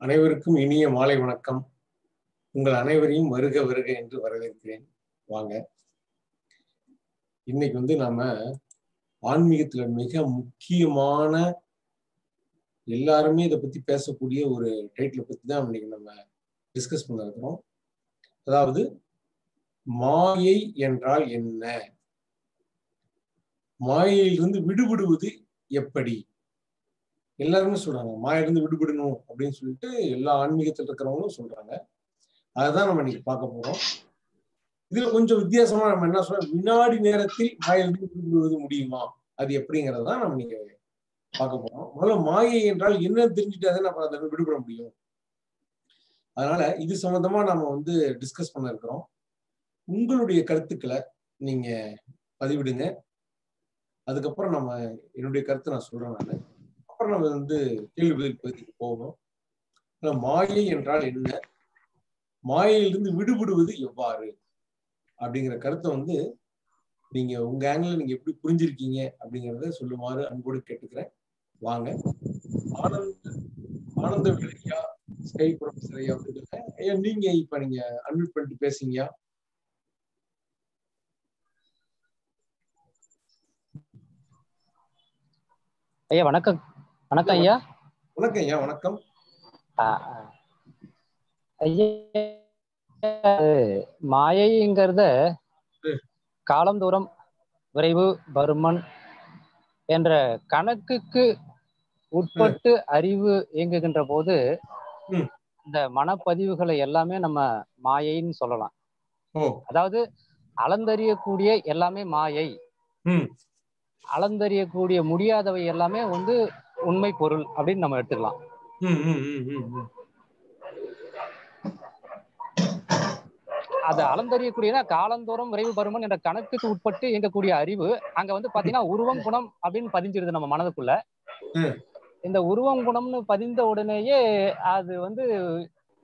அனைவருக்கும் இனிய மாலை வணக்கம். உங்கள் அனைவரையும் வருக வருக என்று வரவேற்கிறேன். வாங்க. இன்னைக்கு வந்து நாம ஆன்மீகத்துல மிக முக்கியமான எல்லாருமே இதை பத்தி பேசக்கூடிய ஒரு டைட்டிலை பத்தி தான் இன்னைக்கு நம்ம டிஸ்கஸ் பண்ண இருக்கிறோம். அதாவது மாயை என்றால் என்ன? மாயையிலிருந்து விடுபடுவது எப்படி? எல்லாருமே சொல்றாங்க மாயிலிருந்து விடுபடணும் அப்படின்னு சொல்லிட்டு எல்லா ஆன்மீகத்தில் இருக்கிறவங்களும் சொல்றாங்க. அதுதான் நம்ம இன்னைக்கு பார்க்க போறோம். இதுல கொஞ்சம் வித்தியாசமா நம்ம என்ன சொல்றோம்? வினாடி நேரத்தில் மாயிலிருந்து விடுபடுவது முடியுமா? அது எப்படிங்கறத தான் நம்ம நீங்க பார்க்க போறோம். முதல்ல மாயை என்றால் என்னன்னு தெரிஞ்சுட்டாதான் நம்ம அதை விடுபட முடியும். அதனால இது சம்பந்தமா நம்ம வந்து டிஸ்கஸ் பண்ண இருக்கிறோம். உங்களுடைய கருத்துக்களை நீங்க பதிவிடுங்க. அதுக்கப்புறம் நம்ம என்னுடைய கருத்தை நான் சொல்றேன் நான். அப்புறம் நம்ம வந்து கேள்வி பதில் பகுதிக்கு போகணும். மாயை என்றால் என்ன? மாயையிலிருந்து விடுபடுவது எவ்வாறு? அப்படிங்கிற கருத்தை வந்து நீங்க உங்க ஆங்கிள் நீங்க எப்படி புரிஞ்சிருக்கீங்க அப்படிங்கிறத சொல்லுமாறு அன்போடு கேட்டுக்கிறேன். வாங்க. ஆனந்த ஆனந்த விலையா ஸ்கை ப்ரொஃபசர் ஐயா வந்துருக்கேன் ஐயா நீங்க இப்ப நீங்க அன்மியூட் பண்ணிட்டு பேசுங்கயா ஐயா வணக்கம். வணக்கம் ஐயா. வணக்கம் ஐயா வணக்கம். மாயைங்கிறத காலந்தூரம் விரைவு பருமன் என்ற கணக்குக்கு உட்பட்டு அறிவு இயங்குகின்ற போது இந்த மனப்பதிவுகளை எல்லாமே நம்ம மாயைன்னு சொல்லலாம். அதாவது அளந்தறியக்கூடிய எல்லாமே மாயை. அளந்தறியக்கூடிய முடியாதவை எல்லாமே வந்து உண்மை பொருள் அப்படின்னு நம்ம எடுத்துக்கலாம். அது அளந்தறியக்கூடியனா காலந்தோறும் விரைவு பருமன் என்ற கணக்குக்கு உட்பட்டு இயங்கக்கூடிய அறிவு அங்க வந்து பாத்தீங்கன்னா உருவம் குணம் அப்படின்னு பதிஞ்சிருது நம்ம மனதுக்குள்ள. இந்த உருவம் குணம்னு பதிந்த உடனேயே அது வந்து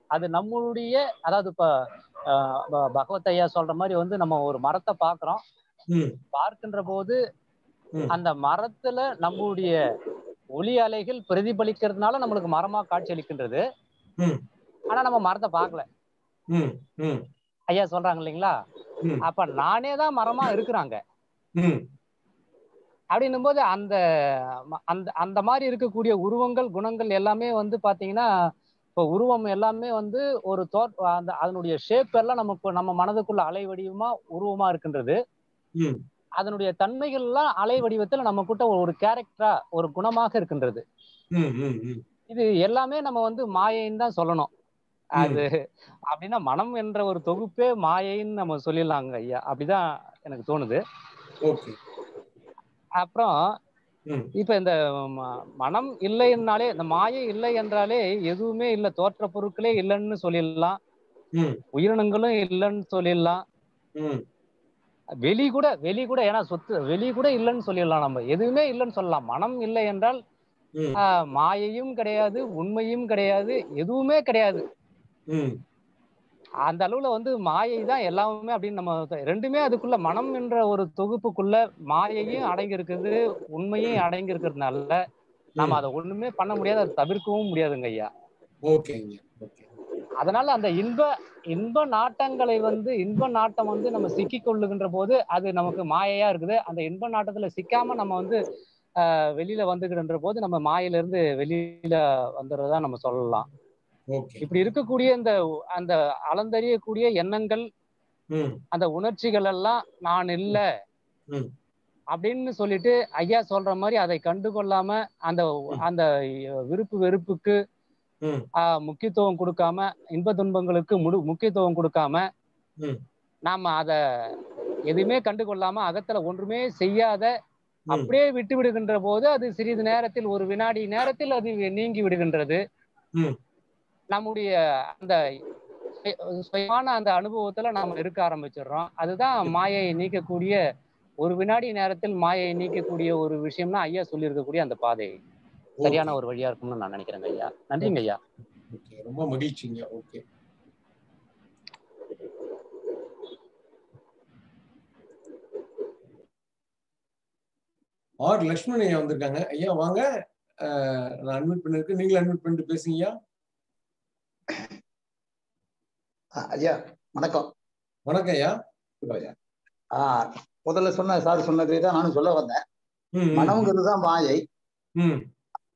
அது நம்மளுடைய அதாவது இப்ப பகவத் ஐயா சொல்ற மாதிரி வந்து நம்ம ஒரு மரத்தை பாக்குறோம். பார்க்கின்ற போது அந்த மரத்துல நம்மளுடைய ஒளி அலைகள் பிரதிபலிக்கிறதுனால நம்மளுக்கு மரமா காட்சி அளிக்கின்றது. ஆனா நம்ம மரத்தை பார்க்கல. ஐயா சொல்றாங்க இல்லைங்களா? அப்ப நானே தான் மரமா இருக்கிறாங்க. அப்படின்னும் போது அந்த அந்த அந்த மாதிரி இருக்கக்கூடிய உருவங்கள் குணங்கள் எல்லாமே வந்து பாத்தீங்கன்னா இப்போ உருவம் எல்லாமே வந்து ஒரு தோற் அந்த அதனுடைய ஷேப் எல்லாம் நமக்கு நம்ம மனதுக்குள்ள அலை வடிவமா உருவமா இருக்கின்றது. அதனுடைய தன்மைகள் எல்லாம் அலை வடிவத்துல நம்ம கிட்ட ஒரு கேரக்டரா ஒரு குணமாக இருக்கின்றது. இது எல்லாமே நம்ம வந்து மாயைன்னு தான் சொல்லணும். அது அப்படின்னா மனம் என்ற ஒரு தொகுப்பே மாயைன்னு நம்ம சொல்லிடலாங்க ஐயா. அப்படிதான் எனக்கு தோணுது. அப்புறம் இப்ப இந்த மனம் இல்லைன்னாலே இந்த மாயை இல்லை என்றாலே எதுவுமே இல்லை. தோற்ற பொருட்களே இல்லைன்னு சொல்லிடலாம். உயிரினங்களும் இல்லைன்னு சொல்லிடலாம். வெளி கூட வெளி கூட ஏன்னா சொத்து வெளி கூட இல்லைன்னு சொல்லிடலாம் நம்ம. எதுவுமே இல்லைன்னு சொல்லலாம். மனம் இல்லை என்றால் மாயையும் கிடையாது உண்மையும் கிடையாது எதுவுமே கிடையாது. அந்த அளவுல வந்து மாயை தான் எல்லாமே அப்படின்னு நம்ம ரெண்டுமே அதுக்குள்ள மனம் என்ற ஒரு தொகுப்புக்குள்ள மாயையும் அடங்கி இருக்குது உண்மையும் அடங்கி இருக்கிறதுனால நம்ம அதை ஒண்ணுமே பண்ண முடியாது அதை தவிர்க்கவும் முடியாதுங்க ஐயா. அதனால அந்த இன்ப இன்ப நாட்டங்களை வந்து இன்ப நாட்டம் வந்து நம்ம சிக்கி கொள்ளுகின்ற போது அது நமக்கு மாயையா இருக்குது. அந்த இன்ப நாட்டத்துல சிக்காம நம்ம வந்து வெளியில வந்துகின்ற போது நம்ம மாயில இருந்து வெளியில வந்துடுறதா நம்ம சொல்லலாம். இப்படி இருக்கக்கூடிய இந்த அந்த அளந்தறியக்கூடிய எண்ணங்கள் அந்த உணர்ச்சிகள் எல்லாம் நான் இல்ல அப்படின்னு சொல்லிட்டு ஐயா சொல்ற மாதிரி அதை கண்டுகொள்ளாம அந்த அந்த விருப்பு வெறுப்புக்கு முக்கியத்துவம் கொடுக்காம இன்ப துன்பங்களுக்கு முழு முக்கியத்துவம் கொடுக்காம நாம அத எதுவுமே கண்டுகொள்ளாம அகத்துல ஒன்றுமே செய்யாத அப்படியே விட்டு விடுகின்ற போது அது சிறிது நேரத்தில் ஒரு வினாடி நேரத்தில் அது நீங்கி விடுகின்றது. நம்முடைய அந்த சுயமான அந்த அனுபவத்துல நாம இருக்க ஆரம்பிச்சிடுறோம். அதுதான் மாயை நீக்கக்கூடிய ஒரு வினாடி நேரத்தில் மாயை நீக்கக்கூடிய ஒரு விஷயம்னா ஐயா சொல்லி இருக்கக்கூடிய அந்த பாதை. சரியான ஒரு வழியா இருக்கும்னு நான் நினைக்கிறேங்க ஐயா. நன்றிங்க ஐயா. ரொம்ப மகிழ்ச்சிங்க. ஓகே. ஆர் லக்ஷ்மண் ஐயா வந்திருக்காங்க. ஐயா வாங்க. நான் அட்மிட் பண்ணிருக்கேன். நீங்களும் அட்மிட் பண்ணிட்டு பேசுங்கய்யா அஹ் ஐயா வணக்கம். வணக்கம் ஐயா. ஐயா ஆஹ் முதல்ல சொன்ன சார் சொன்னதே தான் நானும் சொல்ல வந்தேன். மனம்ங்கிறது தான் மாயை ம்.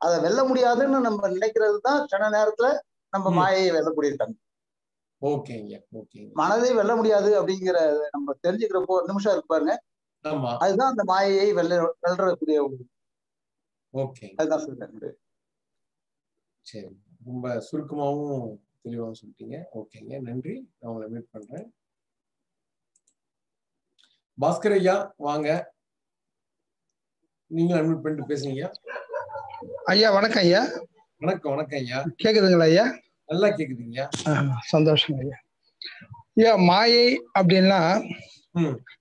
அதை வெல்ல முடியாதுன்னு நம்ம நினைக்கிறது தான் சில நேரத்துல நம்ம. மாயையை வெல்லக்கூடிய தன்மை ஓகேங்க ஓகேங்க. மனதை வெல்ல முடியாது அப்படிங்கிற நம்ம தெரிஞ்சுக்கிறப்போ ஒரு நிமிஷம் இருக்கு பாருங்க. ஆமா. அதுதான் அந்த மாயையை வெல்ல வெல்லக்கூடிய ஓகேங்க. அதுதான் சொல்றேன் சரி ரொம்ப சுருக்கமாவும் தெளிவாகவும் சொல்லிட்டீங்க. ஓகேங்க நன்றி. நான் உங்களை மீட் பண்றேன். பாஸ்கர் ஐயா வாங்க. நீங்களும் அட்மிட் பண்ணிட்டு பேசுங்க ஐயா வணக்கம் ஐயா. வணக்கம் வணக்கம் ஐயா. கேக்குதுங்களா ஐயா? நல்லா கேக்குதுங்க சந்தோஷம் ஐயா. ஐயா மாயை அப்படின்னா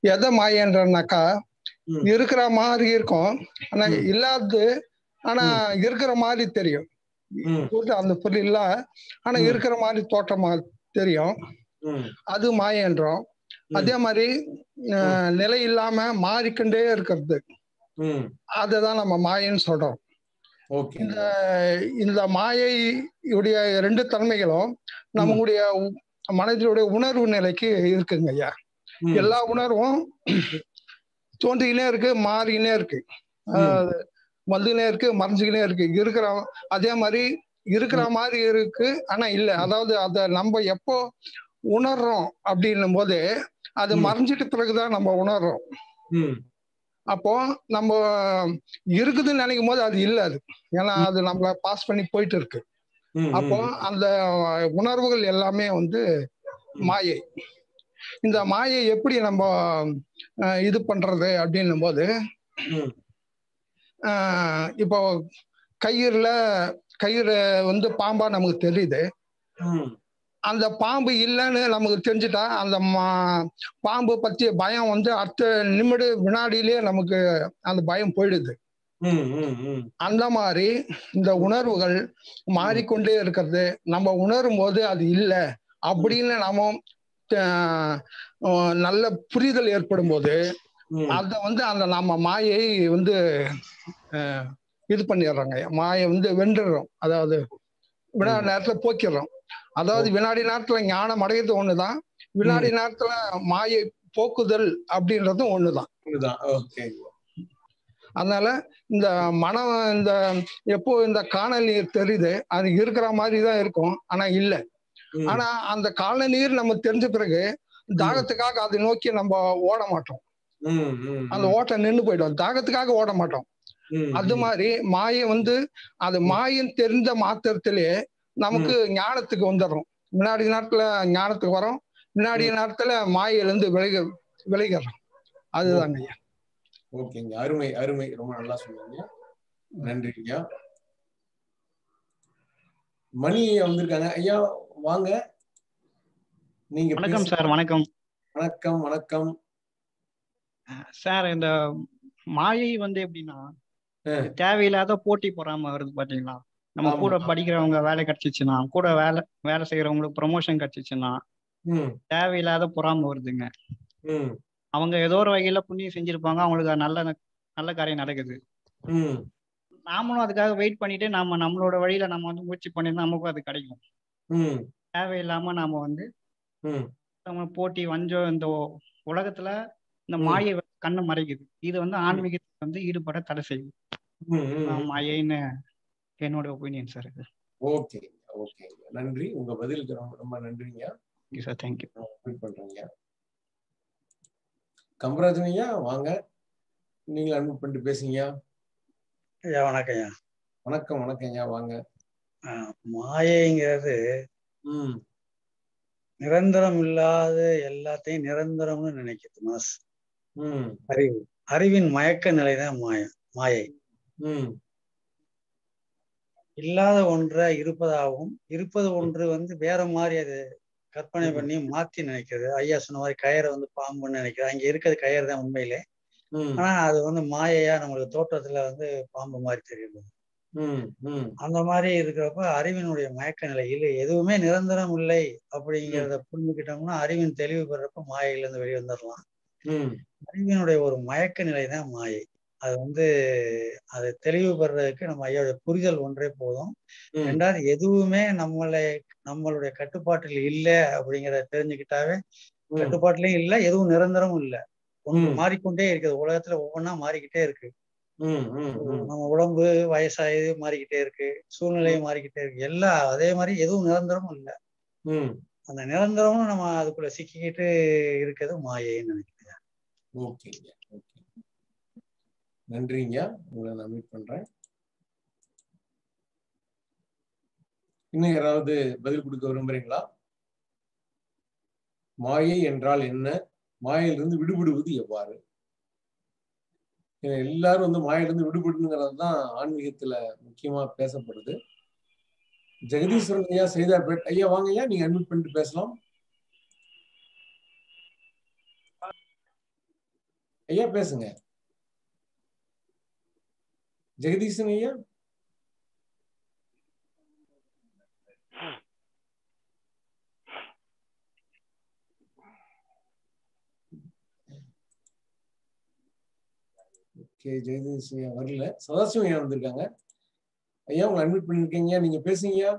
எதை மாயன்றனாக்கா. இருக்கிற மாதிரி இருக்கும். ஆனா ம். இல்லாதது ஆனா இருக்கிற மாதிரி தெரியும். அந்த பொருள் இல்ல. ஆனா. இருக்கிற மாதிரி தோற்றமா தெரியும். அது மாயன்றோம். அதே மாதிரி நிலை இல்லாம மாறிக்கொண்டே இருக்கிறது. அதுதான் நம்ம மாயன்னு சொல்றோம். இந்த இந்த மாயையுடைய ரெண்டு தன்மைகளும் நம்மளுடைய உ- மனதிலுடைய உணர்வு நிலைக்கு இருக்குங்க ஐயா. எல்லா உணர்வும் தோன்றிக்கினே இருக்கு மாறிக்கினே இருக்கு. வந்துக்கினே இருக்கு மறைஞ்சுக்கினே இருக்கு. இருக்கிற அதே மாதிரி இருக்கிற மாதிரி இருக்கு ஆனா இல்ல. அதாவது அத நம்ம எப்போ உணர்றோம் அப்படின்னும் போது அது. மறைஞ்சிட்ட பிறகுதான் நம்ம உணர்றோம். அப்போ நம்ம இருக்குதுன்னு நினைக்கும் போது அது இல்ல அது. ஏன்னா அது நம்மள பாஸ் பண்ணி போயிட்டு இருக்கு. அப்போ. அந்த உணர்வுகள் எல்லாமே வந்து மாயை. இந்த மாயை எப்படி நம்ம இது பண்றது அப்படின்னும் போது இப்போ கயிறுல கயிறு வந்து பாம்பா நமக்கு தெரியுது. அந்த பாம்பு இல்லைன்னு நமக்கு தெரிஞ்சுட்டா அந்த மா- பாம்பு பத்திய பயம் வந்து அடுத்த நிமிட வினாடியிலேயே நமக்கு அந்த பயம் போயிடுது. அந்த மாதிரி இந்த உணர்வுகள் மாறிக்கொண்டே இருக்கிறது. நம்ம உணரும் போது அது இல்லை அப்படின்னு நாம அஹ், அஹ், நல்ல புரிதல் ஏற்படும் போது அத வந்து அந்த நம்ம மாயை வந்து இது பண்ணிடுறோங்க. மாயை வந்து வென்றுறோம். அதாவது வினாடி நேரத்துல போக்கிடுறோம். அதாவது வினாடி நேரத்துல ஞானம் அடையிறது ஒண்ணுதான். வினாடி நேரத்துல மாயை போக்குதல் அப்படின்றதும் ஒண்ணுதான். அதனால இந்த மனம் இந்த எப்போ இந்த காணல் நீர் தெரியுது அது இருக்கிற மாதிரி தான் இருக்கும். ஆனா இல்ல. ஆனா அந்த காணல் நீர் நம்ம தெரிஞ்ச பிறகு தாகத்துக்காக அதை நோக்கி நம்ம ஓட மாட்டோம். அந்த ஓட்டம் நின்று போயிடும். தாகத்துக்காக ஓட மாட்டோம். அது மாதிரி மாயை வந்து அது மாயம் தெரிந்த மாத்திரத்திலே நமக்கு ஞானத்துக்கு வந்துடுறோம். முன்னாடி நேரத்துல ஞானத்துக்கு வரோம் முன்னாடி நேரத்துல மாயிலிருந்து விலக விலகிறோம் அதுதாங்க ஐயா. ஓகேங்க. அருமை அருமை. ரொம்ப நல்லா சொன்னீங்க. நன்றிங்க. மணி ஐயா வந்திருக்காங்க. ஐயா வாங்க. நீங்க வணக்கம் சார் வணக்கம். வணக்கம் வணக்கம். சார் இந்த மாயை வந்து எப்படின்னா. தேவையில்லாத போட்டி பொறாம வருது பாத்தீங்களா? நம்ம. கூட படிக்கிறவங்க வேலை கிடைச்சிச்சுன்னா கூட வேலை வேலை செய்யறவங்களுக்கு ப்ரொமோஷன் கிடைச்சிச்சுன்னா தேவையில்லாத பொறாம வருதுங்க. அவங்க ஏதோ ஒரு வகையில புண்ணியம் செஞ்சிருப்பாங்க அவங்களுக்கு நல்ல நல்ல காரியம் நடக்குது. நாமளும் அதுக்காக வெயிட் பண்ணிட்டு நாம நம்மளோட வழியில நம்ம வந்து முயற்சி பண்ணிருந்தா நமக்கும் அது கிடைக்கும். தேவையில்லாம நாம வந்து நம்ம போட்டி வஞ்சம் இந்த உலகத்துல இந்த. மாயை கண்ணை மறைக்குது. இது வந்து ஆன்மீகத்துக்கு வந்து ஈடுபட தடை செய்யுது. மாயைன்னு என்னோட ஒப்பீனியன் சார் இது. ஓகே ஓகே நன்றி. உங்க பதிலுக்கு ரொம்ப ரொம்ப நன்றிங்க. சார் தேங்க்யூ அட்மிட் பண்றீங்க. கம்பராஜன் ஐயா வாங்க. நீங்க அட்மிட் பண்ணிட்டு பேசுங்க. ஐயா வணக்கம் ஐயா. வணக்கம் வணக்கம் ஐயா. வாங்க. ஆஹ் மாயைங்கிறது ம். நிரந்தரம் இல்லாத எல்லாத்தையும் நிரந்தரம்னு நினைக்குது மனசு. ம். அறிவு. அறிவின் மயக்க நிலைதான் மாயம் மாயை. ம். இல்லாத ஒன்றை இருப்பதாகவும் இருப்பது ஒன்று வந்து வேற மாதிரி அது கற்பனை பண்ணி மாத்தி நினைக்கிறது. ஐயா சொன்ன மாதிரி கயரை வந்து பாம்புன்னு நினைக்கிறது. அங்க இருக்கிறது கயறு தான் உண்மையிலே. ஆனா அது வந்து மாயையா நம்மளுக்கு தோற்றத்துல வந்து பாம்பு மாதிரி தெரியுது. அந்த மாதிரி இருக்கிறப்ப அறிவினுடைய மயக்க நிலை இல்லை எதுவுமே நிரந்தரம் இல்லை அப்படிங்கிறத புரிஞ்சுக்கிட்டோம்னா அறிவின் தெளிவு பெறப்ப மாயையில இருந்து வெளியே வந்துடலாம் அறிவினுடைய ஒரு மயக்க நிலை தான் மாயை. அது வந்து அது தெளிவு பெறதுக்கு நம்ம ஐயாவுடைய புரிதல் ஒன்றே போதும். ரெண்டாவது எதுவுமே நம்மளை நம்மளுடைய கட்டுப்பாட்டில் இல்லை அப்படிங்கிறத தெரிஞ்சுக்கிட்டாவே கட்டுப்பாட்டிலையும் இல்லை எதுவும் நிரந்தரமும் இல்லை. ஒன்று. மாறிக்கொண்டே இருக்குது. உலகத்துல ஒவ்வொன்றா மாறிக்கிட்டே இருக்கு. நம்ம உடம்பு வயசாயுது மாறிக்கிட்டே இருக்கு. சூழ்நிலையும் மாறிக்கிட்டே இருக்கு. எல்லாம் அதே மாதிரி எதுவும் நிரந்தரமும் இல்லை. அந்த நிரந்தரமும் நம்ம அதுக்குள்ள சிக்கிக்கிட்டு இருக்கிறது மாயைன்னு நினைக்கிறேன். ஓகேங்க ஓகே. நன்றிங்க. உங்களை நான் மீட் பண்றேன். இன்னும் யாராவது பதில் கொடுக்க விரும்புறீங்களா? மாயை என்றால் என்ன? மாயையிலிருந்து விடுபடுவது எவ்வாறு? எல்லாரும் வந்து மாயிலிருந்து விடுபடணுங்கிறது தான் ஆன்மீகத்துல முக்கியமா பேசப்படுது. ஜெகதீஸ்வரன் ஐயா செய்தார்பேட் ஐயா வாங்க ஐயா நீங்க அட்மிட் பண்ணிட்டு பேசலாம். ஐயா பேசுங்க. ஜெகதீசன் ஐயா? ஓகே ஜெகதீஷ் ஐயா வரல. சதாசிவம் ஐயா வந்திருக்காங்க. ஐயா உங்களை அட்மிட் பண்ணிருக்கீங்க. நீங்க பேசுங்கய்யா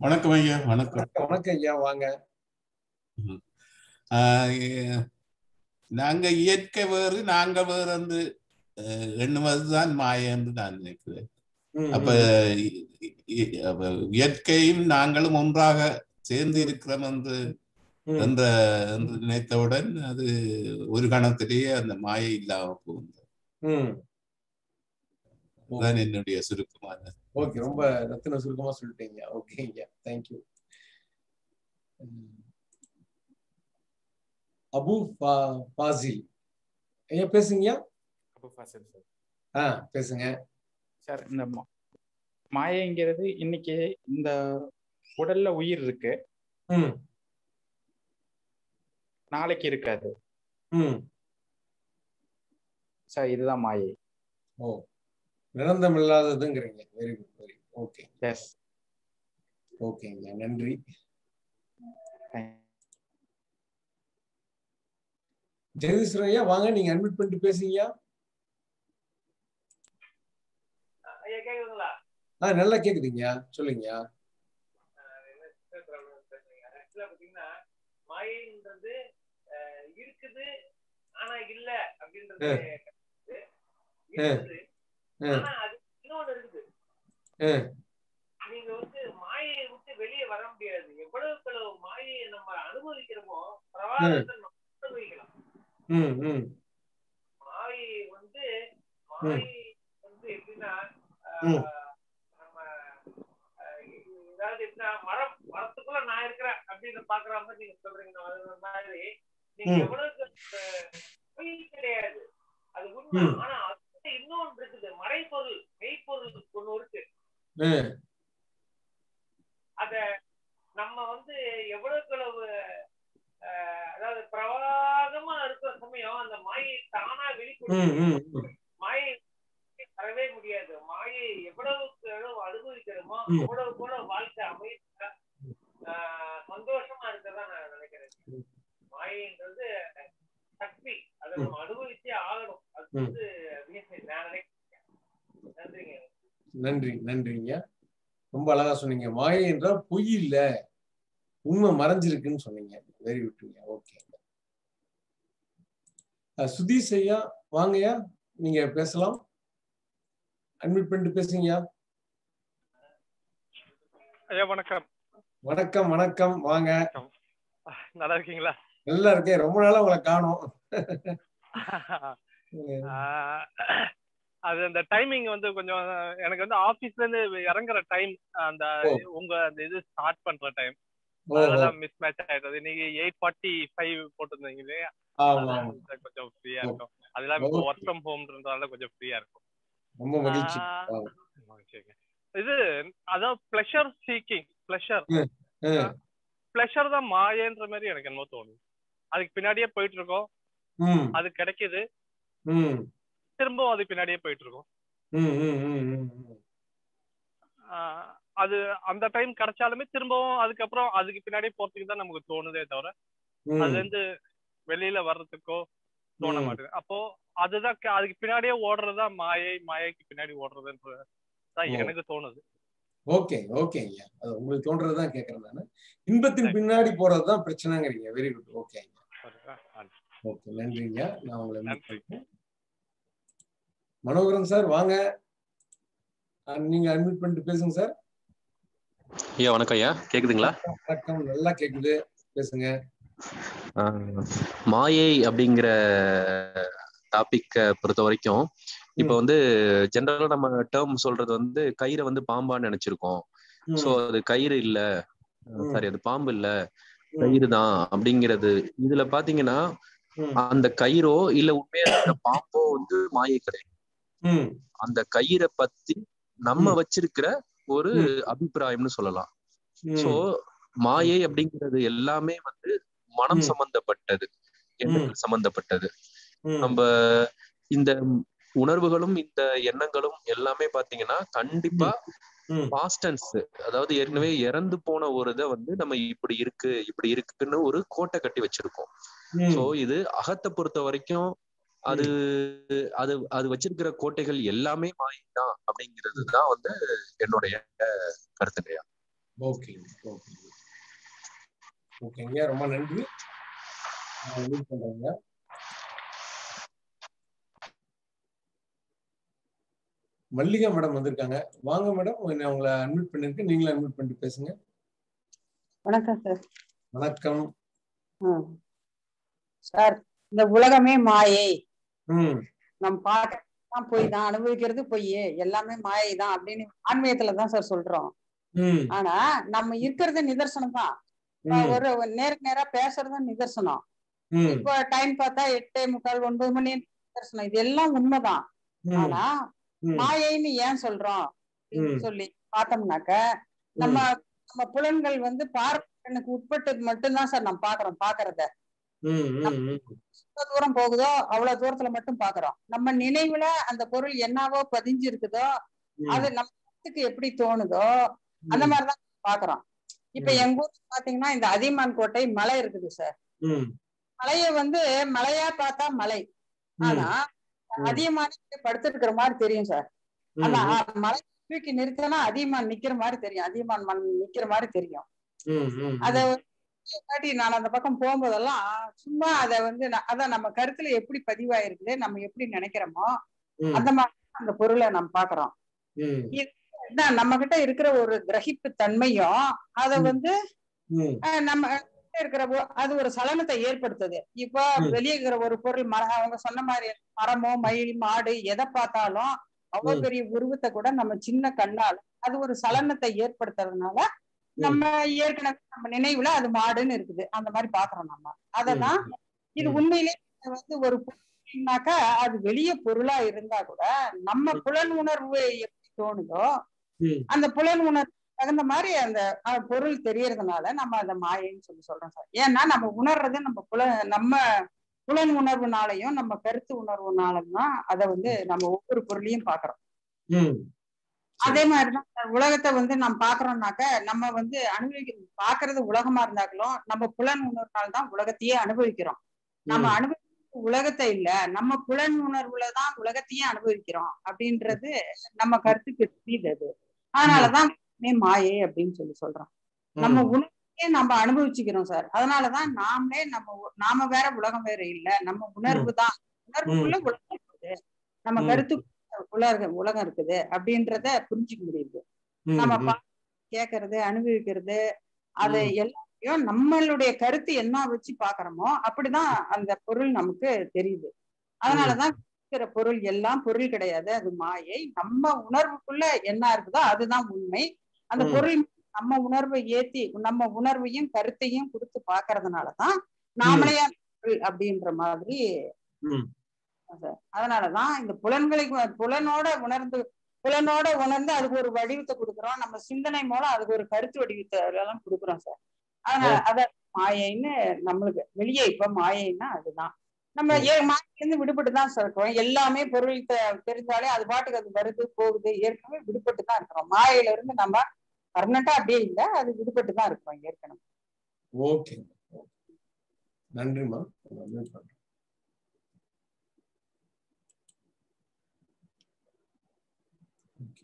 வணக்கம் ஐயா வணக்கம். வணக்கம் ஐயா. வாங்க. நாங்க இயற்கை வேறு நாங்க வேறு அஹ், எண்ணுவதுதான் மாய என்று நான் நினைக்கிறேன். அப்ப இயற்கையும் நாங்களும் ஒன்றாக சேர்ந்து இருக்கிறோம் என்று என்ற நினைத்தவுடன் அது ஒரு கணத்திலேயே அந்த மாயை இல்லாம போகுது. அதுதான் என்னுடைய சுருக்கமான ஓகே ரொம்ப ரத்தின சுருக்கமா சொல்லிட்டீங்க. ஓகேங்க தேங்க்யூ அபு ஃபா- ஃபாசில் ஐயா பேசுங்கய்யா ஆ பேசுங்க. சார் இந்த மாயைங்கிறது இன்னைக்கு இந்த உடல்ல உயிர் இருக்கு. ம். நாளைக்கு இருக்காது. ம். சார் இதுதான் மாயை. ஓ நிரந்தரம் இல்லாததுங்கிறீங்க very good very okay yes ஓகேங்க நன்றி. ஜெகதீஸ்வரன் ஐயா வாங்க நீங்க அட்மிட் பண்ணிட்டு பேசுங்கய்யா ஐயா கேக்குதுங்களா ஆ நல்லா ஆக்சுவலா பாத்தீங்கன்னா மாயைன்றது இருக்குது ஆனா இல்ல அப்படின்றது இன்னொன்னு இருக்குது. நீங்க வந்து மாயையை விட்டு வெளியே வர முடியாது. எவ்வளவு மாயையை நம்ம அனுபவிக்கிறோமோ பிரவாகத்தை அனுபவிக்கலாம். மாயை வந்து மாயை வந்து எப்படின்னா ஏதாவது எப்படின்னா மரம் மரத்துக்குள்ள நான் இருக்கிறேன் அப்படின்னு பாக்குற மாதிரி நீங்க சொல்றீங்க. அது மாதிரி. நீங்க. எவ்வளவு பொய் கிடையாது. அது உண்மை. ஆனா அது இன்னொன்று இருக்குது. மறைப்பொருள் மெய்ப்பொருள் ஒண்ணு இருக்கு. அத நம்ம வந்து எவ்வளவுக்கு எவ்வளவு ஆஹ், அதாவது பிரவாகமா இருக்கிற சமயம் அந்த மாயை தானா வெளிப்படும். மாயை தரவே முடியாது. மாயை எவ்வளவுக்கு எவ்வளவு அனுபவிக்கிறோமோ. அவ்வளவுக்கு எவ்வளவு வாழ்க்கை அமைதியா ஆஹ், சந்தோஷமா இருக்கறதா நான் நினைக்கிறேன். மாயைன்றது சக்தி. அதை நம்ம அனுபவிச்சே ஆகணும். அது. வந்து நான் நினைக்கிறேன். நன்றிங்க. நன்றி நன்றிங்க. ரொம்ப அழகா சொன்னீங்க. மாயை என்றால் பொய் இல்ல. உண்மை மறைஞ்சிருக்குன்னு சொன்னீங்க. வெரி குட்ங்க ஓகே சுதீஷ் ஐயா வாங்கய்யா நீங்க பேசலாம். அட்மிட் பண்ணிட்டு பேசுங்கய்யா ஐயா வணக்கம். வணக்கம் வணக்கம். வாங்க. நல்லா இருக்கீங்களா? நல்லா இருக்கேன். ரொம்ப நாளா உங்களை காணோம். அது அந்த டைமிங் வந்து கொஞ்சம் எனக்கு வந்து ஆபீஸ்ல இருந்து இறங்குற டைம் அந்த. உங்க அந்த இது ஸ்டார்ட் பண்ற டைம் அதெல்லாம் மிஸ் மேட்ச் ஆயிடுது நீங்க எயிட் ஃபார்ட்டி ஃபைவ் போட்டிருந்தீங்க இல்லையா? கொஞ்சம் ஃப்ரீயா. இருக்கும். அதெல்லாம் இப்போ. ஒர்க் ஃப்ரம் ஹோம்ன்றதால கொஞ்சம் ஃப்ரீயா இருக்கும். ரொம்ப மகிழ்ச்சி. இது அதான் ப்ளஷர் சீக்கிங் ப்ளஷர் ப்ளஷர் தான் மாயன்ற மாதிரி எனக்கு என்னமோ தோணுது. அதுக்கு பின்னாடியே போயிட்டு இருக்கோம் அது கிடைக்குது. திரும்பவும் அது பின்னாடியே போயிட்டு இருக்கோம் அது அந்த டைம் கிடைச்சாலுமே திரும்பவும் அதுக்கப்புறம் அதுக்கு பின்னாடியே போறதுக்கு தான் நமக்கு தோணுதே தவிர அதுல இருந்து வெளியில வர்றதுக்கோ தோண. மாட்டேங்குது. அப்போ அதுதான் அதுக்கு பின்னாடியே ஓடுறதுதான் மாயை மாயைக்கு பின்னாடி ஓடுறதுன்ற தான். எனக்கு தோணுது. ஓகே ஓகே ஐயா. அது உங்களுக்கு தோன்றதுதான் கேட்கறேன் நானு. இன்பத்தின் பின்னாடி போறதுதான் பிரச்சனைங்கிறீங்க. வெரி குட் ஓகே ஓகே நன்றிங்க நான் உங்களை. மனோகரன் சார் வாங்க. நீங்க அட்மிட் பண்ணிட்டு பேசுங்க சார். ஐயா வணக்கம் ஐயா. கேக்குதுங்களா? வணக்கம். நல்லா கேக்குது. பேசுங்க. ஆஹ் மாயை அப்படிங்கிற டாபிக்க பொறுத்த வரைக்கும் இப்ப வந்து ஜென்ரலா நம்ம டேர்ம் சொல்றது வந்து கயிறை வந்து பாம்பான்னு நினைச்சிருக்கோம். சோ அது கயிறு இல்ல. சாரி அது பாம்பு இல்ல. கயிறு தான் அப்படிங்கிறது. இதுல பாத்தீங்கன்னா அந்த கயிறோ இல்ல உண்மையா இருக்கிற பாம்போ வந்து மாயை கிடையாது. அந்த கயிறை பத்தி நம்ம வச்சிருக்கிற ஒரு அபிப்பிராயம்னு சொல்லலாம். சோ மாயை அப்படிங்கிறது எல்லாமே வந்து மனம் சம்பந்தப்பட்டது. எண்ணங்கள் சம்பந்தப்பட்டது. நம்ம இந்த உணர்வுகளும் இந்த எண்ணங்களும் எல்லாமே பாத்தீங்கன்னா கண்டிப்பா பாஸ்டன்ஸ் அதாவது ஏற்கனவே இறந்து போன ஒரு இதை வந்து நம்ம இப்படி இருக்கு இப்படி இருக்குன்னு ஒரு கோட்டை கட்டி வச்சிருக்கோம். சோ இது அகத்தை பொறுத்த வரைக்கும் அது அது அது வச்சிருக்கிற கோட்டைகள் எல்லாமே மாயை தான் அப்படிங்கிறது தான் வந்து என்னுடைய கருத்துங்கய்யா ஓகே ஓகே. ஓகேங்க ரொம்ப நன்றி. பண்றேங்க. மல்லிகா மேடம் வந்திருக்காங்க. வாங்க மேடம் உங்களை அட்மிட் பண்ணிருக்கேன் நீங்களும் அட்மிட் பண்ணிட்டு பேசுங்க. வணக்கம் சார் வணக்கம். சார் இந்த உலகமே மாயை. ம். நம்ம பார்க்க பொய் தான் அனுபவிக்கிறது பொய் எல்லாமே மாயை தான் அப்படின்னு ஆன்மீகத்துல தான் சார் சொல்றோம். ஆனா நம்ம இருக்கிறது நிதர்சனம் தான். ஒரு நேருக்கு நேரா பேசுறதும் நிதர்சனம். இப்போ டைம் பார்த்தா எட்டே முக்கால் ஒன்பது மணி நிதர்சனம். இது எல்லாம் உண்மைதான். ஆனா. மாயைன்னு ஏன் சொல்றோம். சொல்லி பார்த்தோம்னாக்க நம்ம நம்ம புலன்கள் வந்து பார்ப்பனுக்கு உட்பட்டது மட்டும்தான் சார் நம்ம பாக்குறோம் பாக்குறத தூரம் போகுதோ அவ்வளவு தூரத்துல மட்டும் பாக்குறோம் நம்ம நினைவுல அந்த பொருள் என்னவோ பதிஞ்சு இருக்குதோ அது நம்ம மனசுக்கு எப்படி தோணுதோ அந்த மாதிரிதான் பாக்குறோம் இப்ப. எங்க ஊர்ல பாத்தீங்கன்னா இந்த அதியமான் கோட்டை மலை இருக்குது சார். மலைய வந்து மலையா பார்த்தா மலை. ஆனா அதியமான் படுத்திருக்கிற மாதிரி தெரியும் சார் ஆனா மலை தூக்கி நிறுத்தினா அதியமான் நிக்கிற மாதிரி தெரியும். அதியமான் மண் நிக்கிற மாதிரி தெரியும். அத காட்டி நான் அந்த பக்கம் போகும்போதெல்லாம் சும்மா அத வந்து அதான் நம்ம கருத்துல எப்படி பதிவாயிருக்குது நம்ம எப்படி நினைக்கிறோமோ. அந்த மாதிரி அந்த பொருளை நம்ம பாக்குறோம் நம்ம கிட்ட இருக்கிற ஒரு கிரகிப்பு தன்மையும் அத வந்து நம்ம இருக்கிற அது ஒரு சலனத்தை ஏற்படுத்துது. இப்போ. வெளியே இருக்கிற ஒரு பொருள் மர அவங்க சொன்ன மாதிரி மரமோ மயில் மாடு எதை பார்த்தாலும் அவ்வளவு. பெரிய உருவத்தை கூட நம்ம சின்ன கண்ணால அது ஒரு சலனத்தை ஏற்படுத்துறதுனால நம்ம ஏற்கனவே நம்ம நினைவுல அது மாடுன்னு இருக்குது. அந்த மாதிரி பாக்குறோம் நம்ம. அதெல்லாம் இது உண்மையிலே வந்து ஒரு பொருள்னாக்கா அது வெளிய பொருளா இருந்தா கூட நம்ம புலன் உணர்வு எப்படி தோணுதோ அந்த புலன் உணர்வு தகுந்த மாதிரி அந்த பொருள் தெரியறதுனால நம்ம அந்த மாயைன்னு சொல்லி சொல்றோம் சார். ஏன்னா நம்ம உணர்றது நம்ம புல நம்ம புலன் உணர்வுனாலையும் நம்ம கருத்து உணர்வுனாலும் தான் அதை வந்து நம்ம ஒவ்வொரு பொருளையும் பாக்குறோம் அதே மாதிரிதான் உலகத்தை வந்து நம்ம பாக்குறோம்னாக்க நம்ம வந்து அனுபவிக்க பாக்குறது உலகமா இருந்தாலும் நம்ம புலன் உணர்வுனால தான் உலகத்தையே அனுபவிக்கிறோம். நம்ம. அனுபவிக்கிறது உலகத்தை இல்ல நம்ம புலன் உணர்வுல தான் உலகத்தையே அனுபவிக்கிறோம் அப்படின்றது நம்ம கருத்துக்கு தெரியுது அது. அதனாலதான் மே மாயை அப்படின்னு சொல்லி சொல்றோம் நம்ம உணர்வையே நம்ம அனுபவிச்சுக்கிறோம் சார். அதனாலதான் நாமளே நம்ம நாம வேற உலகம் வேற இல்ல. நம்ம உணர்வு தான். உணர்வுக்குள்ள உலகம் இருக்குது. நம்ம. கருத்து உலகம் உலகம் இருக்குது அப்படின்றத புரிஞ்சுக்க முடியுது. நம்ம கேட்கறது அனுபவிக்கிறது அது. எல்லாத்தையும் நம்மளுடைய கருத்து என்ன வச்சு பாக்குறோமோ அப்படிதான் அந்த பொருள் நமக்கு தெரியுது. அதனாலதான் இருக்கிற பொருள் எல்லாம் பொருள் கிடையாது. அது மாயை. நம்ம உணர்வுக்குள்ள என்ன இருக்குதோ அதுதான் உண்மை. அந்த. பொருள் நம்ம உணர்வை ஏத்தி நம்ம உணர்வையும் கருத்தையும் கொடுத்து பாக்குறதுனாலதான் நாமளே அப்படின்ற மாதிரி அதனாலதான் இந்த புலன்களுக்கு வ- புலனோட உணர்ந்து புலனோட உணர்ந்து அதுக்கு ஒரு வடிவத்தை கொடுக்குறோம். நம்ம சிந்தனை மூலம் அதுக்கு ஒரு கருத்து வடிவத்தை எல்லாம் கொடுக்குறோம் சார். அதனால அத மாயைன்னு நம்மளுக்கு வெளியே இப்ப மாயைன்னா அதுதான். நம்ம ஏ மாயிலிருந்து விடுபட்டு தான் சார் இருக்கிறோம் எல்லாமே பொருள் தெரிஞ்சாலே அது பாட்டுக்கு அது வருது போகுது ஏற்கனவே விடுபட்டு தான் இருக்கிறோம். மாயையில இருந்து நம்ம பர்மனண்டா அப்படியே இல்ல அது விடுபட்டு தான் இருக்கும் ஏற்கனவே. ஓகே நன்றிமா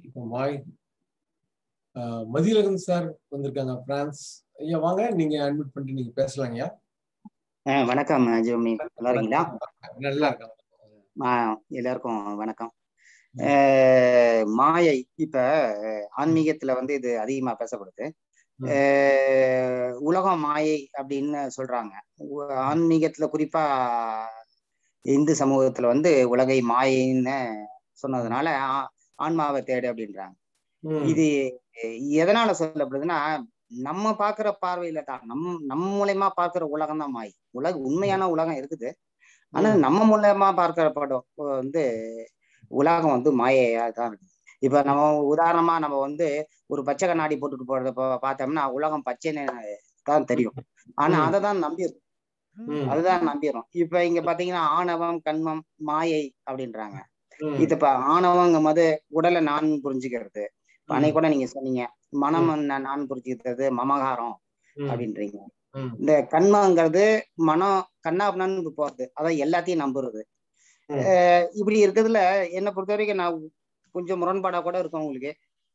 இப்போ மாய் மதியழகன் சார் வந்திருக்காங்க பிரான்ஸ் ஐயா வாங்க நீங்க அட்மிட் பண்ணிட்டு நீங்க பேசலாம் ஐயா. வணக்கம் ஜோமி. நல்லா இருக்கீங்களா? நல்லா இருக்கேன். எல்லாருக்கும் வணக்கம். மாயை இப்ப ஆன்மீகத்துல வந்து இது அதிகமா பேசப்படுது. உலகம் மாயை அப்படின்னு சொல்றாங்க. ஆன்மீகத்துல குறிப்பா இந்து சமூகத்துல வந்து உலகை மாயைன்னு சொன்னதுனால ஆன்மாவை தேடு அப்படின்றாங்க. இது எதனால சொல்லப்படுதுன்னா நம்ம பார்க்கிற பார்வையில தான். நம் நம்ம மூலயமா பார்க்கிற உலகம் தான் மாய். உலக உண்மையான உலகம் இருக்குது. ஆனா நம்ம மூலயமா பார்க்கிற படம் வந்து உலகம் வந்து மாயையா தான் இருக்குது இப்ப நம்ம உதாரணமா நம்ம வந்து ஒரு பச்சை கண்ணாடி போட்டுட்டு போறத பார்த்தோம்னா உலகம் பச்சைன்னு தான் தெரியும். ஆனா அதை தான் நம்பிடும் அதுதான் நம்பிடும் இப்ப இங்க பாத்தீங்கன்னா ஆணவம் கண்மம் மாயை அப்படின்றாங்க. இது இப்ப ஆணவங்கும் போது உடலை நான் புரிஞ்சுக்கிறது. அன்னைக்கு கூட நீங்க சொன்னீங்க மனம் நான் புரிஞ்சுக்கிறது மமகாரம் அப்படின்றீங்க. இந்த கண்மங்கிறது மனம் கண்ணாபுண்ணு போறது. அதான் எல்லாத்தையும் நம்புறது. இப்படி இருக்கிறதுல என்னை பொறுத்த வரைக்கும் நான் கொஞ்சம் முரண்பாடா கூட இருக்கும் உங்களுக்கு.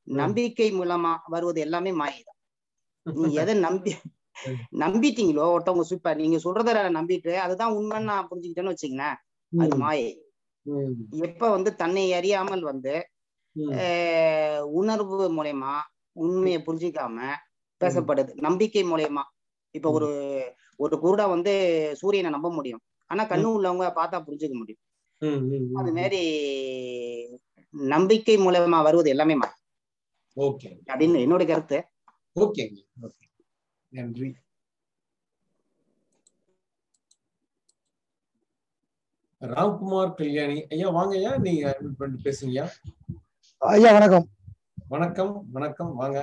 நம்பிக்கை மூலமா வருவது எல்லாமே மாயை தான் நீங்க எதை நம்பி நம்பிட்டீங்களோ ஒருத்தவங்க சூப்பர் நீங்க சொல்றத நம்பிட்டு அதுதான் உண்மைன்னு நான் புரிஞ்சுக்கிட்டேன்னு வச்சுங்களேன் அது மாயை. எப்ப வந்து தன்னை அறியாமல் வந்து உணர்வு மூலயமா உண்மையை புரிஞ்சிக்காம பேசப்படுது. நம்பிக்கை மூலயமா. இப்ப ஒரு ஒரு குருடா வந்து சூரியனை நம்ப முடியும். ஆனா கண்ணு உள்ளவங்க பார்த்தா புரிஞ்சுக்க முடியும். அது மாதிரி நம்பிக்கை மூலமா வருவது எல்லாமே ஓகே. அப்படின்னு என்னோட கருத்து. ஓகேங்க. ஓகே. நன்றி. ராம்குமார் கல்யாணி. ஐயா வாங்க ஐயா. நீங்க அட்மிட் பண்ணிட்டு பேசுங்கய்யா. ஐயா வணக்கம். வணக்கம் வணக்கம். வாங்க.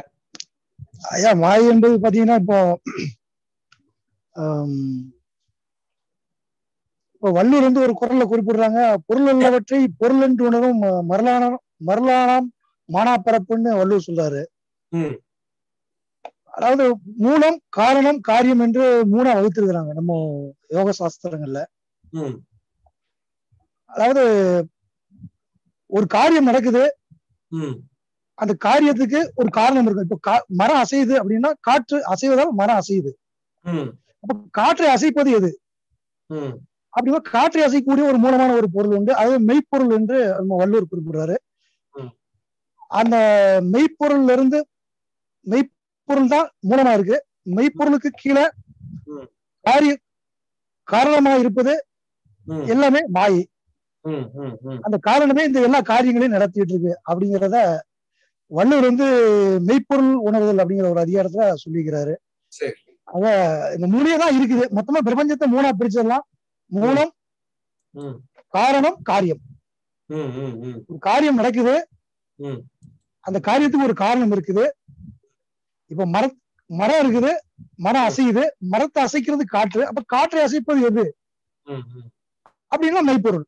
ஐயா மாய் என்பது பாத்தீங்கன்னா இப்போ இப்போ வள்ளுவர் வந்து ஒரு குரல்ல குறிப்பிடுறாங்க பொருள் உள்ளவற்றை பொருள் என்று உணரும் மரலான மரலானாம் மானாப்பரப்புன்னு வள்ளுவர் சொல்றாரு. அதாவது மூலம் காரணம் காரியம் என்று மூணா வகுத்திருக்கிறாங்க நம்ம யோக சாஸ்திரங்கள்ல அதாவது ஒரு காரியம் நடக்குது. அந்த காரியத்துக்கு ஒரு காரணம் இருக்கு. இப்போ மரம் அசையுது அப்படின்னா காற்று அசைவதால் மரம் அசையுது. அப்ப காற்றை அசைப்பது எது? அப்படின்னா காற்றை அசைக்கக்கூடிய ஒரு மூலமான ஒரு பொருள் உண்டு. அது மெய்ப்பொருள் என்று நம்ம வள்ளுவர் குறிப்பிடுறாரு. அந்த மெய்ப்பொருள்ல இருந்து மெய்ப்பொருள் தான் மூலமா இருக்கு. மெய்ப்பொருளுக்கு கீழே காரிய காரணமா இருப்பது எல்லாமே மாயை. அந்த காரணமே இந்த எல்லா காரியங்களையும் நடத்திட்டு இருக்கு அப்படிங்கிறத வள்ளுவர் வந்து மெய்ப்பொருள் உணர்தல் அப்படிங்கிற ஒரு அதிகாரத்துல சொல்லிக்கிறாரு. அத இந்த தான் இருக்குது. மொத்தமா பிரபஞ்சத்தை மூணா பிரிச்சிடலாம். மூலம் காரணம் காரியம். ஒரு காரியம் நடக்குது. அந்த காரியத்துக்கு ஒரு காரணம் இருக்குது. இப்ப மர மரம் இருக்குது மரம் அசையுது. மரத்தை அசைக்கிறது காற்று. அப்ப காற்றை அசைப்பது எது? அப்படின்னா மெய்ப்பொருள்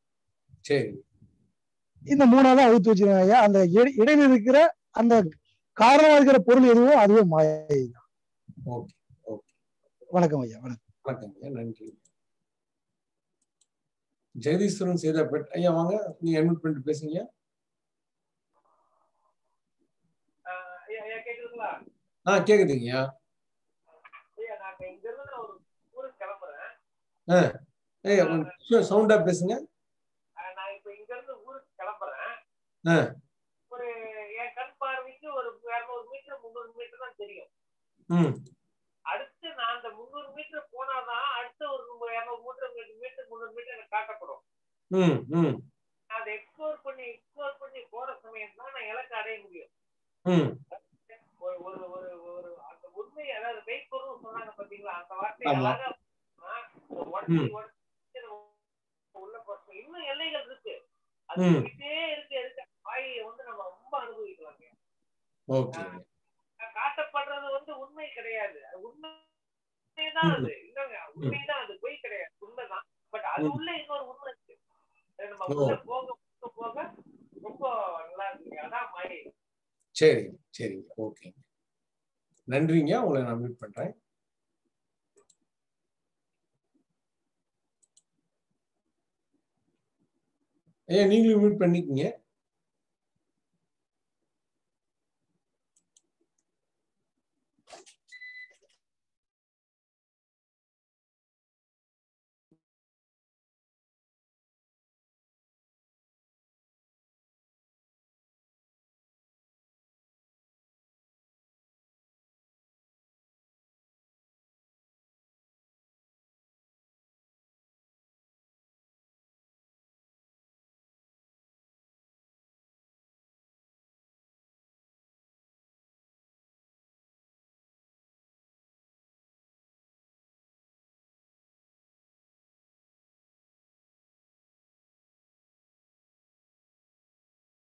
இந்த மூணாவது அழுத்து வச்சிருக்காங்க ஐயா. அந்த இடை- இடையில இருக்கிற அந்த காரணமா இருக்கிற பொருள் எதுவோ அதுவே மாயை வணக்கம் ஐயா வணக்கம். வணக்கம் ஐயா. நன்றி. ஜெகதீஸ்வரன் சேதாப்பேட் ஐயா வாங்க நீங்க அட்மிட் பண்ணிட்டு பேசுங்க. ஆ கேக்குதுங்கய்யா கொஞ்சம் சவுண்டா பேசுங்க. நான் இப்ப இங்க இருந்து ஊருக்கு கிளம்புறேன். ஒரு என் கண் பார்வைக்கு ஒரு இருநூறு மீட்டர் முந்நூறு மீட்டர் தான் தெரியும் ம் அடுத்து நான் அந்த முந்நூறு மீட்டர் போனாதான் அடுத்த ஒரு இருநூறு மீட்டர் முந்நூறு மீட்டர் எனக்கு காட்டப்படும். அதை எக்ஸ்ப்ளோர் பண்ணி எக்ஸ்ப்ளோர் பண்ணி போற சமயம் தான் நான் இலக்கு அடைய முடியும். ஒரு ஒரு ஒரு ஒரு அந்த உண்மை அதாவது மெய்ப்பொருள் சொன்னாங்க பாத்தீங்களா அந்த வார்த்தை. அழகா உடச்சி ம். உடச்சி உள்ள இன்னும் எல்லைகள் இருக்கு. அது. போயிட்டே இருக்க இருக்க. வாயை வந்து நம்ம ரொம்ப அனுபவிக்கலாங்க. காட்டப்படுறது வந்து உண்மை கிடையாது. அது உண்மைதான் அது. இல்லைங்க உண்மைதான் அது. பொய் கிடையாது. உண்மைதான். பட் அது. உள்ள இன்னொரு உண்மை இருக்கு. நம்ம. உள்ள போக போக போக ரொம்ப நல்லா இருக்குங்க. அதான் மாயை சரி சரிங்க ஓகேங்க நன்றிங்க. உங்களை நான் மீட் பண்றேன். ஐயா நீங்களும் மீட் பண்ணிக்கங்க.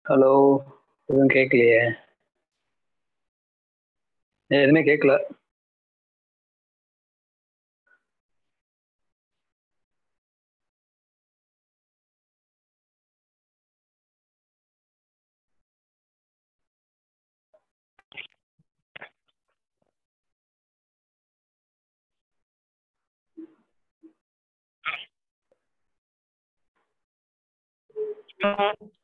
ஹலோ எதுவும் கேட்கலையே எதுவுமே கேட்கல Thank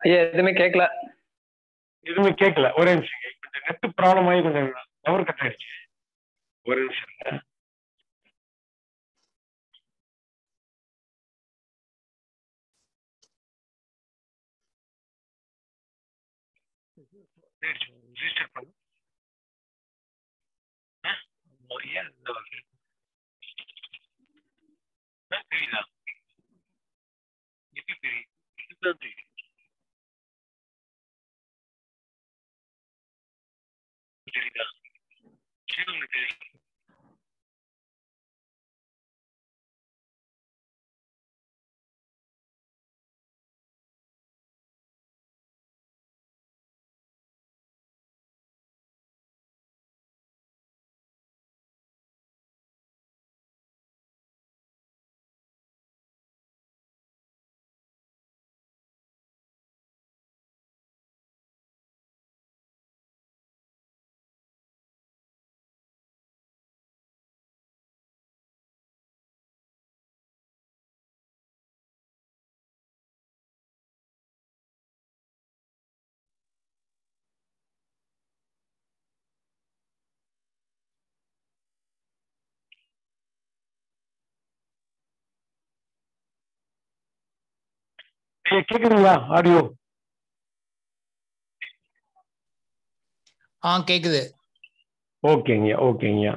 ஐயா எதுவுமே கேட்கல எதுவுமே கேட்கல ஒரே நிமிஷம் கொஞ்சம் நெட் ப்ராப்ளம் ஆகி கொஞ்சம் டவர் கட் ஆயிடுச்சு. ஒரு நிமிஷம். ரிஜிஸ்டர் பண்ணு. ஏன் இந்த தெரியுதா? தெரியும் இதுதான் கேக்குதுங்களா? ஆடியோ? ஆ கேக்குது. ஓகேங்கய்யா ஓகேங்கய்யா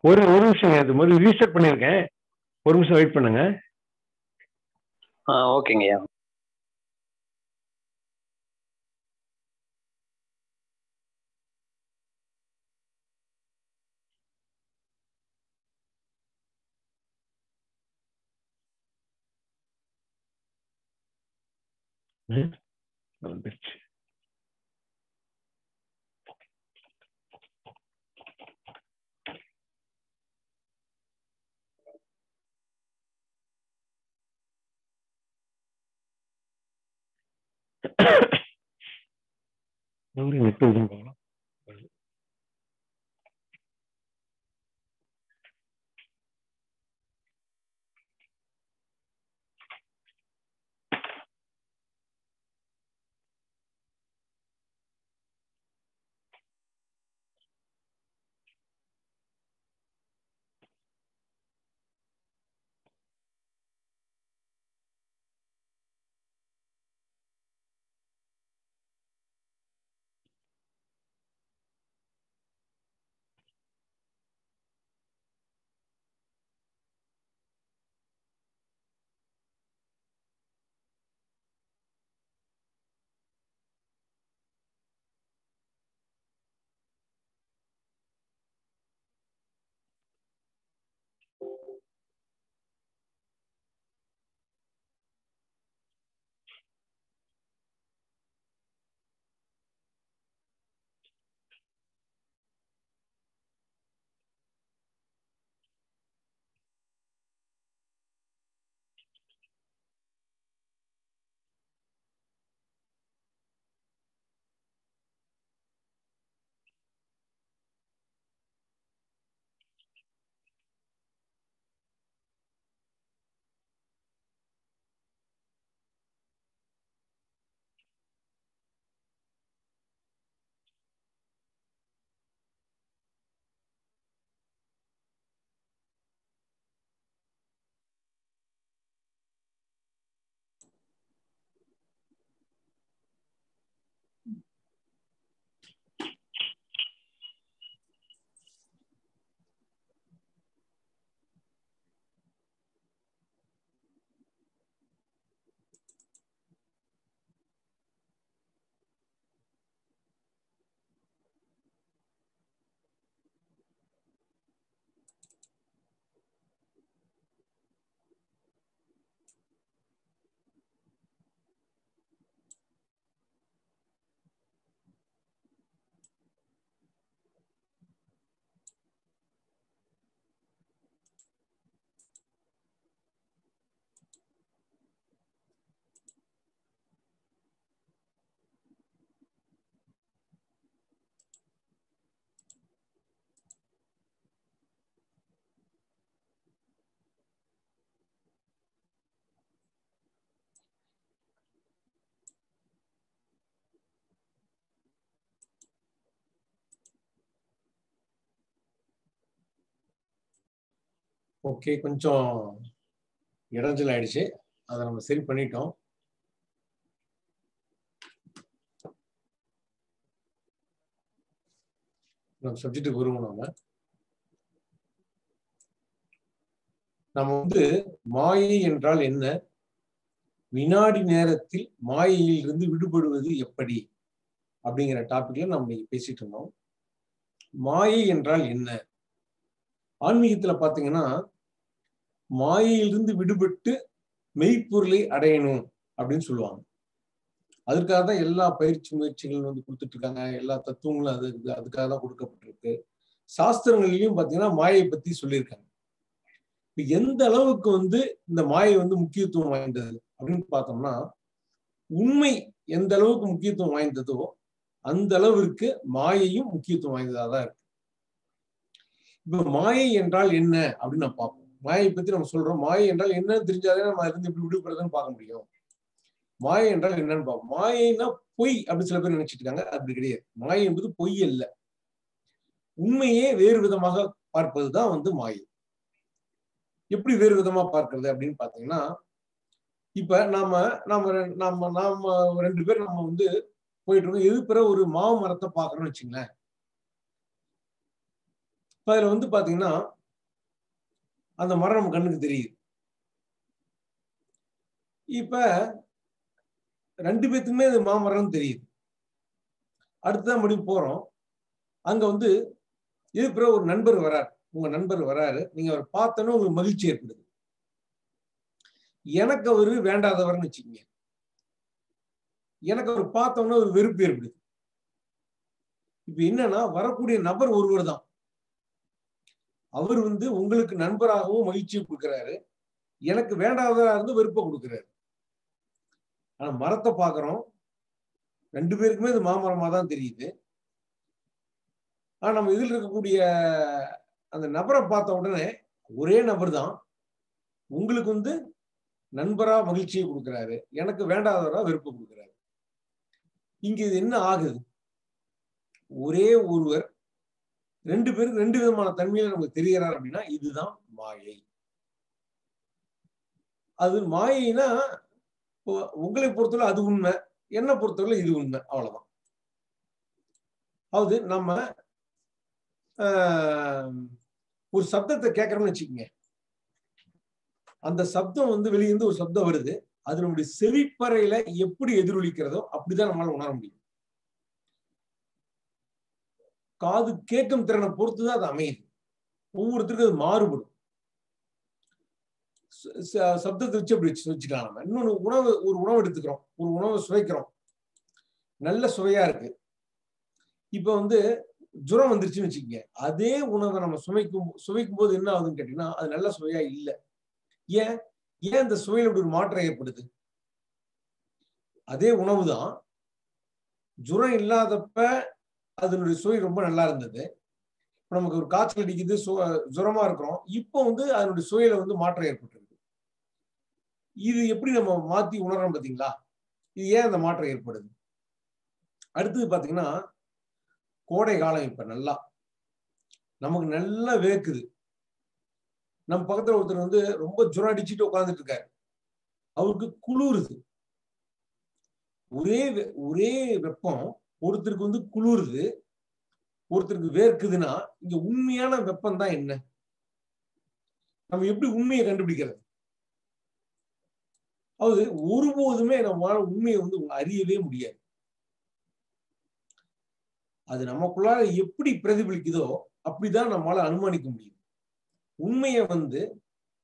ஒரு ஒரு நிமிஷம் அது முதல்ல ரீஸ்டார்ட் பண்ணியிருக்கேன் ஒரு நிமிஷம் வெயிட் பண்ணுங்க. ஆ ஓகேங்கய்யா. ம், வந்துருச்சு எவ்வளவு நெட் விடுங்க பார்க்கலாம் ஓகே கொஞ்சம் இடைஞ்சல் ஆயிடுச்சு அதை நம்ம சரி பண்ணிட்டோம். நம்ம சப்ஜெக்ட்டுக்கு வருவோம் நாம. நம்ம வந்து மாயை என்றால் என்ன? வினாடி நேரத்தில் மாயையிலிருந்து விடுபடுவது எப்படி? அப்படிங்கிற டாபிக்ல நம்ம இன்னைக்கு பேசிட்டு இருந்தோம். மாயை என்றால் என்ன? ஆன்மீகத்துல பாத்தீங்கன்னா மாயையிலிருந்து விடுபட்டு மெய்ப்பொருளை அடையணும் அப்படின்னு சொல்லுவாங்க. அதுக்காக தான் எல்லா பயிற்சி முயற்சிகளும் வந்து கொடுத்துட்டு இருக்காங்க. எல்லா தத்துவங்களும் அது அதுக்காக தான் கொடுக்கப்பட்டிருக்கு. சாஸ்திரங்கள்லயும் பாத்தீங்கன்னா மாயை பத்தி சொல்லியிருக்காங்க. இப்ப எந்த அளவுக்கு வந்து இந்த மாயை வந்து முக்கியத்துவம் வாய்ந்தது அப்படின்னு பார்த்தோம்னா உண்மை எந்த அளவுக்கு முக்கியத்துவம் வாய்ந்ததோ அந்த அளவிற்கு மாயையும் முக்கியத்துவம் வாய்ந்ததா தான் இருக்கு. இப்ப மாயை என்றால் என்ன அப்படின்னு நான் பார்ப்போம். மாயை பத்தி நம்ம சொல்றோம். மாயை என்றால் என்னன்னு தெரிஞ்சாலே நம்ம இருந்து எப்படி விடுபடுறதுன்னு பார்க்க முடியும். மாயை என்றால் என்னன்னு பார்ப்போம். மாயைன்னா பொய் அப்படின்னு சில பேர் நினைச்சிட்டு இருக்காங்க. அப்படி கிடையாது. மாயை என்பது பொய் அல்ல. உண்மையே வேறு விதமாக பார்ப்பதுதான் வந்து மாயை. எப்படி வேறு விதமா பார்க்கறது அப்படின்னு பாத்தீங்கன்னா இப்ப நாம நாம நாம நாம ரெண்டு பேர் நம்ம வந்து போயிட்டு இருக்கோம். எதிர்ப்புற ஒரு மாவு மரத்தை பாக்குறோம்னு வச்சுங்களேன். இப்ப அதுல வந்து பாத்தீங்கன்னா அந்த மரம் நம்ம கண்ணுக்கு தெரியுது. இப்ப ரெண்டு பேத்துக்குமே அது மாமரம்னு தெரியுது. அடுத்ததான் மறுபடியும் போறோம். அங்க வந்து இருக்கிற ஒரு நண்பர் வரார். உங்க நண்பர் வராரு. நீங்க அவரை பார்த்தோன்னே உங்களுக்கு மகிழ்ச்சி ஏற்படுது. எனக்கு அவரு வேண்டாதவர்னு வச்சுக்கோங்க. எனக்கு அவர் பார்த்தோன்னே ஒரு வெறுப்பு ஏற்படுது. இப்ப என்னன்னா வரக்கூடிய நபர் ஒருவர் தான் அவர் வந்து உங்களுக்கு நண்பராகவும் மகிழ்ச்சியை கொடுக்கிறாரு. எனக்கு வேண்டாதவரா இருந்து வெறுப்பை கொடுக்குறாரு. ஆனா மரத்தை பார்க்கிறோம். ரெண்டு பேருக்குமே இது மாமரமா தான் தெரியுது. ஆனா நம்ம இதில் இருக்கக்கூடிய அந்த நபரை பார்த்த உடனே ஒரே நபர் தான் உங்களுக்கு வந்து நண்பரா மகிழ்ச்சியை கொடுக்குறாரு. எனக்கு வேண்டாதவரா வெறுப்பு கொடுக்குறாரு. இங்க இது என்ன ஆகுது? ஒரே ஒருவர் ரெண்டு பேருக்கு ரெண்டு விதமான தன்மையில நமக்கு தெரிகிறார் அப்படின்னா இதுதான் மாயை. அது மாயைனா உங்களை பொறுத்தவரை அது உண்மை என்னை பொறுத்தவரை இது உண்மை அவ்வளவுதான். அதாவது நம்ம ஒரு சப்தத்தை கேட்கறோம்னு வச்சுக்கோங்க. அந்த சப்தம் வந்து வெளியிருந்து ஒரு சப்தம் வருது. அது நம்முடைய செவிப்பறையில எப்படி எதிரொலிக்கிறதோ அப்படிதான் நம்மளால உணர முடியும். காது கேட்கும் திறனை பொறுத்துதான் அது அமையுது. ஒவ்வொருத்தருக்கும் அது மாறுபடும். ச- சப்தத்தை வச்சு அப்படி வச்சு வச்சுக்கலாம் நம்ம. இன்னொன்னு உணவு ஒரு உணவு எடுத்துக்கிறோம். ஒரு உணவை சுவைக்கிறோம். நல்ல சுவையா இருக்கு. இப்ப வந்து ஜுரம் வந்துருச்சுன்னு வச்சுக்கோங்க. அதே உணவை நம்ம சுவைக்கும் சுவைக்கும் போது என்ன ஆகுதுன்னு கேட்டீங்கன்னா அது நல்ல சுவையா இல்லை. ஏன்? ஏன் அந்த சுவையில இப்படி ஒரு மாற்றம் ஏற்படுது? அதே உணவு தான் ஜுரம் இல்லாதப்ப அதனுடைய சுவை ரொம்ப நல்லா இருந்தது. இப்போ நமக்கு ஒரு காய்ச்சல் அடிக்குது சு- ஜுரமா இருக்கிறோம். இப்போ வந்து அதனுடைய சுவையில வந்து மாற்றம் ஏற்பட்டிருக்கு. இது எப்படி நம்ம மாத்தி உணர்றோம் பார்த்தீங்களா இது ஏன் அந்த மாற்றம் ஏற்படுது? அடுத்தது பார்த்தீங்கன்னா கோடை காலம் இப்போ நல்லா நமக்கு நல்லா வேக்குது நம்ம பக்கத்துல ஒருத்தர் வந்து ரொம்ப ஜுரம் அடிச்சுட்டு உட்காந்துட்டு இருக்காரு. அவருக்கு குளிருது. ஒரே வெ- ஒரே வெப்பம் ஒருத்தருக்கு வந்து குளிருது ஒருத்தருக்கு வேர்க்குதுன்னா இங்க உண்மையான வெப்பம் தான் என்ன? நம்ம எப்படி உண்மையை கண்டுபிடிக்கிறது? அதாவது ஒருபோதுமே நம்மளால உண்மையை வந்து அறியவே முடியாது. அது நமக்குள்ளார எப்படி பிரதிபலிக்குதோ அப்படிதான் நம்மளால அனுமானிக்க முடியும். உண்மையை வந்து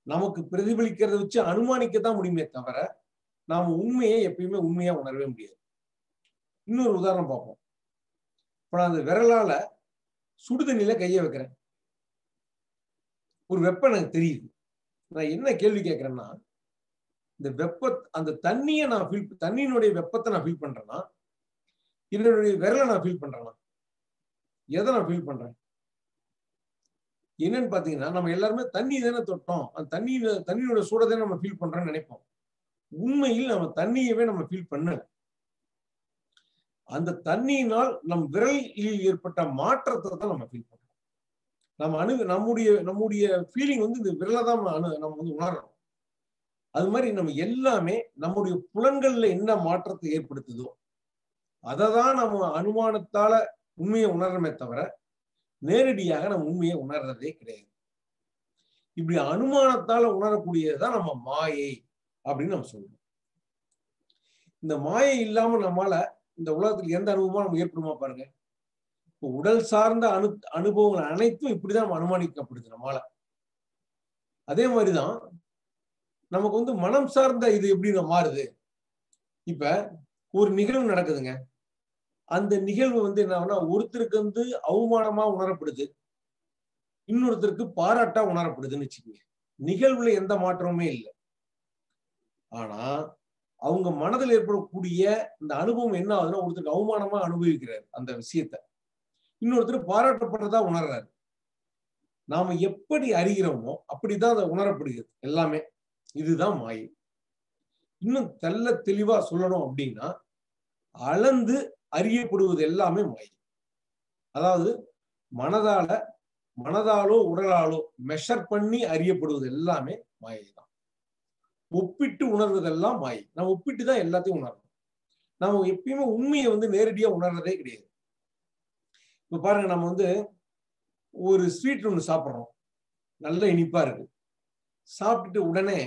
நமக்கு பிரதிபலிக்கிறத வச்சு அனுமானிக்கத்தான் முடியுமே தவிர நாம உண்மையை எப்பயுமே உண்மையா உணரவே முடியாது. இன்னொரு உதாரணம் பார்ப்போம். இப்போ நான் அந்த விரலால சுடுதண்ணியில கைய வைக்கிறேன். ஒரு வெப்பம் எனக்கு தெரியுது. நான் என்ன கேள்வி கேட்கிறேன்னா இந்த வெப்ப அந்த தண்ணியை நான் ஃபீல் தண்ணியினுடைய வெப்பத்தை நான் ஃபீல் பண்றேன்னா என்னுடைய விரலை நான் ஃபீல் பண்றேன்னா எதை நான் ஃபீல் பண்றேன்? என்னன்னு பாத்தீங்கன்னா நம்ம எல்லாருமே தண்ணி தானே தொட்டோம். அந்த தண்ணி தண்ணியோட சூடை நம்ம ஃபீல் பண்றோம்னு நினைப்போம். உண்மையில் நம்ம தண்ணியவே நம்ம ஃபீல் பண்ணல. அந்த தண்ணியினால் நம் விரலில் ஏற்பட்ட மாற்றத்தை தான் நம்ம ஃபீல் பண்றோம். நம்ம அணு நம்முடைய நம்முடைய ஃபீலிங் வந்து இந்த விரலை தான் அணு நம்ம வந்து உணர்றோம் அது மாதிரி நம்ம எல்லாமே நம்முடைய புலன்கள்ல என்ன மாற்றத்தை ஏற்படுத்துதோ அதை தான் நம்ம அனுமானத்தால உண்மையை உணர்றமே தவிர நேரடியாக நம்ம உண்மையை உணர்றதே கிடையாது. இப்படி அனுமானத்தால உணரக்கூடியதுதான் நம்ம மாயை அப்படின்னு நம்ம சொல்றோம். இந்த மாயை இல்லாம நம்மளால இந்த உலகத்துல எந்த அனுபவமும் நம்ம ஏற்படுமா பாருங்க. இப்போ உடல் சார்ந்த அனு அனுபவங்கள் அனைத்தும் இப்படிதான் நம்ம அனுமானிக்கப்படுது நம்மளால அதே மாதிரிதான் நமக்கு வந்து மனம் சார்ந்த இது எப்படி நம்ம மாறுது? இப்ப ஒரு நிகழ்வு நடக்குதுங்க. அந்த நிகழ்வு வந்து என்ன ஒருத்தருக்கு வந்து அவமானமா உணரப்படுது. இன்னொருத்தருக்கு பாராட்டா உணரப்படுதுன்னு வச்சுக்கோங்க. நிகழ்வுல எந்த மாற்றமுமே இல்லை. ஆனா அவங்க மனதில் ஏற்படக்கூடிய இந்த அனுபவம் என்ன ஆகுதுன்னா ஒருத்தருக்கு அவமானமா அனுபவிக்கிறார் அந்த விஷயத்த. இன்னொருத்தர் பாராட்டப்படுறதா உணர்றாரு. நாம எப்படி அறிகிறோமோ அப்படிதான் அதை உணரப்படுகிறது. எல்லாமே இதுதான் மாயை. இன்னும் தெல்ல தெளிவா சொல்லணும் அப்படின்னா அளந்து அறியப்படுவது எல்லாமே மாயை. அதாவது மனதால மனதாலோ உடலாலோ மெஷர் பண்ணி அறியப்படுவது எல்லாமே மாயை தான் ஒப்பிட்டு உணர்வதெல்லாம் மாயை நம்ம ஒப்பிட்டு தான் எல்லாத்தையும் உணரணும். நம்ம எப்பயுமே உண்மையை வந்து நேரடியா உணர்றதே கிடையாது. இப்ப பாருங்க நம்ம வந்து ஒரு ஸ்வீட் ஒன்று சாப்பிட்றோம். நல்ல இனிப்பா இருக்கு. சாப்பிட்டுட்டு உடனே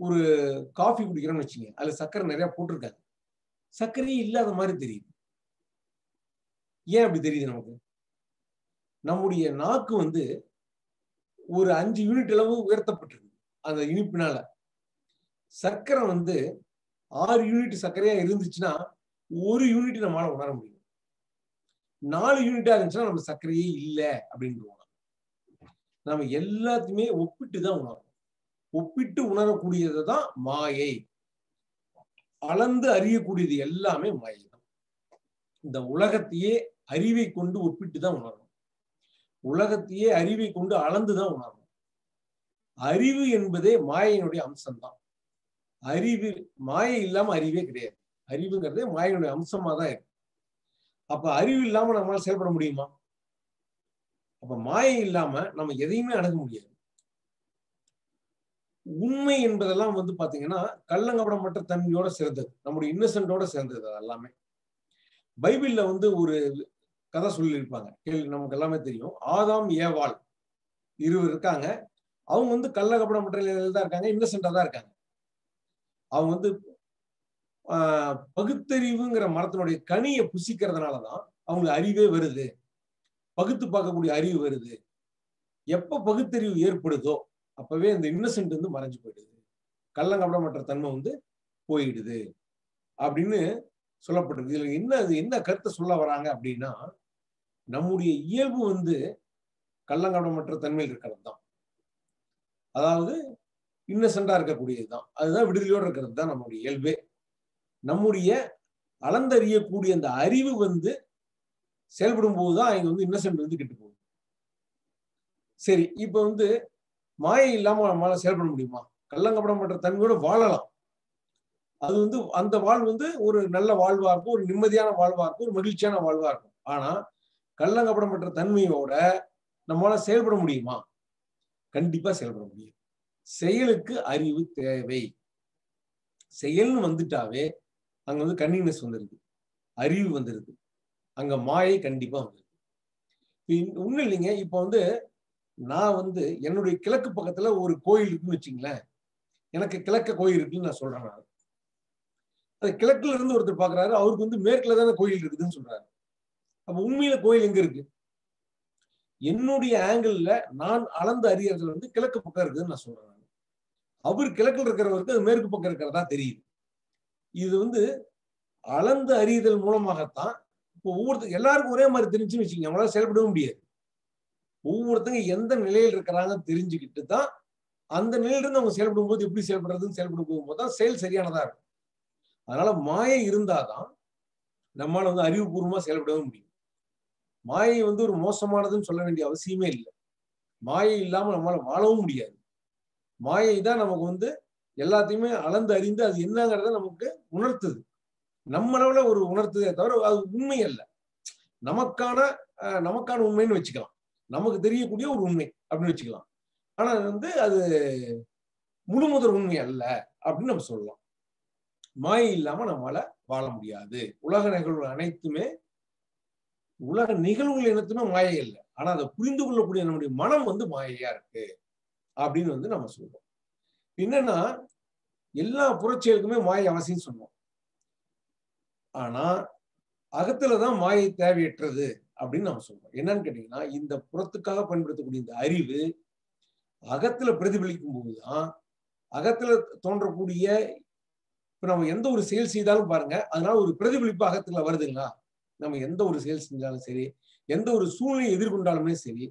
ஒரு காஃபி குடிக்கிறோம்னு வச்சுங்க அதுல சர்க்கரை நிறைய போட்டிருக்காங்க. சர்க்கரையே இல்லாத மாதிரி தெரியுது. ஏன் அப்படி தெரியுது நமக்கு? நம்முடைய நாக்கு வந்து ஒரு அஞ்சு யூனிட் அளவு உயர்த்தப்பட்டிருக்கு. அந்த இனிப்பினால. சர்க்கரை வந்து ஆறு யூனிட் சர்க்கரையா இருந்துச்சுன்னா ஒரு யூனிட் நம்மளால உணர முடியும். நாலு யூனிட்டா இருந்துச்சுன்னா நம்ம சர்க்கரையே இல்லை அப்படின்னு நம்ம எல்லாத்தையுமே ஒப்பிட்டு தான் உணரும் ஒப்பிட்டு உணரக்கூடியது தான் மாயை. அளந்து அறியக்கூடியது எல்லாமே மாயை தான். இந்த உலகத்தையே அறிவை கொண்டு ஒப்பிட்டு தான் உணரும் உலகத்தையே அறிவை கொண்டு அளந்து தான் உணரணும். அறிவு என்பதே மாயையினுடைய அம்சம்தான். அறிவு மாயை இல்லாம அறிவே கிடையாது. அறிவுங்கிறது மாயனுடைய அம்சமா தான் இருக்கு. அப்ப அறிவு இல்லாம நம்மளால செயல்பட முடியுமா? அப்ப மாயை இல்லாம நம்ம எதையுமே அணுக முடியாது. உண்மை என்பதெல்லாம் வந்து பாத்தீங்கன்னா கள்ளங்கபடமற்ற தன்மையோட சேர்ந்தது நம்முடைய இன்னசென்டோட சேர்ந்தது அது எல்லாமே. பைபிள்ல வந்து ஒரு கதை சொல்லியிருப்பாங்க. கேள்வி நமக்கு எல்லாமே தெரியும். ஆதாம் ஏவாள் இருவர் இருக்காங்க. அவங்க வந்து கள்ளக்கபடமற்ற நிலையில தான் இருக்காங்க இன்னசென்டா தான் இருக்காங்க. அவங்க வந்து பகுத்தறிவுங்கிற மரத்தினுடைய கனியை புசிக்கிறதுனாலதான் அவங்களுக்கு அறிவே வருது. பகுத்து பார்க்கக்கூடிய அறிவு வருது. எப்ப பகுத்தறிவு ஏற்படுதோ அப்பவே இந்த இன்னசென்ட் வந்து மறைஞ்சு போயிடுது. கள்ளங்கப்படமற்ற தன்மை வந்து போயிடுது. அப்படின்னு சொல்லப்பட்டிருக்கு இதுல என்ன அது என்ன கருத்தை சொல்ல வராங்க அப்படின்னா நம்முடைய இயல்பு வந்து கள்ளங்கப்படமற்ற தன்மையில் இருக்கிறது தான் அதாவது இன்னசென்டா இருக்கக்கூடியது தான் அதுதான் விடுதலையோடு இருக்கிறது தான் நம்முடைய இயல்பே. நம்முடைய அளந்தறியக்கூடிய அந்த அறிவு வந்து செயல்படும் போதுதான் இங்க வந்து இன்னசென்ட் வந்து கெட்டு போகுது. சரி இப்ப வந்து மாயை இல்லாம நம்மளால செயல்பட முடியுமா? கள்ளங்கப்படம் பண்ற தன்மையோட வாழலாம். அது வந்து அந்த வாழ்வு வந்து ஒரு நல்ல வாழ்வா இருக்கும் ஒரு நிம்மதியான வாழ்வா இருக்கும் ஒரு மகிழ்ச்சியான வாழ்வா இருக்கும். ஆனா கள்ளங்கப்படமற்ற தன்மையோட நம்மளால செயல்பட முடியுமா? கண்டிப்பா செயல்பட முடியும் செயலுக்கு அறிவு தேவை. செயல்னு வந்துட்டாவே அங்க வந்து கன்னினஸ் வந்துருது. அறிவு வந்துருது. அங்க மாயை கண்டிப்பா வந்துருது. ஒண்ணு இல்லைங்க. இப்ப வந்து நான் வந்து என்னுடைய கிழக்கு பக்கத்துல ஒரு கோயில் இருக்குன்னு வச்சுங்களேன். எனக்கு கிழக்க கோயில் இருக்குன்னு நான் சொல்றேன் நான். அது கிழக்குல இருந்து ஒருத்தர் பாக்குறாரு. அவருக்கு வந்து மேற்குல தானே கோயில் இருக்குதுன்னு சொல்றாரு. அப்ப உண்மையில கோயில் எங்க இருக்கு? என்னுடைய ஆங்கிள் நான் அளந்து அறியறதுல வந்து கிழக்கு பக்கம் இருக்குதுன்னு நான் சொல்றேன் அவர் கிழக்கில் இருக்கிறவருக்கு அது மேற்கு பக்கம் இருக்கிறதா தெரியுது. இது வந்து அளந்து அறிதல் மூலமாகத்தான் இப்போ ஒவ்வொருத்தர் எல்லாருக்கும் ஒரே மாதிரி தெரிஞ்சுன்னு வச்சுக்கோங்க அவங்களால செயல்படவும் முடியாது. ஒவ்வொருத்தங்க எந்த நிலையில் இருக்கிறாங்க தெரிஞ்சுக்கிட்டு தான் அந்த நிலையிலிருந்து அவங்க செயல்படும் போது எப்படி செயல்படுறதுன்னு செயல்படும் போகும்போது தான் செயல் சரியானதா இருக்கும். அதனால மாயை இருந்தாதான் நம்மளால வந்து அறிவுபூர்வமா செயல்படவும் முடியும். மாயை வந்து ஒரு மோசமானதுன்னு சொல்ல வேண்டிய அவசியமே இல்லை. மாயை இல்லாமல் நம்மளால வாழவும் முடியாது. மாயை தான் நமக்கு வந்து எல்லாத்தையுமே அளந்து அறிந்து அது என்னங்கிறத நமக்கு உணர்த்துது. நம்ம அளவுல ஒரு உணர்த்துதே தவிர அது உண்மை அல்ல. நமக்கான நமக்கான உண்மைன்னு வச்சுக்கலாம். நமக்கு தெரியக்கூடிய ஒரு உண்மை அப்படின்னு வச்சுக்கலாம். ஆனா வந்து அது முழுமுதற் உண்மை அல்ல அப்படின்னு நம்ம சொல்லலாம். மாயை இல்லாம நம்மளால வாழ முடியாது. உலக நிகழ்வு அனைத்துமே உலக நிகழ்வுகள் இனத்துமே மாயை இல்லை ஆனா அதை புரிந்து கொள்ளக்கூடிய நம்முடைய மனம் வந்து மாயையா இருக்கு. அப்படின்னு வந்து நம்ம சொல்றோம். என்னன்னா எல்லா புறச்செயலுக்குமே மாயை அவசியம் சொன்னோம் ஆனா அகத்துலதான் மாயை தேவையற்றது அப்படின்னு நம்ம சொல்றோம். என்னன்னு கேட்டீங்கன்னா இந்த புறத்துக்காக பயன்படுத்தக்கூடிய இந்த அறிவு அகத்துல பிரதிபலிக்கும் போதுதான் அகத்துல தோன்றக்கூடிய இப்ப நம்ம எந்த ஒரு செயல் செய்தாலும் பாருங்க அதனால ஒரு பிரதிபலிப்பு அகத்துல வருதுங்களா? நம்ம எந்த ஒரு செயல் செஞ்சாலும் சரி எந்த ஒரு சூழ்நிலையை எதிர்கொண்டாலுமே சரி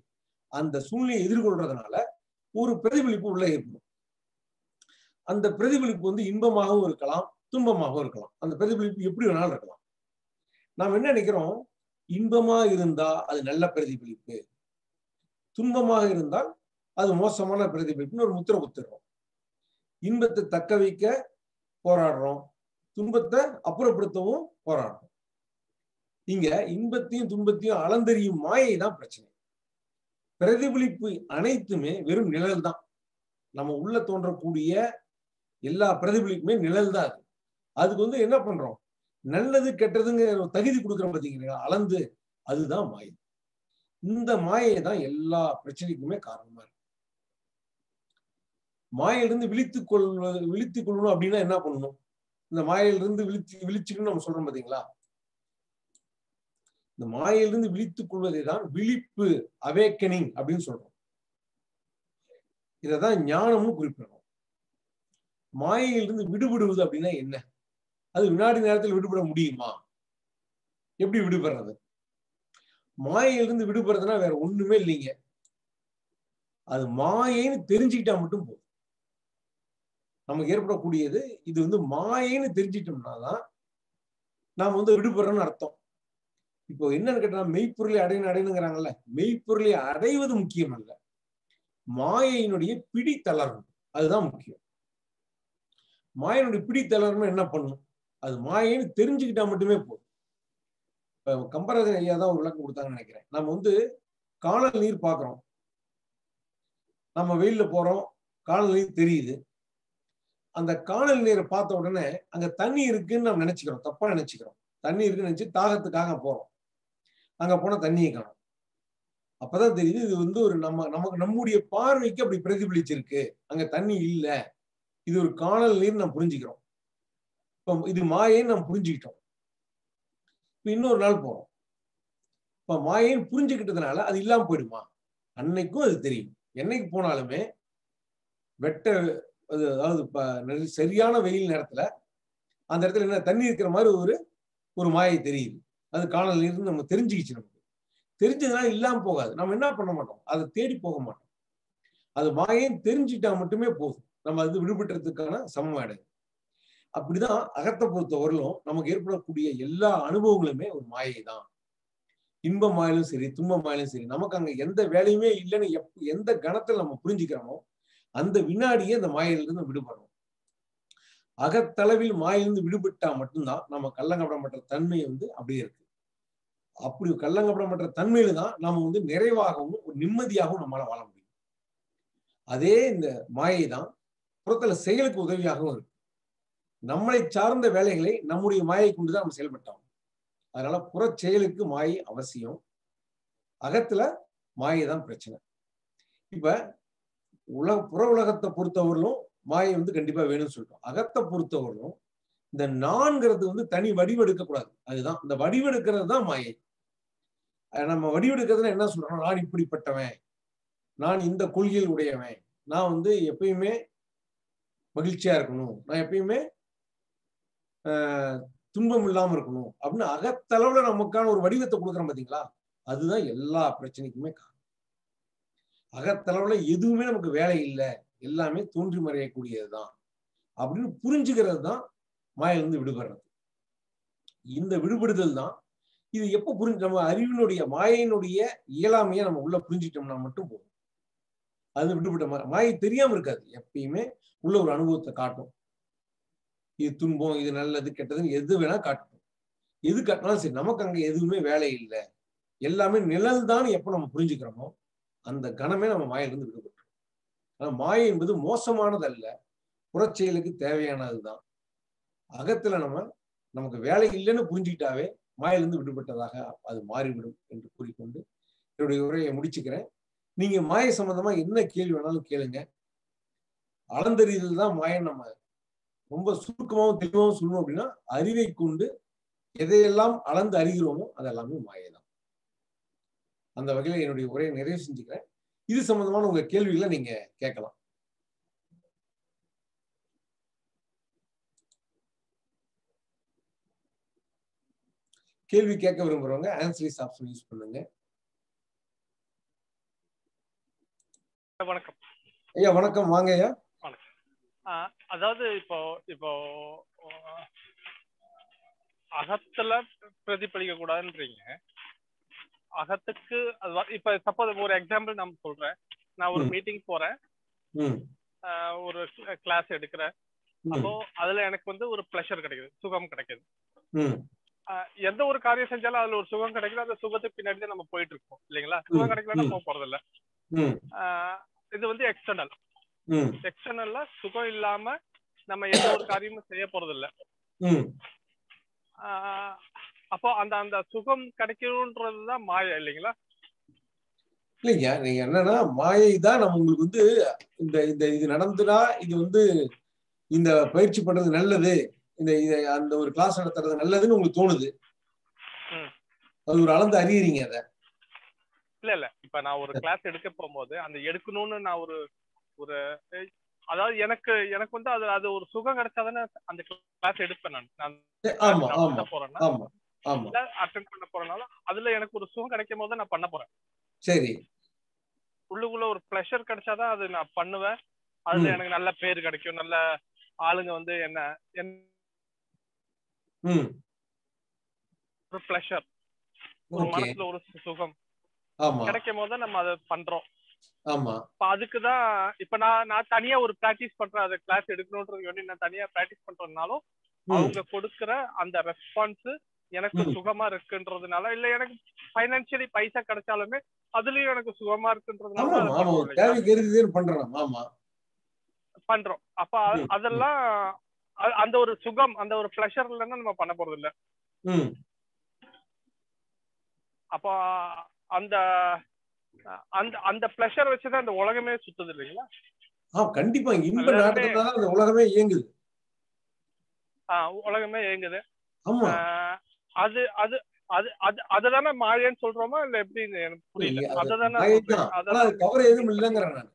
அந்த சூழ்நிலையை எதிர்கொள்றதுனால ஒரு பிரதிபலிப்பு உள்ள ஏற்படும். அந்த பிரதிபலிப்பு வந்து இன்பமாகவும் இருக்கலாம் துன்பமாகவும் இருக்கலாம். அந்த பிரதிபலிப்பு எப்படி வேணாலும் இருக்கலாம். நாம் என்ன நினைக்கிறோம்? இன்பமா இருந்தா அது நல்ல பிரதிபலிப்பு. துன்பமாக இருந்தால் அது மோசமான பிரதிபலிப்புன்னு ஒரு முத்திரை குத்துறோம். இன்பத்தை தக்க வைக்க போராடுறோம். துன்பத்தை அப்புறப்படுத்தவும் போராடுறோம். இங்க இன்பத்தையும் துன்பத்தையும் அளந்தறியும் மாயை தான் பிரச்சனை. பிரதிபலிப்பு அனைத்துமே வெறும் நிழல் தான் நம்ம உள்ள தோன்றக்கூடிய எல்லா பிரதிபலிப்புமே நிழல் தான் அது. அதுக்கு வந்து என்ன பண்றோம்? நல்லது கெட்டதுங்கிற ஒரு தகுதி கொடுக்குறோம் பார்த்தீங்கன்னா அளந்து அதுதான் மாயை. இந்த மாயை தான் எல்லா பிரச்சனைக்குமே காரணமா இருக்கு. மாயிலிருந்து விழித்துக் கொள்வது விழித்துக் கொள்ளணும் அப்படின்னா என்ன பண்ணணும்? இந்த மாயிலிருந்து விழித்து விழிச்சுக்கணும் நம்ம சொல்றோம் பாத்தீங்களா? இந்த மாயிலிருந்து விழித்துக் கொள்வதை தான் விழிப்பு அவேக்கனிங் அப்படின்னு சொல்றோம். இததான் ஞானம்னு குறிப்பிடணும் மாயையிலிருந்து விடுபடுவது அப்படின்னா என்ன? அது வினாடி நேரத்தில் விடுபட முடியுமா? எப்படி விடுபடுறது? மாயையிலிருந்து விடுபடுறதுன்னா வேற ஒண்ணுமே இல்லைங்க. அது மாயைன்னு தெரிஞ்சுக்கிட்டா மட்டும் போதும். நமக்கு ஏற்படக்கூடியது இது வந்து மாயைன்னு தெரிஞ்சிட்டோம்னா தான் நாம் வந்து விடுபடுறோம்னு அர்த்தம். இப்போ என்னன்னு கேட்டா மெய்ப்பொருளை அடையணும் அடையணுங்கிறாங்கல்ல. மெய்ப்பொருளை அடைவது முக்கியம் அல்ல மாயையினுடைய பிடி தளரும் அதுதான் முக்கியம். மாயனுடைய பிடி தளரணும் என்ன பண்ணும்? அது மாயைன்னு தெரிஞ்சுக்கிட்டா மட்டுமே போதும். இப்ப கம்பராஜன் ஐயா தான் ஒரு விளக்கம் கொடுத்தாங்கன்னு நினைக்கிறேன். நம்ம வந்து காணல் நீர் பாக்குறோம் நம்ம வெயில்ல போறோம். காணல் நீர் தெரியுது. அந்த காணல் நீரை பார்த்த உடனே அங்க தண்ணி இருக்குன்னு நம்ம நினைச்சுக்கிறோம். தப்பா நினைச்சுக்கிறோம். தண்ணி இருக்குன்னு நினைச்சு தாகத்துக்காக போறோம். அங்க போனா தண்ணியை காணும். அப்பதான் தெரியுது இது வந்து ஒரு நம்ம நமக்கு நம்முடைய பார்வைக்கு அப்படி பிரதிபலிச்சிருக்கு. அங்க தண்ணி இல்ல. இது ஒரு காணல் நீர் நம்ம புரிஞ்சுக்கிறோம். இப்போ இது மாயைன்னு நம்ம புரிஞ்சுக்கிட்டோம். இப்ப இன்னொரு நாள் போறோம். இப்ப மாயைன்னு புரிஞ்சுக்கிட்டதுனால அது இல்லாம போயிடுமா? அன்னைக்கும் அது தெரியும். என்னைக்கு போனாலுமே வெட்ட அது அதாவது இப்ப சரியான வெயில் நேரத்துல அந்த இடத்துல என்ன தண்ணி இருக்கிற மாதிரி ஒரு ஒரு மாயை தெரியுது. அது காணல் இருந்து நம்ம தெரிஞ்சுக்கிச்சு நமக்கு. தெரிஞ்சதுனால இல்லாம போகாது. நம்ம என்ன பண்ண மாட்டோம்? அதை தேடி போக மாட்டோம். அது மாயைன்னு தெரிஞ்சுக்கிட்டா மட்டுமே போதும். நம்ம அது விடுபட்டுறதுக்கான சமமாயிடுது அப்படிதான் அகத்தை பொறுத்த வரலும் நமக்கு ஏற்படக்கூடிய எல்லா அனுபவங்களுமே ஒரு மாயை தான் இன்ப மாயிலும் சரி துன்ப மாயிலும் சரி நமக்கு அங்க எந்த வேலையுமே இல்லைன்னு எப் எந்த கணத்தில் நம்ம புரிஞ்சுக்கிறோமோ அந்த வினாடியே அந்த மாயிலிருந்து விடுபடுறோம். அகத்தளவில் மாயிலிருந்து விடுபட்டா மட்டும்தான் நம்ம கள்ளங்கப்படப்பட்ட தன்மை வந்து அப்படியே இருக்கு. அப்படி கள்ளங்கப்படமற்ற தன்மையில தான் நாம வந்து நிறைவாகவும் ஒரு நிம்மதியாகவும் நம்மளால வாழ முடியும். அதே இந்த மாயை தான் புறத்துல செயலுக்கு உதவியாகவும் இருக்கு. நம்மளை சார்ந்த வேலைகளை நம்முடைய மாயை கொண்டுதான் நம்ம செயல்பட்டோம். அதனால புற செயலுக்கு மாயை அவசியம். அகத்துல மாயை தான் பிரச்சனை. இப்ப உலக புற உலகத்தை பொறுத்தவரையிலும் மாயை வந்து கண்டிப்பா வேணும்னு சொல்லிட்டோம். அகத்தை பொறுத்தவரையிலும் இந்த நான்கிறது வந்து தனி வடிவெடுக்க கூடாது அதுதான். இந்த வடிவெடுக்கிறது தான் மாயை. நம்ம வடிவெடுக்கிறதுல என்ன சொல்றோம் நான் இப்படிப்பட்டவன். நான் இந்த கொள்கையில் உடையவன். நான் வந்து எப்பயுமே மகிழ்ச்சியா இருக்கணும். நான் எப்பயுமே துன்பம் இல்லாம இருக்கணும். அப்படின்னு அகத்தளவுல நமக்கான ஒரு வடிவத்தை கொடுக்குறோம் பாத்தீங்களா? அதுதான் எல்லா பிரச்சனைக்குமே காரணம். அகத்தளவுல எதுவுமே நமக்கு வேலை இல்லை. எல்லாமே தோன்றி மறையக்கூடியதுதான். அப்படின்னு புரிஞ்சுக்கிறது தான் மாயிலிருந்து விடுபடுறது. இந்த விடுபடுதல் தான் இது எப்போ புரிஞ்சு நம்ம அறிவினுடைய மாயினுடைய இயலாமையை நம்ம உள்ள புரிஞ்சிட்டோம்னா மட்டும் போதும். அது விடுபட்ட மாதிரி மாயை தெரியாம இருக்காது. எப்பயுமே உள்ள ஒரு அனுபவத்தை காட்டும். இது துன்பம் இது நல்லது கெட்டதுன்னு எது வேணா காட்டும். எது காட்டினாலும் சரி நமக்கு அங்க எதுவுமே வேலை இல்லை. எல்லாமே நிழல் தான் எப்போ நம்ம புரிஞ்சுக்கிறோமோ அந்த கணமே நம்ம மாயிலிருந்து விடுபட்டுரும். ஆனா மாயை என்பது மோசமானது அல்ல புறச்செயலுக்கு தேவையானதுதான். அகத்துல நம்ம நமக்கு வேலை இல்லைன்னு புரிஞ்சுக்கிட்டாவே மாயிலிருந்து விடுபட்டதாக அது மாறிவிடும் என்று கூறிக்கொண்டு என்னுடைய உரையை முடிச்சுக்கிறேன். நீங்க மாய சம்பந்தமா என்ன கேள்வி வேணாலும் கேளுங்க. அளந்தறிதல் தான் மாயம் நம்ம ரொம்ப சுருக்கமாகவும் தெளிவாகவும் சொல்லணும் அப்படின்னா அறிவை கொண்டு எதையெல்லாம் அளந்து அறிகிறோமோ அதெல்லாமே மாயை தான். அந்த வகையில என்னுடைய உரையை நிறைவு செஞ்சுக்கிறேன். இது சம்பந்தமான உங்க கேள்விகளை நீங்க கேட்கலாம். கேள்வி கேட்க விரும்புறவங்க ஆன்சரிஸ் ஆப்ஷன் யூஸ் பண்ணுங்க. வணக்கம். ஐயா வணக்கம். வாங்க ஐயா. அதாவது இப்போ இப்போ அகத்துல பிரதிபலிக்க கூடாதுன்றீங்க. அகத்துக்கு அது இப்ப சப்போஸ் ஒரு எக்ஸாம்பிள் நான் சொல்றேன். நான் ஒரு. மீட்டிங் போறேன். ஒரு கிளாஸ் எடுக்கிறேன். அப்போ அதுல எனக்கு வந்து ஒரு ப்ளஷர் கிடைக்குது சுகம் கிடைக்குது. எந்த ஒரு காரியம் செஞ்சாலும் அதுல ஒரு சுகம் கிடைக்குது அந்த சுகத்துக்கு பின்னாடி தான் நம்ம போயிட்டு இருக்கோம் இல்லைங்களா சுகம் கிடைக்கலன்னா. போக போறது இல்ல இது வந்து எக்ஸ்டர்னல் எக்ஸ்டர்னல்ல சுகம் இல்லாம நம்ம எந்த ஒரு காரியமும் செய்ய போறது இல்ல அப்போ அந்த அந்த சுகம் கிடைக்கணுன்றதுதான் மாயா இல்லைங்களா? இல்லைங்க நீங்க என்னன்னா மாயை தான் நம்ம உங்களுக்கு வந்து இந்த இந்த இது நடந்துடா இது வந்து இந்த பயிற்சி பண்றது நல்லது. இந்த இத அந்த ஒரு கிளாஸ் நடத்துறது நல்லதுன்னு உங்களுக்கு தோணுது. அது ஒரு அளந்து அறியறீங்க அதை? இல்ல இல்ல. இப்ப நான் ஒரு கிளாஸ் எடுக்க போகும்போது அந்த எடுக்கணும்னு நான் ஒரு ஒரு அதாவது எனக்கு எனக்கு வந்து அது அது ஒரு சுகம் கிடைச்சாதானே அந்த கிளாஸ் எடுப்பேன் நான். ஆமா பண்ண போறனால அதுல எனக்கு ஒரு சுகம் கிடைக்கும் போது நான் பண்ண போறேன். சரி. உள்ளுக்குள்ள ஒரு ப்ளஷர் கிடைச்சாதான் அது நான் பண்ணுவேன். அதுல. எனக்கு நல்ல பேர் கிடைக்கும். நல்ல ஆளுங்க வந்து என்ன என்ன ஒரு ப்ளஷர் ஒரு மனசுல ஒரு சுகம் கிடைக்கும் போது நம்ம அதை பண்றோம் ஆமா இப்ப அதுக்கு தான் இப்ப நான் நான் தனியா ஒரு பிராக்டிஸ் பண்றேன் அதை கிளாஸ் எடுக்கணும்ன்றது வேண்டி நான் தனியா பிராக்டிஸ் பண்றதுனாலும். அவங்க கொடுக்கிற அந்த ரெஸ்பான்ஸ் எனக்கு. சுகமா இருக்குன்றதுனால இல்ல எனக்கு ஃபைனான்சியலி பைசா கிடைச்சாலுமே அதுலயும் எனக்கு சுகமா இருக்குன்றதுனால பண்றோம் அப்ப. அதெல்லாம் அந்த ஒரு சுகம் அந்த ஒரு பிளஷர் இல்லைன்னா நம்ம பண்ண போறது இல்ல. ம். அப்போ அந்த அந்த அந்த பிளஷர் வச்சுதான் அந்த உலகமே சுத்துது இல்லைங்களா? கண்டிப்பா. இன்ப நாட்டத்தினால அந்த உலகமே இயங்குது. ஆஹ் உலகமே இயங்குது. அது அது அது அது அததானே மாயன்னு சொல்றோமா? இல்ல எப்படின்னு எனக்கு புரியல. அது அததானே மாயை சொல்றேன். தான். ஆனா அததான் அது தவறு எதுவும் இல்லைங்கிறேன்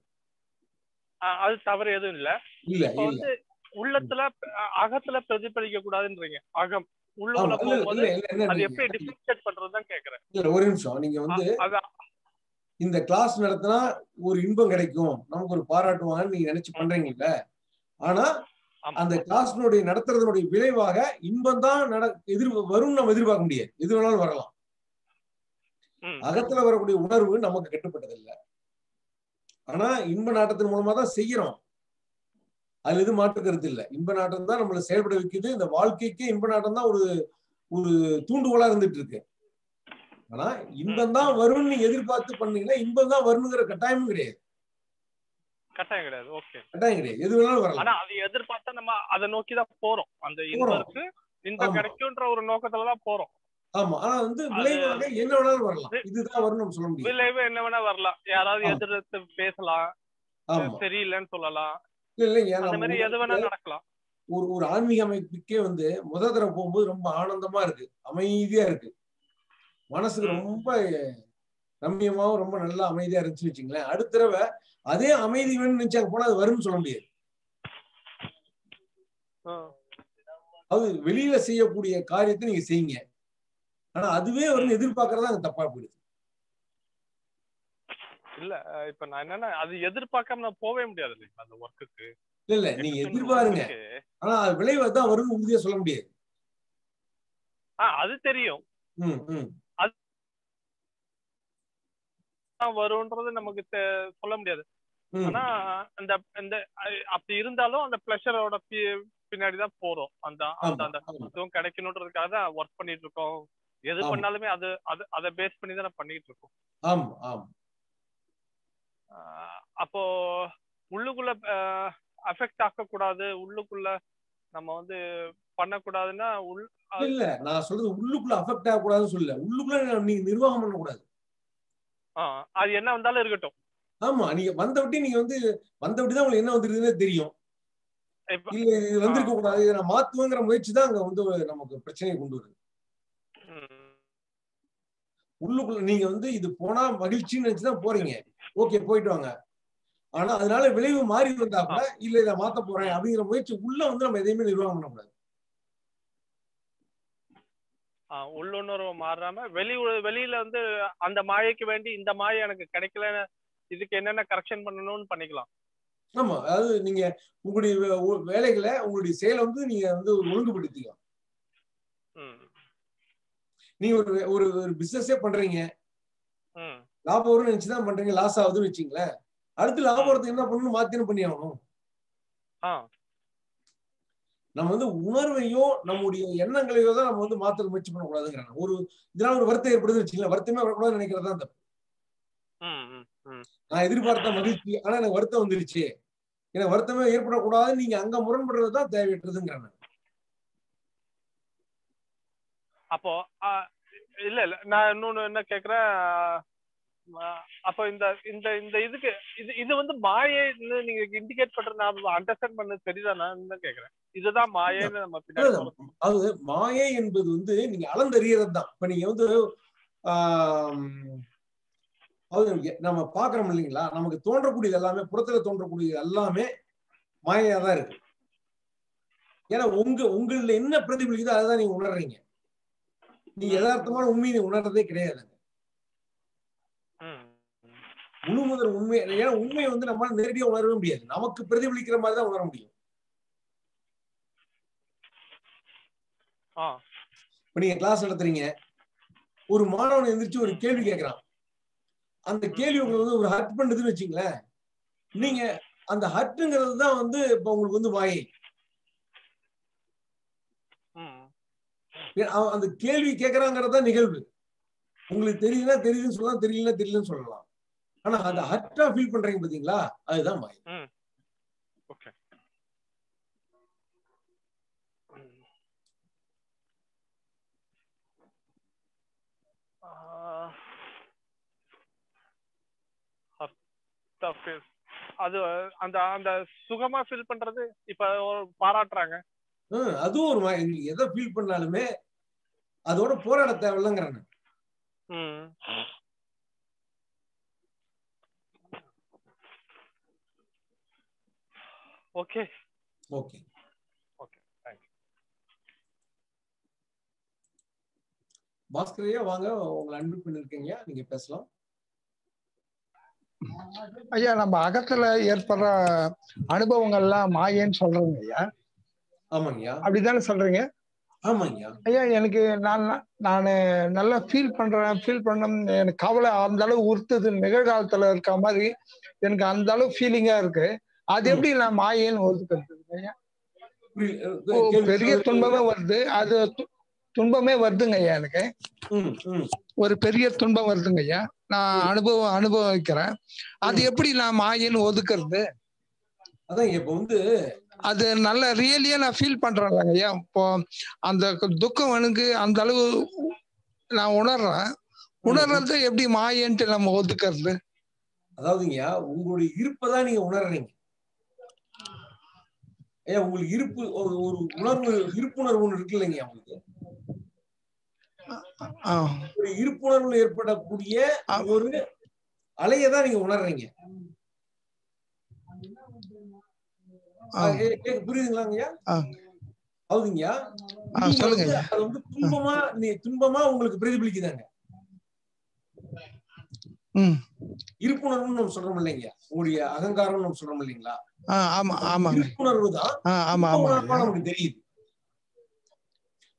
அது தவறு எதுவும் இல்ல. இல்ல. வந்து உள்ளத்துல அகத்துல பிரதிபலிக்க கூடாதுன்றீங்க. அகம். போகும்போது அது எப்படி டிஃபரன்ஷியேட் பண்றதுதான் கேக்குறேன். ஒரு நிமிஷம். நீங்க வந்து இந்த கிளாஸ் நடத்தினா ஒரு இன்பம் கிடைக்கும். நமக்கு ஒரு பாராட்டுவாங்கன்னு நீங்க நினைச்சு பண்றீங்கல்ல. ஆனா அந்த கிளாஸ்னுடைய நடத்துறதனுடைய விளைவாக இன்பம் தான் நட எதிர் வரும் நம்ம எதிர்பார்க்க முடியாது. எது வேணாலும் வரலாம். அகத்துல வரக்கூடிய உணர்வு நமக்கு கட்டுப்பட்டது இல்ல ஆனா இன்ப நாட்டத்தின் மூலமா தான் செய்யறோம். அதுல எதுவும் மாற்று கருத்து இல்ல. இன்ப நாட்டம் தான் நம்மளை செயல்பட வைக்குது. இந்த வாழ்க்கைக்கு இன்ப நாட்டம் தான் ஒரு ஒரு தூண்டுகோலா இருந்துட்டு இருக்கு. ஆனா இன்பம் தான் வரும்னு எதிர்பார்த்து பண்ணீங்கன்னா இன்பம் தான் வரும்ங்கிற கட்டாயமும் கிடையாது. கட்டாயம் கிடையாது. ஓகே கட்டாயம் கிடையாது. எது வேணாலும் வரலாம். ஆனா அது எதிர்பார்த்தா நம்ம அதை நோக்கி தான் போறோம். அந்த. இருக்கு. இன்பம். கிடைக்கும்ன்ற ஒரு நோக்கத்துல தான் போறோம். ஆமா. ஆனா வந்து விளைவாக என்ன வேணாலும் வரலாம். இதுதான் நம்ம சொல்ல முடியாது விளைவு என்ன வேணா வரலாம். யாராவது. எதிர்த்து பேசலாம். சரியில்லைன்னு சொல்லலாம். இல்லைங்க ஒரு ஒரு ஆன்மீக அமைப்புக்கே வந்து முத தடவை போகும்போது ரொம்ப ஆனந்தமா இருக்கு. அமைதியா இருக்கு. மனசுக்கு ரொம்ப ரம்மியமாவும் ரொம்ப நல்லா அமைதியா இருந்துச்சுன்னு வச்சுங்களேன். அடுத்த தடவை அதே அமைதி வேணும்னு நினைச்சாங்க போனா அது வரும்னு சொல்ல முடியாது. அது வெளியில செய்யக்கூடிய காரியத்தை நீங்க செய்யுங்க. ஆனா அதுவே வந்து எதிர்பார்க்கறதா அங்க தப்பா போயிடுது. இல்ல இப்ப நான் என்னன்னா அது எதிர்பார்க்காம நான் போவே முடியாது இல்லைங்களா அந்த ஒர்க்குக்கு இல்ல இல்ல நீங்க எதிர்பாருங்க. ஆனா அது விளைவு தான் வரும்னு உறுதியா சொல்ல முடியாது. ஆஹ் அது தெரியும். ம் ம். தான் வரும்ன்றது நமக்கு சொல்ல முடியாது. ஆனா அந்த அந்த அப்படி இருந்தாலும் அந்த பிளஷரோட பின்னாடி தான் போறோம். அந்த அந்த அந்த இதுவும் கிடைக்கணுன்றதுக்காக தான் ஒர்க் பண்ணிட்டு இருக்கோம். எது. பண்ணாலுமே அது அது அதை பேஸ் பண்ணி தான் பண்ணிட்டு இருக்கோம். ஆமா ஆமா. அப்போ உள்ளுக்குள்ள அஃபெக்ட் ஆக்கக்கூடாது. உள்ளுக்குள்ள நம்ம வந்து பண்ணக்கூடாதுன்னா உள் இல்ல, நான் சொல்றது உள்ளுக்குள்ள அஃபெக்ட் ஆகக்கூடாதுன்னு சொல்லல. உள்ளுக்குள்ள நீங்க நிர்வாகம் பண்ணக்கூடாது. அது என்ன வந்தாலும் இருக்கட்டும். ஆமா நீங்க வந்த விட்டு நீங்க வந்து வந்த விட்டு தான் உங்களுக்கு என்ன வந்துருக்குதுன்னே தெரியும். இல்ல இது வந்திருக்க கூடாது இதை நான் மாத்துவேங்கிற முயற்சி தான் அங்க வந்து நமக்கு பிரச்சனையை கொண்டு வருது. உள்ளுக்குள்ள நீங்க வந்து இது போனா மகிழ்ச்சின்னு நினைச்சுதான் போறீங்க. ஓகே போயிட்டு வாங்க. ஆனா அதனால விளைவு மாறி வந்தா கூட இல்ல இதை மாத்த போறேன் அப்படிங்கிற முயற்சி உள்ள வந்து நம்ம எதையுமே நிர்வாகம் பண்ணக்கூடாது ஆ, உள்ளுணர்வு மாறாம வெளி வெளியில வந்து அந்த மாயைக்கு வேண்டி இந்த மாயை எனக்கு கிடைக்கல இதுக்கு என்னென்ன கரெக்ஷன் பண்ணணும்னு பண்ணிக்கலாம். ஆமா அதாவது நீங்க உங்களுடைய வேலைகளை உங்களுடைய செயலை வந்து நீங்க வந்து ஒழுங்குபடுத்திக்கலாம். நீங்க ஒரு ஒரு பிசினஸே பண்றீங்க லாபம் வரும்னு நினைச்சுதான் பண்றீங்க லாஸ் ஆகுதுன்னு வச்சுங்களேன் அடுத்து லாபம் வரதுக்கு என்ன பண்ணணும்? மாத்திரம் பண்ணி ஆகணும். நம்ம வந்து உணர்வையோ நம்முடைய எண்ணங்களையோ தான் நம்ம வந்து மாத்த முயற்சி பண்ணக்கூடாதுங்கிறாங்க. ஒரு இதனால ஒரு வருத்தம் ஏற்படுதுன்னு வச்சுங்களேன் வருத்தமே வரக்கூடாதுன்னு நினைக்கிறது தப்பு. நான் எதிர்பார்த்த மகிழ்ச்சி ஆனா எனக்கு வருத்தம் வந்துருச்சு. எனக்கு வருத்தமே ஏற்படக்கூடாதுன்னு நீங்க அங்க முரண்படுறது தான் தேவையற்றதுங்கிறாங்க. அப்போ இல்ல இல்ல. நான் இன்னொன்னு என்ன கேக்குறேன் அப்போ இந்த இந்த இந்த இதுக்கு இது இது வந்து மாயைன்னு நீங்க இண்டிகேட் பண்ற நான் அண்டர்ஸ்டாண்ட் பண்ண தெரியுதானு கேக்குறேன். இதுதான் மாயைன்னு நம்ம பின்னாடி. அது மாயை என்பது வந்து நீங்க அளந்தறியறது தான் இப்ப நீங்க வந்து அது நம்ம பாக்குறோம் இல்லைங்களா? நமக்கு தோன்றக்கூடியது எல்லாமே புறத்துல தோன்றக்கூடியது எல்லாமே மாயையா தான் இருக்கு. ஏன்னா உங்க உங்கள என்ன பிரதிபலிக்குதோ அதை தான் நீங்க உணர்றீங்க. நீங்க யதார்த்தமான உண்மையை உணர்றதே கிடையாது முழு முதல் உண்மை ஏன்னா உண்மையை வந்து நம்மளால நேரடியா உணரவே முடியாது. நமக்கு பிரதிபலிக்கிற மாதிரி தான் உணர முடியும். இப்ப நீங்க கிளாஸ் நடத்துறீங்க. ஒரு மாணவன் எந்திரிச்சு ஒரு கேள்வி கேட்கறான் அந்த கேள்வி உங்களுக்கு வந்து ஒரு ஹர்ட் பண்ணுதுன்னு வச்சுங்களேன். நீங்க அந்த ஹர்ட்டுங்கிறது தான் வந்து இப்ப உங்களுக்கு வந்து அவன் அந்த கேள்வி கேட்கறாங்கிறது தான் நிகழ்வு. உங்களுக்கு தெரியுதுன்னா தெரியுதுன்னு சொல்லலாம் தெரியலன்னா தெரியலன்னு சொல்லலாம். ஆனா அந்த ஹர்ட்டா ஃபீல் பண்றீங்க பாத்தீங்களா? அதுதான் மாயை ஓகே அது அந்த அந்த சுகமா ஃபீல் பண்றது இப்ப பாராட்டுறாங்க. அதுவும் ஒரு நீங்க எதை ஃபீல் பண்ணாலுமே அதோட போராட தேவையில்லைங்கிறேன் okay okay okay thank you Bhaskaraiah வாங்க. உங்களை அன்பு பண்ணிருக்கீங்க. நீங்க பேசலாம். ஐயா நம்ம அகத்துல ஏற்படுற அனுபவங்கள்லாம் மாயேன்னு சொல்றோங்க ஐயா. ஆமாங்கய்யா அப்படிதானே சொல்றீங்க? ஆமாங்கய்யா ஐயா. எனக்கு நான் நான் நல்லா ஃபீல் பண்றேன். ஃபீல் பண்ண எனக்கு கவலை அந்த அளவு உறுத்துது. நிகழ்காலத்துல இருக்க மாதிரி எனக்கு அந்த அளவு ஃபீலிங்கா இருக்கு. அது எப்படி நான் மாயேன்னு ஒதுக்கிறது பெரிய துன்பமே வருது. அது துன்பமே வருதுங்க ஐயா எனக்கு. ஒரு பெரிய துன்பம் வருதுங்க ஐயா. நான் அனுபவம் அனுபவிக்கிறேன். அது எப்படி நான் மாயேன்னு ஒதுக்குறது? அதான் இப்ப வந்து அது நல்ல ரியலியா நான் ஃபீல் பண்றேன் ஐயா. இப்போ அந்த துக்கம் எனக்கு அந்த அளவு நான் உணர்றேன். உணர்றது எப்படி மாயன்ட்டு நம்ம ஒதுக்குறது? அதாவதுங்கய்யா உங்களுடைய இருப்பதான் நீங்க உணர்றீங்க. ஏன் உங்களுக்கு இருப்பு ஒரு ஒரு உணர்வு இருப்புணர்வு ஒண்ணு இருக்கு இல்லைங்க உங்களுக்கு? ஒரு இருப்புணர்வுல ஏற்படக்கூடிய ஒரு அலையை தான் நீங்க உணர்றீங்க. புரியுதுங்களாங்கய்யா நீங்க சொல்லுங்க. அது வந்து துன்பமா நீ துன்பமா உங்களுக்கு பிரதிபலிக்குதாங்க. இருப்புணர்வுன்னு நம்ம சொல்றோம் இல்லைங்க உங்களுடைய அகங்காரம் நம்ம சொல்றோம் இல்லைங்களா? ஆமா ஆமாங்க. இருப்புணர்வு தான் ஆமா உணர்வா நமக்கு தெரியுது.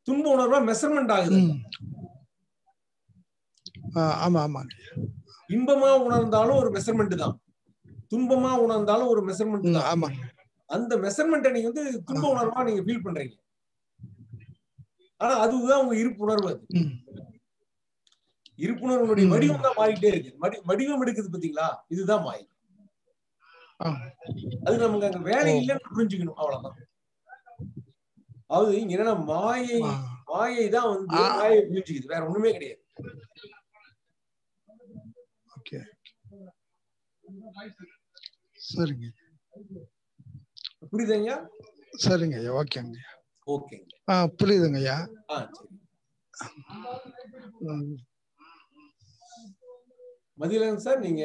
துன்ப உணர்வா மெஷர்மெண்ட் ஆகுது ஆமா ஆமாங்க. இன்பமா உணர்ந்தாலும் ஒரு மெஷர்மெண்ட் தான். துன்பமா உணர்ந்தாலும் ஒரு மெஷர்மெண்ட் தான். ஆமாங்க அந்த மெஷர்மெண்ட்டை நீங்க வந்து துன்ப உணர்வா நீங்க ஃபீல் பண்றீங்க. ஆனா அதுதான் உங்க இருப்பு உணர்வு அது. இருப்புணர்வுடைய. வடிவம் தான் மாறிட்டே இருக்கு. வடி- வடிவம் எடுக்குது பாத்தீங்களா? இதுதான் மாய் அது நமக்கு அங்க வேலை இல்லைன்னு புரிஞ்சுக்கணும் அவ்வளவுதான். அதாவது இங்க என்னன்னா மாயை மாயை தான் வந்து மாயை புரிஞ்சுக்குது வேற ஒண்ணுமே கிடையாது. சரிங்க. புரியுதுங்க சரிங்க ஐயா ஓகேங்க ஓகேங்க. ஆ புரியுதுங்க ஐயா. ஆ சரி நீங்க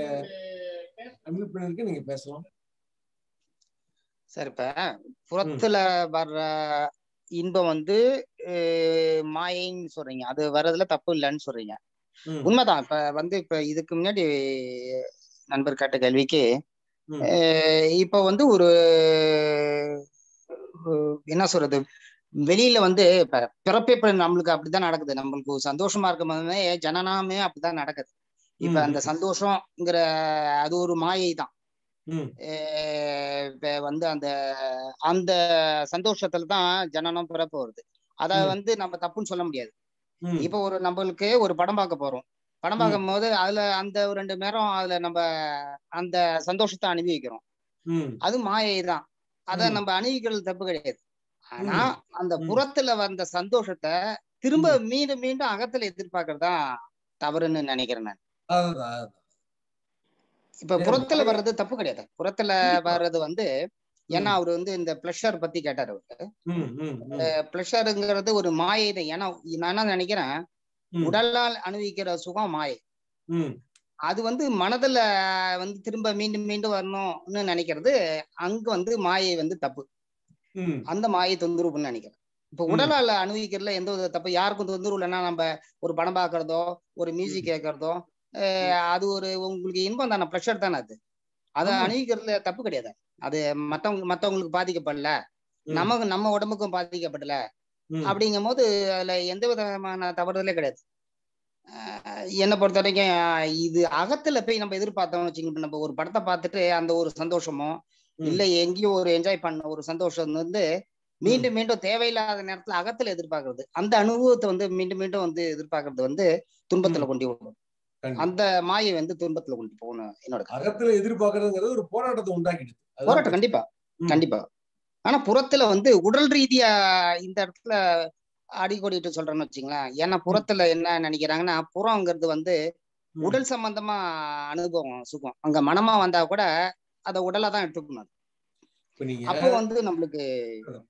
அன்மியூட் பண்ணிருக்க நீங்க பேசலாம். சார் இப்ப புறத்துல வர்ற இன்பம் வந்து மாயைன்னு சொல்றீங்க. அது வர்றதுல தப்பு இல்லைன்னு சொல்றீங்க. உண்மைதான். இப்ப வந்து இப்ப இதுக்கு முன்னாடி நண்பர் கேட்ட கேள்விக்கு இப்ப வந்து ஒரு என்ன சொல்றது? வெளியில வந்து இப்ப பிறப்பே நம்மளுக்கு அப்படிதான் நடக்குது. நம்மளுக்கு ஒரு சந்தோஷமா இருக்கும்போதுமே ஜனனமே அப்படிதான் நடக்குது. இப்ப அந்த சந்தோஷம்ங்கிற அது ஒரு மாயை தான் வந்து அந்த அந்த சந்தோஷத்துல தான் ஜனனம் பிறப்பு வருது அத. வந்து நம்ம தப்புன்னு சொல்ல முடியாது. இப்ப ஒரு நம்மளுக்கு ஒரு படம் பார்க்க போறோம் படம். பார்க்கும் போது அதுல அந்த ஒரு ரெண்டு நேரம் அதுல நம்ம அந்த சந்தோஷத்தை அனுபவிக்கிறோம் அது மாயை தான் அத. நம்ம அனுபவிக்கிறது தப்பு கிடையாது ஆனா. அந்த. புறத்துல வந்த சந்தோஷத்தை திரும்ப மீண்டும் மீண்டும் அகத்துல எதிர்பார்க்கறது தவறுன்னு நினைக்கிறேன் நான் அதுதான் இப்ப புறத்துல வர்றது தப்பு கிடையாது. புறத்துல. வர்றது வந்து ஏன்னா. அவர் வந்து இந்த பிளஷர் பத்தி கேட்டாரு அவரு. பிளஷருங்கிறது ஒரு மாயை தான் ஏன்னா நான் என்ன நினைக்கிறேன். உடலால் அனுபவிக்கிற சுகம் மாயை. அது வந்து மனதுல வந்து திரும்ப மீண்டும் மீண்டும் வரணும்னு நினைக்கிறது அங்க வந்து மாயை வந்து தப்பு. அந்த மாயை தொந்தரவு பண்ண நினைக்கிறேன். இப்ப. உடலால அனுபவிக்கிறதுல எந்த வித தப்பு? யாருக்கும் தொந்தரவு இல்லைன்னா நம்ம ஒரு படம் பார்க்கறதோ ஒரு மியூசிக் கேட்கறதோ அது ஒரு உங்களுக்கு இன்பம் தானே ப்ரெஷர் தானே அது அதை. அணிவிக்கிறதுல தப்பு கிடையாது அது மத்தவங்க மத்தவங்களுக்கு பாதிக்கப்படல. நமக்கு நம்ம உடம்புக்கும் பாதிக்கப்படல. அப்படிங்கும் போது அதுல எந்த விதமான தவறுதலே கிடையாது என்னை பொறுத்த வரைக்கும் இது அகத்துல போய் நம்ம எதிர்பார்த்தோம்னு வச்சுக்கோங்க நம்ம ஒரு படத்தை பார்த்துட்டு அந்த ஒரு சந்தோஷமோ. இல்ல எங்கேயோ ஒரு என்ஜாய் பண்ண ஒரு சந்தோஷம் வந்து மீண்டும் மீண்டும் தேவையில்லாத நேரத்துல அகத்துல எதிர்பார்க்கறது அந்த அனுபவத்தை வந்து மீண்டும் மீண்டும் வந்து எதிர்பார்க்கறது வந்து துன்பத்துல கொண்டு விடும். அந்த மாயை வந்து துன்பத்துல கொண்டு போகணும் என்னோட. அகத்துல எதிர்பார்க்கறதுங்கிறது ஒரு போராட்டத்தை உண்டாக்கிடுது போராட்டம் கண்டிப்பா. கண்டிப்பா ஆனா புறத்துல வந்து உடல் ரீதியா இந்த இடத்துல அடிக்கோடிட்டு சொல்றேன்னு வச்சுங்களேன் ஏன்னா புறத்துல என்ன நினைக்கிறாங்கன்னா புறங்கிறது வந்து. உடல் சம்பந்தமா அனுபவம் சுகம் அங்க மனமா வந்தா கூட அத உடலா தான் எடுத்துக்கணும் அப்போ வந்து நம்மளுக்கு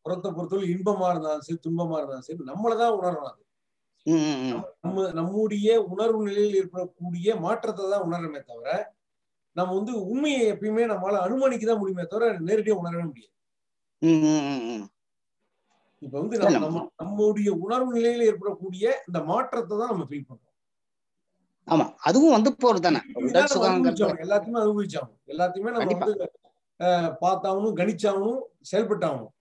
புறத்தை பொறுத்தவரை இன்பமா இருந்தாலும் சரி துன்பமா இருந்தாலும் சரி நம்மளதான் உணரணும். நம்ம நம்முடைய உணர்வு நிலையில் ஏற்படக்கூடிய மாற்றத்தை தான் உணரமே தவிர நம்ம வந்து உண்மையை எப்பயுமே நம்மளால அனுமானிக்க தான் முடியுமே தவிர நேரடியாக உணரவே முடியாது. இப்ப வந்து நம்ம நம்ம- நம்ம நம்முடைய உணர்வு நிலையில ஏற்படக்கூடிய இந்த மாற்றத்தை தான் நம்ம ஃபீல் பண்றோம். ஆமா அதுவும் வந்து போறது தானே. எல்லாத்தையுமே அனுபவிச்சாகணும். எல்லாத்தையுமே நம்ம. வந்து பார்த்தாகணும் கணிச்சாகணும் செயல்பட்டாகணும்.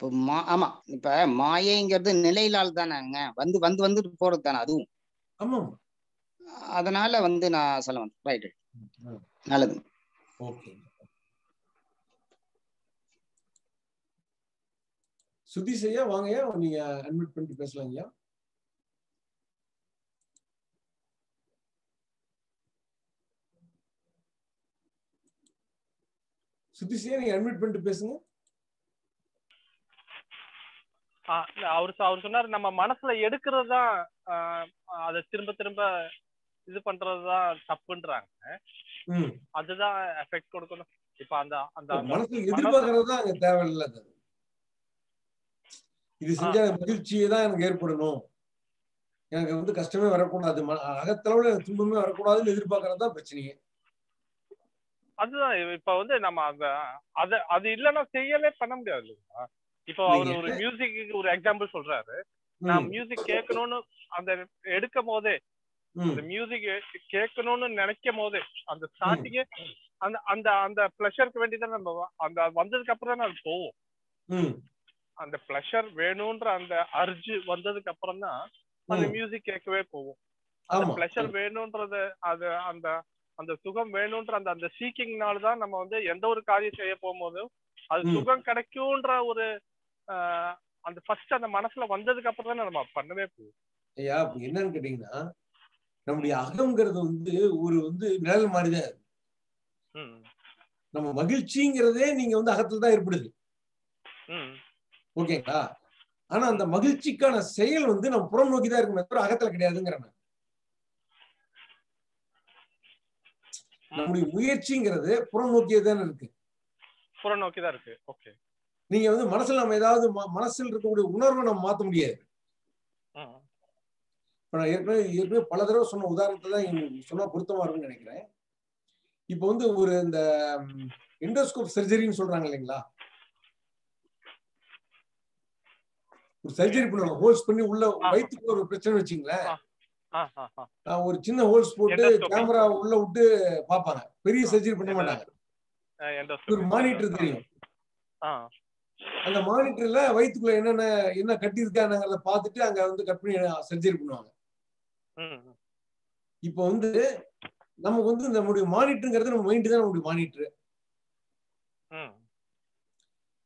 இப்போ மா ஆமா. இப்ப மாயைங்கிறது நிலையிலால் தானேங்க. வந்து வந்து வந்துட்டு போறது தானே அதுவும். அதனால வந்து நான் சொல்ல வந்தேன். ரைட். நல்லது. ஓகே. சுதீஷ் ஐயா வாங்கய்யா? நீங்க அட்மிட் பண்ணிட்டு பேசலாம் ஐயா சுதீஷ் ஐயா நீங்க அட்மிட் பண்ணிட்டு பேசுங்க ஆ, இல்ல, அவர் அவர் சொன்னாரு நம்ம மனசுல எடுக்கிறது தான் அதை திரும்ப திரும்ப இது பண்றதுதான் தப்புன்றாங்க. அதுதான் எஃபெக்ட் கொடுக்கணும். இப்ப அந்த அந்த மனசுல மனசு- எதிர்பார்க்கறது தான் அங்க தேவையில்லாதது இது செஞ்சா மகிழ்ச்சியே தான் எனக்கு ஏற்படணும். எனக்கு வந்து கஷ்டமே வரக்கூடாது. அகத்தளவுல எனக்கு துன்பமே வரக்கூடாதுன்னு எதிர்பார்க்கறது தான் பிரச்சனையே. அதுதான் இப்ப வந்து நம்ம அந்த அத அது இல்லைன்னா செய்யலே பண்ண முடியாது இல்லைங்களா? இப்போ அவர் ஒரு மியூசிக்கு ஒரு எக்ஸாம்பிள் சொல்றாரு. நான் மியூசிக் கேட்கணும்னு அந்த எடுக்கும் போதே அந்த மியூசிக் கேட்கணும்னு நினைக்கும் போதே அந்த ஸ்டார்டிங்கே அந்த அந்த அந்த ப்ளஷருக்கு வேண்டி தான் நம்ம அந்த வந்ததுக்கு அப்புறம் தான் அது போவோம் அந்த ப்ளஷர் வேணும்ன்ற அந்த அர்ஜு வந்ததுக்கு அப்புறம் தான் அந்த. மியூசிக் கேட்கவே போவோம் அந்த ப்ளஷர் வேணும்ன்றது அது அந்த அந்த சுகம் வேணும்ன்ற அந்த அந்த சீக்கிங்னால தான் நம்ம வந்து எந்த ஒரு காரியம் செய்ய போகும்போதும் அது. சுகம் கிடைக்கும்ன்ற ஒரு அந்த ஃபர்ஸ்ட் அந்த மனசுல வந்ததுக்கு அப்புறம் தான் நம்ம பண்ணவே போவோம் ஐயா என்னன்னு கேட்டீங்கன்னா நம்முடைய அகங்கிறது வந்து ஒரு வந்து நிழல் மாதிரிதான். நம்ம மகிழ்ச்சிங்கிறதே நீங்க வந்து அகத்துல தான் ஏற்படுது. ஓகேங்களா? ஆனா அந்த மகிழ்ச்சிக்கான செயல் வந்து நம்ம புறம் நோக்கி தான் இருக்குமே தவிர அகத்துல கிடையாதுங்கிறேன். நம்முடைய முயற்சிங்கிறது புறம் நோக்கியே தானே இருக்கு. புறநோக்கி தான் இருக்கு. ஓகே. நீங்க வந்து மனசுல நம்ம ஏதாவது மனசில் இருக்கக்கூடிய உணர்வை நம்ம மாத்த முடியாது. இப்ப நான் ஏற்கனவே ஏற்கனவே பல தடவை சொன்ன உதாரணத்தை தான் சொன்னா பொருத்தமா இருக்கும்னு நினைக்கிறேன். இப்போ வந்து ஒரு இந்த எண்டோஸ்கோப் சர்ஜரின்னு சொல்றாங்க இல்லைங்களா? ஒரு சர்ஜரி பண்ணுவாங்க ஹோல்ஸ் பண்ணி உள்ள வயிற்றுக்கு ஒரு பிரச்சனை வச்சுங்களேன். ஒரு சின்ன ஹோல்ஸ் போட்டு. கேமரா உள்ள விட்டு பார்ப்பாங்க. பெரிய சர்ஜரி பண்ண மாட்டாங்க. ஒரு. மானிட்டர் தெரியும். அந்த மானிட்டர்ல வயிற்றுக்குள்ள என்னென்ன என்ன கட்டி இருக்காங்கிறத பார்த்துட்டு அங்க வந்து கட் பண்ணி சர்ஜரி பண்ணுவாங்க. இப்போ வந்து நமக்கு வந்து நம்முடைய மானிட்டருங்கிறது நம்ம மைண்டு தான் நம்முடைய மானிட்டர்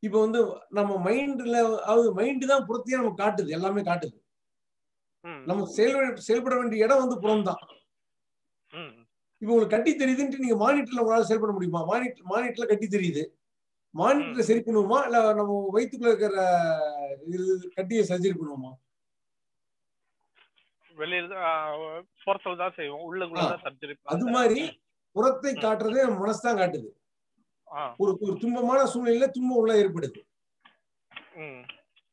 இப்போ வந்து நம்ம மைண்ட்ல அதாவது மைண்டு தான் புறத்தையே நமக்கு காட்டுது எல்லாமே காட்டுது. நம்ம செயல் செயல்பட வேண்டிய இடம் வந்து புறம் தான். இப்போ உங்களுக்கு கட்டி தெரியுதுன்ட்டு நீங்க மானிட்டர்ல உங்களால செயல்பட முடியுமா? மானிட்டர் மானிட்டர்ல கட்டி தெரியுது. மானிட்டர்ல சரி பண்ணுவோமா இல்ல நம்ம வயிற்றுக்குள்ள இருக்கிற கட்டியை சர்ஜரி பண்ணுவோமா வெளியில செய்வோம். உள்ளுக்குள்ள அது மாதிரி புறத்தை காட்டுறதே நம்ம மனசு தான் காட்டுது. ஒரு ஒரு துன்பமான சூழ்நிலையில துன்பம் உள்ள ஏற்படுது.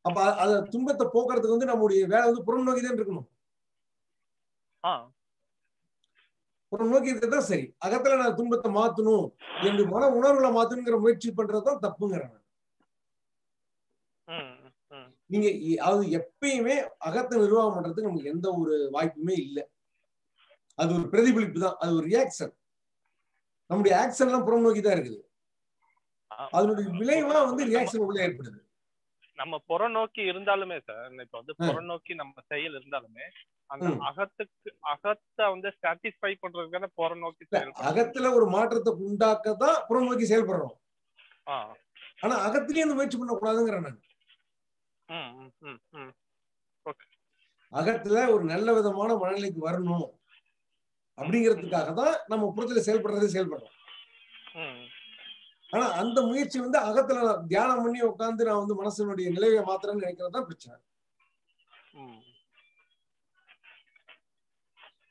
அப்ப அத துன்பத்தை போக்குறதுக்கு வந்து நம்முடைய வேலை வந்து புறம் நோக்கி தான் இருக்கணும் புறம் நோக்கி இருக்கிறது தான் சரி. அகத்துல நான் துன்பத்தை மாத்தணும் என்னுடைய மன உணர்வுகளை மாத்தணுங்கிற முயற்சி பண்றதுதான் தப்புங்கிறேன் நீங்க அது எப்பயுமே அகத்தை நிர்வாகம் பண்றதுக்கு நமக்கு எந்த ஒரு வாய்ப்புமே இல்லை. அது ஒரு பிரதிபலிப்பு தான். அது ஒரு ரியாக்ஷன் நம்முடைய ஆக்ஷன் எல்லாம் புறம் நோக்கி தான் இருக்குது. அதனுடைய விளைவா வந்து ரியாக்ஷன் உள்ள ஏற்படுது. நம்ம புறநோக்கி இருந்தாலுமே சார் இப்ப வந்து. புறநோக்கி நம்ம செயல் இருந்தாலுமே அந்த. அகத்துக்கு அகத்தை வந்து சாட்டிஸ்ஃபை பண்றதுக்கான புறநோக்கி செயல் அகத்துல ஒரு மாற்றத்தை உண்டாக்க தான் புறம் நோக்கி செயல்படுறோம். ஆனா அகத்திலேயே அந்த முயற்சி பண்ணக்கூடாதுங்கிறேன் நான். அகத்துல ஒரு நல்ல விதமான மனநிலைக்கு வரணும். அப்படிங்கிறதுக்காக தான் நம்ம புறத்துல செயல்படுறது செயல்படுறோம். ஆனா அந்த முயற்சி வந்து அகத்துல தியானம் பண்ணி உட்காந்து நான் வந்து மனசனுடைய நிலையை மாத்திரன்னு நினைக்கிறது தான் பிரச்சனை.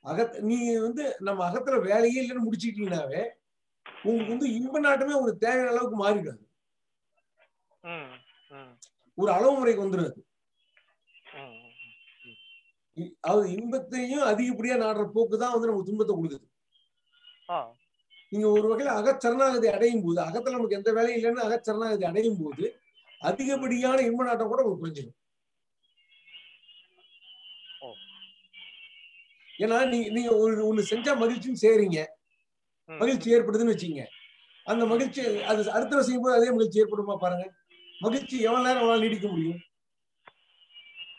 அகத் நீங்க வந்து நம்ம அகத்துல வேலையே இல்லைன்னு முடிச்சுக்கிட்டீங்கன்னாவே உங்களுக்கு வந்து இன்ப நாட்டமே உங்களுக்கு தேவையான அளவுக்கு மாறிடும் ம் ம். ஒரு அளவு முறைக்கு வந்துடும் அது. இன்பத்தையும் அதிகப்படியா நாடுற போக்கு தான் வந்து நமக்கு துன்பத்தை கொடுக்குது. நீங்க ஒரு வகையில அகச்சரணாகதி அடையும் போது அகத்துல நமக்கு எந்த வேலையும் இல்லைன்னு அகச்சரணாகதி அடையும் போது அதிகப்படியான இன்ப நாட்டம் கூட உங்களுக்கு குறைஞ்சிடும் ஏன்னா நீங்க நீங்க ஒரு ஒண்ணு செஞ்சா மகிழ்ச்சின்னு செய்றீங்க. மகிழ்ச்சி ஏற்படுதுன்னு வச்சுங்க. அந்த மகிழ்ச்சி அது அடுத்த செய்யும் போது அதே மகிழ்ச்சி ஏற்படுமா பாருங்க. மகிழ்ச்சி எவ்வளவு நேரம் உங்களால நீடிக்க முடியும்?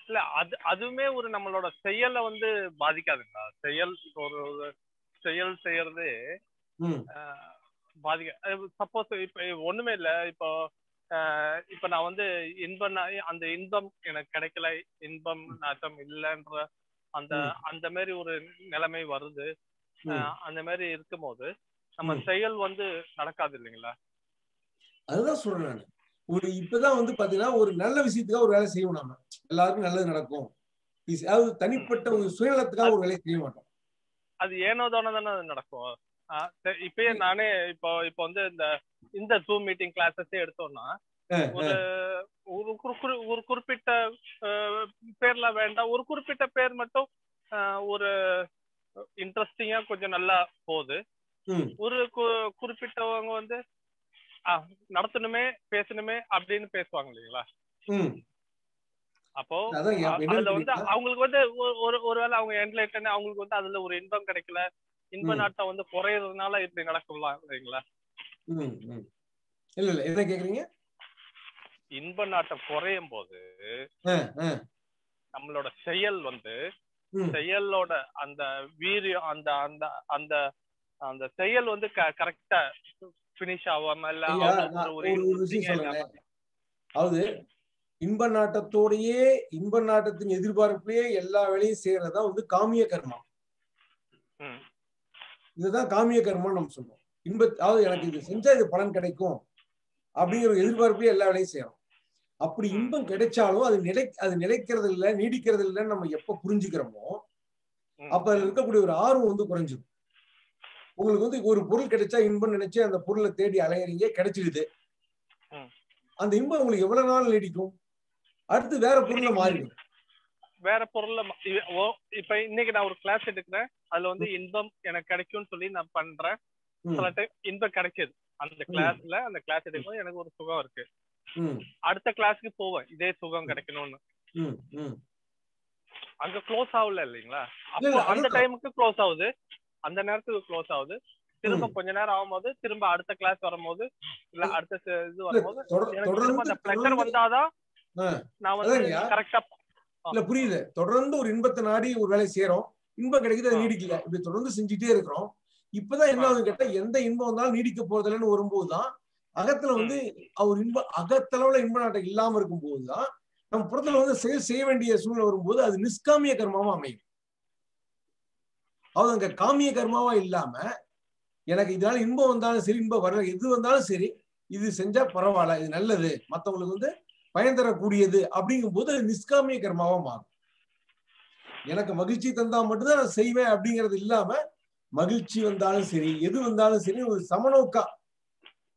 இல்ல அது அதுவுமே ஒரு நம்மளோட செயலை வந்து பாதிக்காதுங்களா? செயல் இப்போ ஒரு செயல் செய்யறது பாதிக்க சப்போஸ் இப்ப ஒண்ணுமே இல்ல. இப்போ இப்ப நான் வந்து இன்பம் அந்த இன்பம் எனக்கு கிடைக்கல. இன்பம் நாட்டம் இல்லைன்ற அந்த. அந்த மாதிரி ஒரு நிலைமை வருது. அந்த மாதிரி இருக்கும்போது நம்ம ம். செயல் வந்து நடக்காது இல்லைங்களா? அதுதான் சொல்றேன் நான். ஒரு இப்பதான் வந்து பாத்தீங்கன்னா ஒரு நல்ல விஷயத்துக்காக ஒரு வேலை செய்வோம் நாம. எல்லாருக்கும் நல்லது நடக்கும். அதாவது தனிப்பட்ட ஒரு சுயநலத்துக்காக ஒரு வேலையை செய்ய மாட்டோம். அது ஏனோ தானே தானே நடக்கும். இப்பயே நானே இப்போ இப்போ வந்து இந்த இந்த ஜூம் மீட்டிங் கிளாஸஸே எடுத்தோம்னா ஒரு. ஒரு குறி- குறி- ஒரு குறிப்பிட்ட ஆஹ், பேர்லாம் வேண்டாம் ஒரு குறிப்பிட்ட பேர் மட்டும் ஒரு இன்ட்ரெஸ்டிங்கா கொஞ்சம் நல்லா போகுது. ஒரு குறிப்பிட்டவங்க வந்து நடத்தணுமே பேசணுமே அப்படின்னு பேசுவாங்க இல்லைங்களா. அப்போ அதுல வந்து அவங்களுக்கு வந்து ஒரு- ஒரு ஒருவேளை அவங்க என்லைட்டன் அவங்களுக்கு வந்து அதுல ஒரு இன்பம் கிடைக்கல இன்ப. நாட்டம் வந்து குறையறதுனால இப்படி நடக்கலாம் இல்லைங்களா. இல்ல இல்ல என்ன கேக்குறீங்க இன்ப நாட்டம் குறையும் போது. நம்மளோட செயல் வந்து. செயலோட அந்த வீரியம் அந்த அந்த அந்த அந்த செயல் வந்து கரெக்டா பினிஷ் ஆகாம. அதாவது இன்ப நாட்டத்தோடயே இன்ப நாட்டத்தின் எதிர்பார்ப்புலயே எல்லா வேலையும் செய்யறதா வந்து காமிய கர்மா. இதுதான் காமிய கர்மான்னு நம்ம சொல்றோம். இன்ப அதாவது எனக்கு இது செஞ்சா இது பலன் கிடைக்கும். அப்படிங்கிற ஒரு எதிர்பார்ப்பே எல்லா வேலையும் செய்யறோம். அப்படி இன்பம் கிடைச்சாலும் அது நிலை அது நிலைக்கிறது இல்லை நீடிக்கிறது இல்லைன்னு நம்ம எப்ப புரிஞ்சுக்கிறோமோ அப்ப அதுல இருக்கக்கூடிய ஒரு ஆர்வம் வந்து குறைஞ்சிடும் உங்களுக்கு வந்து ஒரு பொருள் கிடைச்சா இன்பம் நினைச்சு அந்த பொருளை தேடி அலையறீங்க கிடைச்சிடுது அந்த இன்பம் உங்களுக்கு எவ்வளவு நாள் நீடிக்கும்? அடுத்து வேற பொருளை மாறிடும். வேற பொருள்ல இப்ப இன்னைக்கு நான் ஒரு கிளாஸ் எடுக்கிறேன். அதுல வந்து இன்பம் எனக்கு கிடைக்கும்னு சொல்லி நான் பண்றேன். சில டைம் இன்பம் கிடைக்குது அந்த கிளாஸ்ல அந்த கிளாஸ் எடுக்கும்போது எனக்கு ஒரு சுகம் இருக்கு. அடுத்த கிளாஸ்க்கு போவேன். இதே சுகம் கிடைக்கணும்னு. அங்க க்ளோஸ் ஆகல இல்லைங்களா? அந்த. டைமுக்கு க்ளோஸ் ஆகுது. அந்த நேரத்துக்கு க்ளோஸ் ஆகுது. திரும்ப கொஞ்ச நேரம் ஆகும்போது திரும்ப அடுத்த கிளாஸ் வரும்போது இல்ல அடுத்த இது வரும்போது எனக்கு அந்த தொடர்ந்து- வந்தாதான் நான் வந்து. கரெக்டா இல்ல புரியுது. தொடர்ந்து ஒரு இன்பத்தை நாடி ஒரு வேலை செய்யறோம் இன்பம் கிடைக்குது அது நீடிக்கல. இப்படி தொடர்ந்து செஞ்சுட்டே இருக்கிறோம். இப்பதான் என்ன கேட்டா எந்த இன்பம் வந்தாலும் நீடிக்க போறதில்லன்னு வரும்போதுதான் அகத்துல வந்து அவர் இன்ப அகத்தளவுல இன்ப நாட்டம் இல்லாம இருக்கும்போதுதான் நம்ம புறத்துல வந்து செயல் செய்ய வேண்டிய சூழ்நிலை வரும்போது அது நிஷ்காமிய கர்மாவா அமையும். அது அங்க காமிய கர்மாவா இல்லாம எனக்கு இதனால இன்பம் வந்தாலும் சரி இன்பம் வரல எது வந்தாலும் சரி இது செஞ்சா பரவாயில்ல இது நல்லது மத்தவங்களுக்கு வந்து பயன் தரக்கூடியது அப்படிங்கும் போது அது நிஷ்காமிய கர்மாவா மாறும். எனக்கு மகிழ்ச்சி தந்தா மட்டும்தான் நான் செய்வேன் அப்படிங்கிறது இல்லாம மகிழ்ச்சி வந்தாலும் சரி எது வந்தாலும் சரி ஒரு சமநோக்கா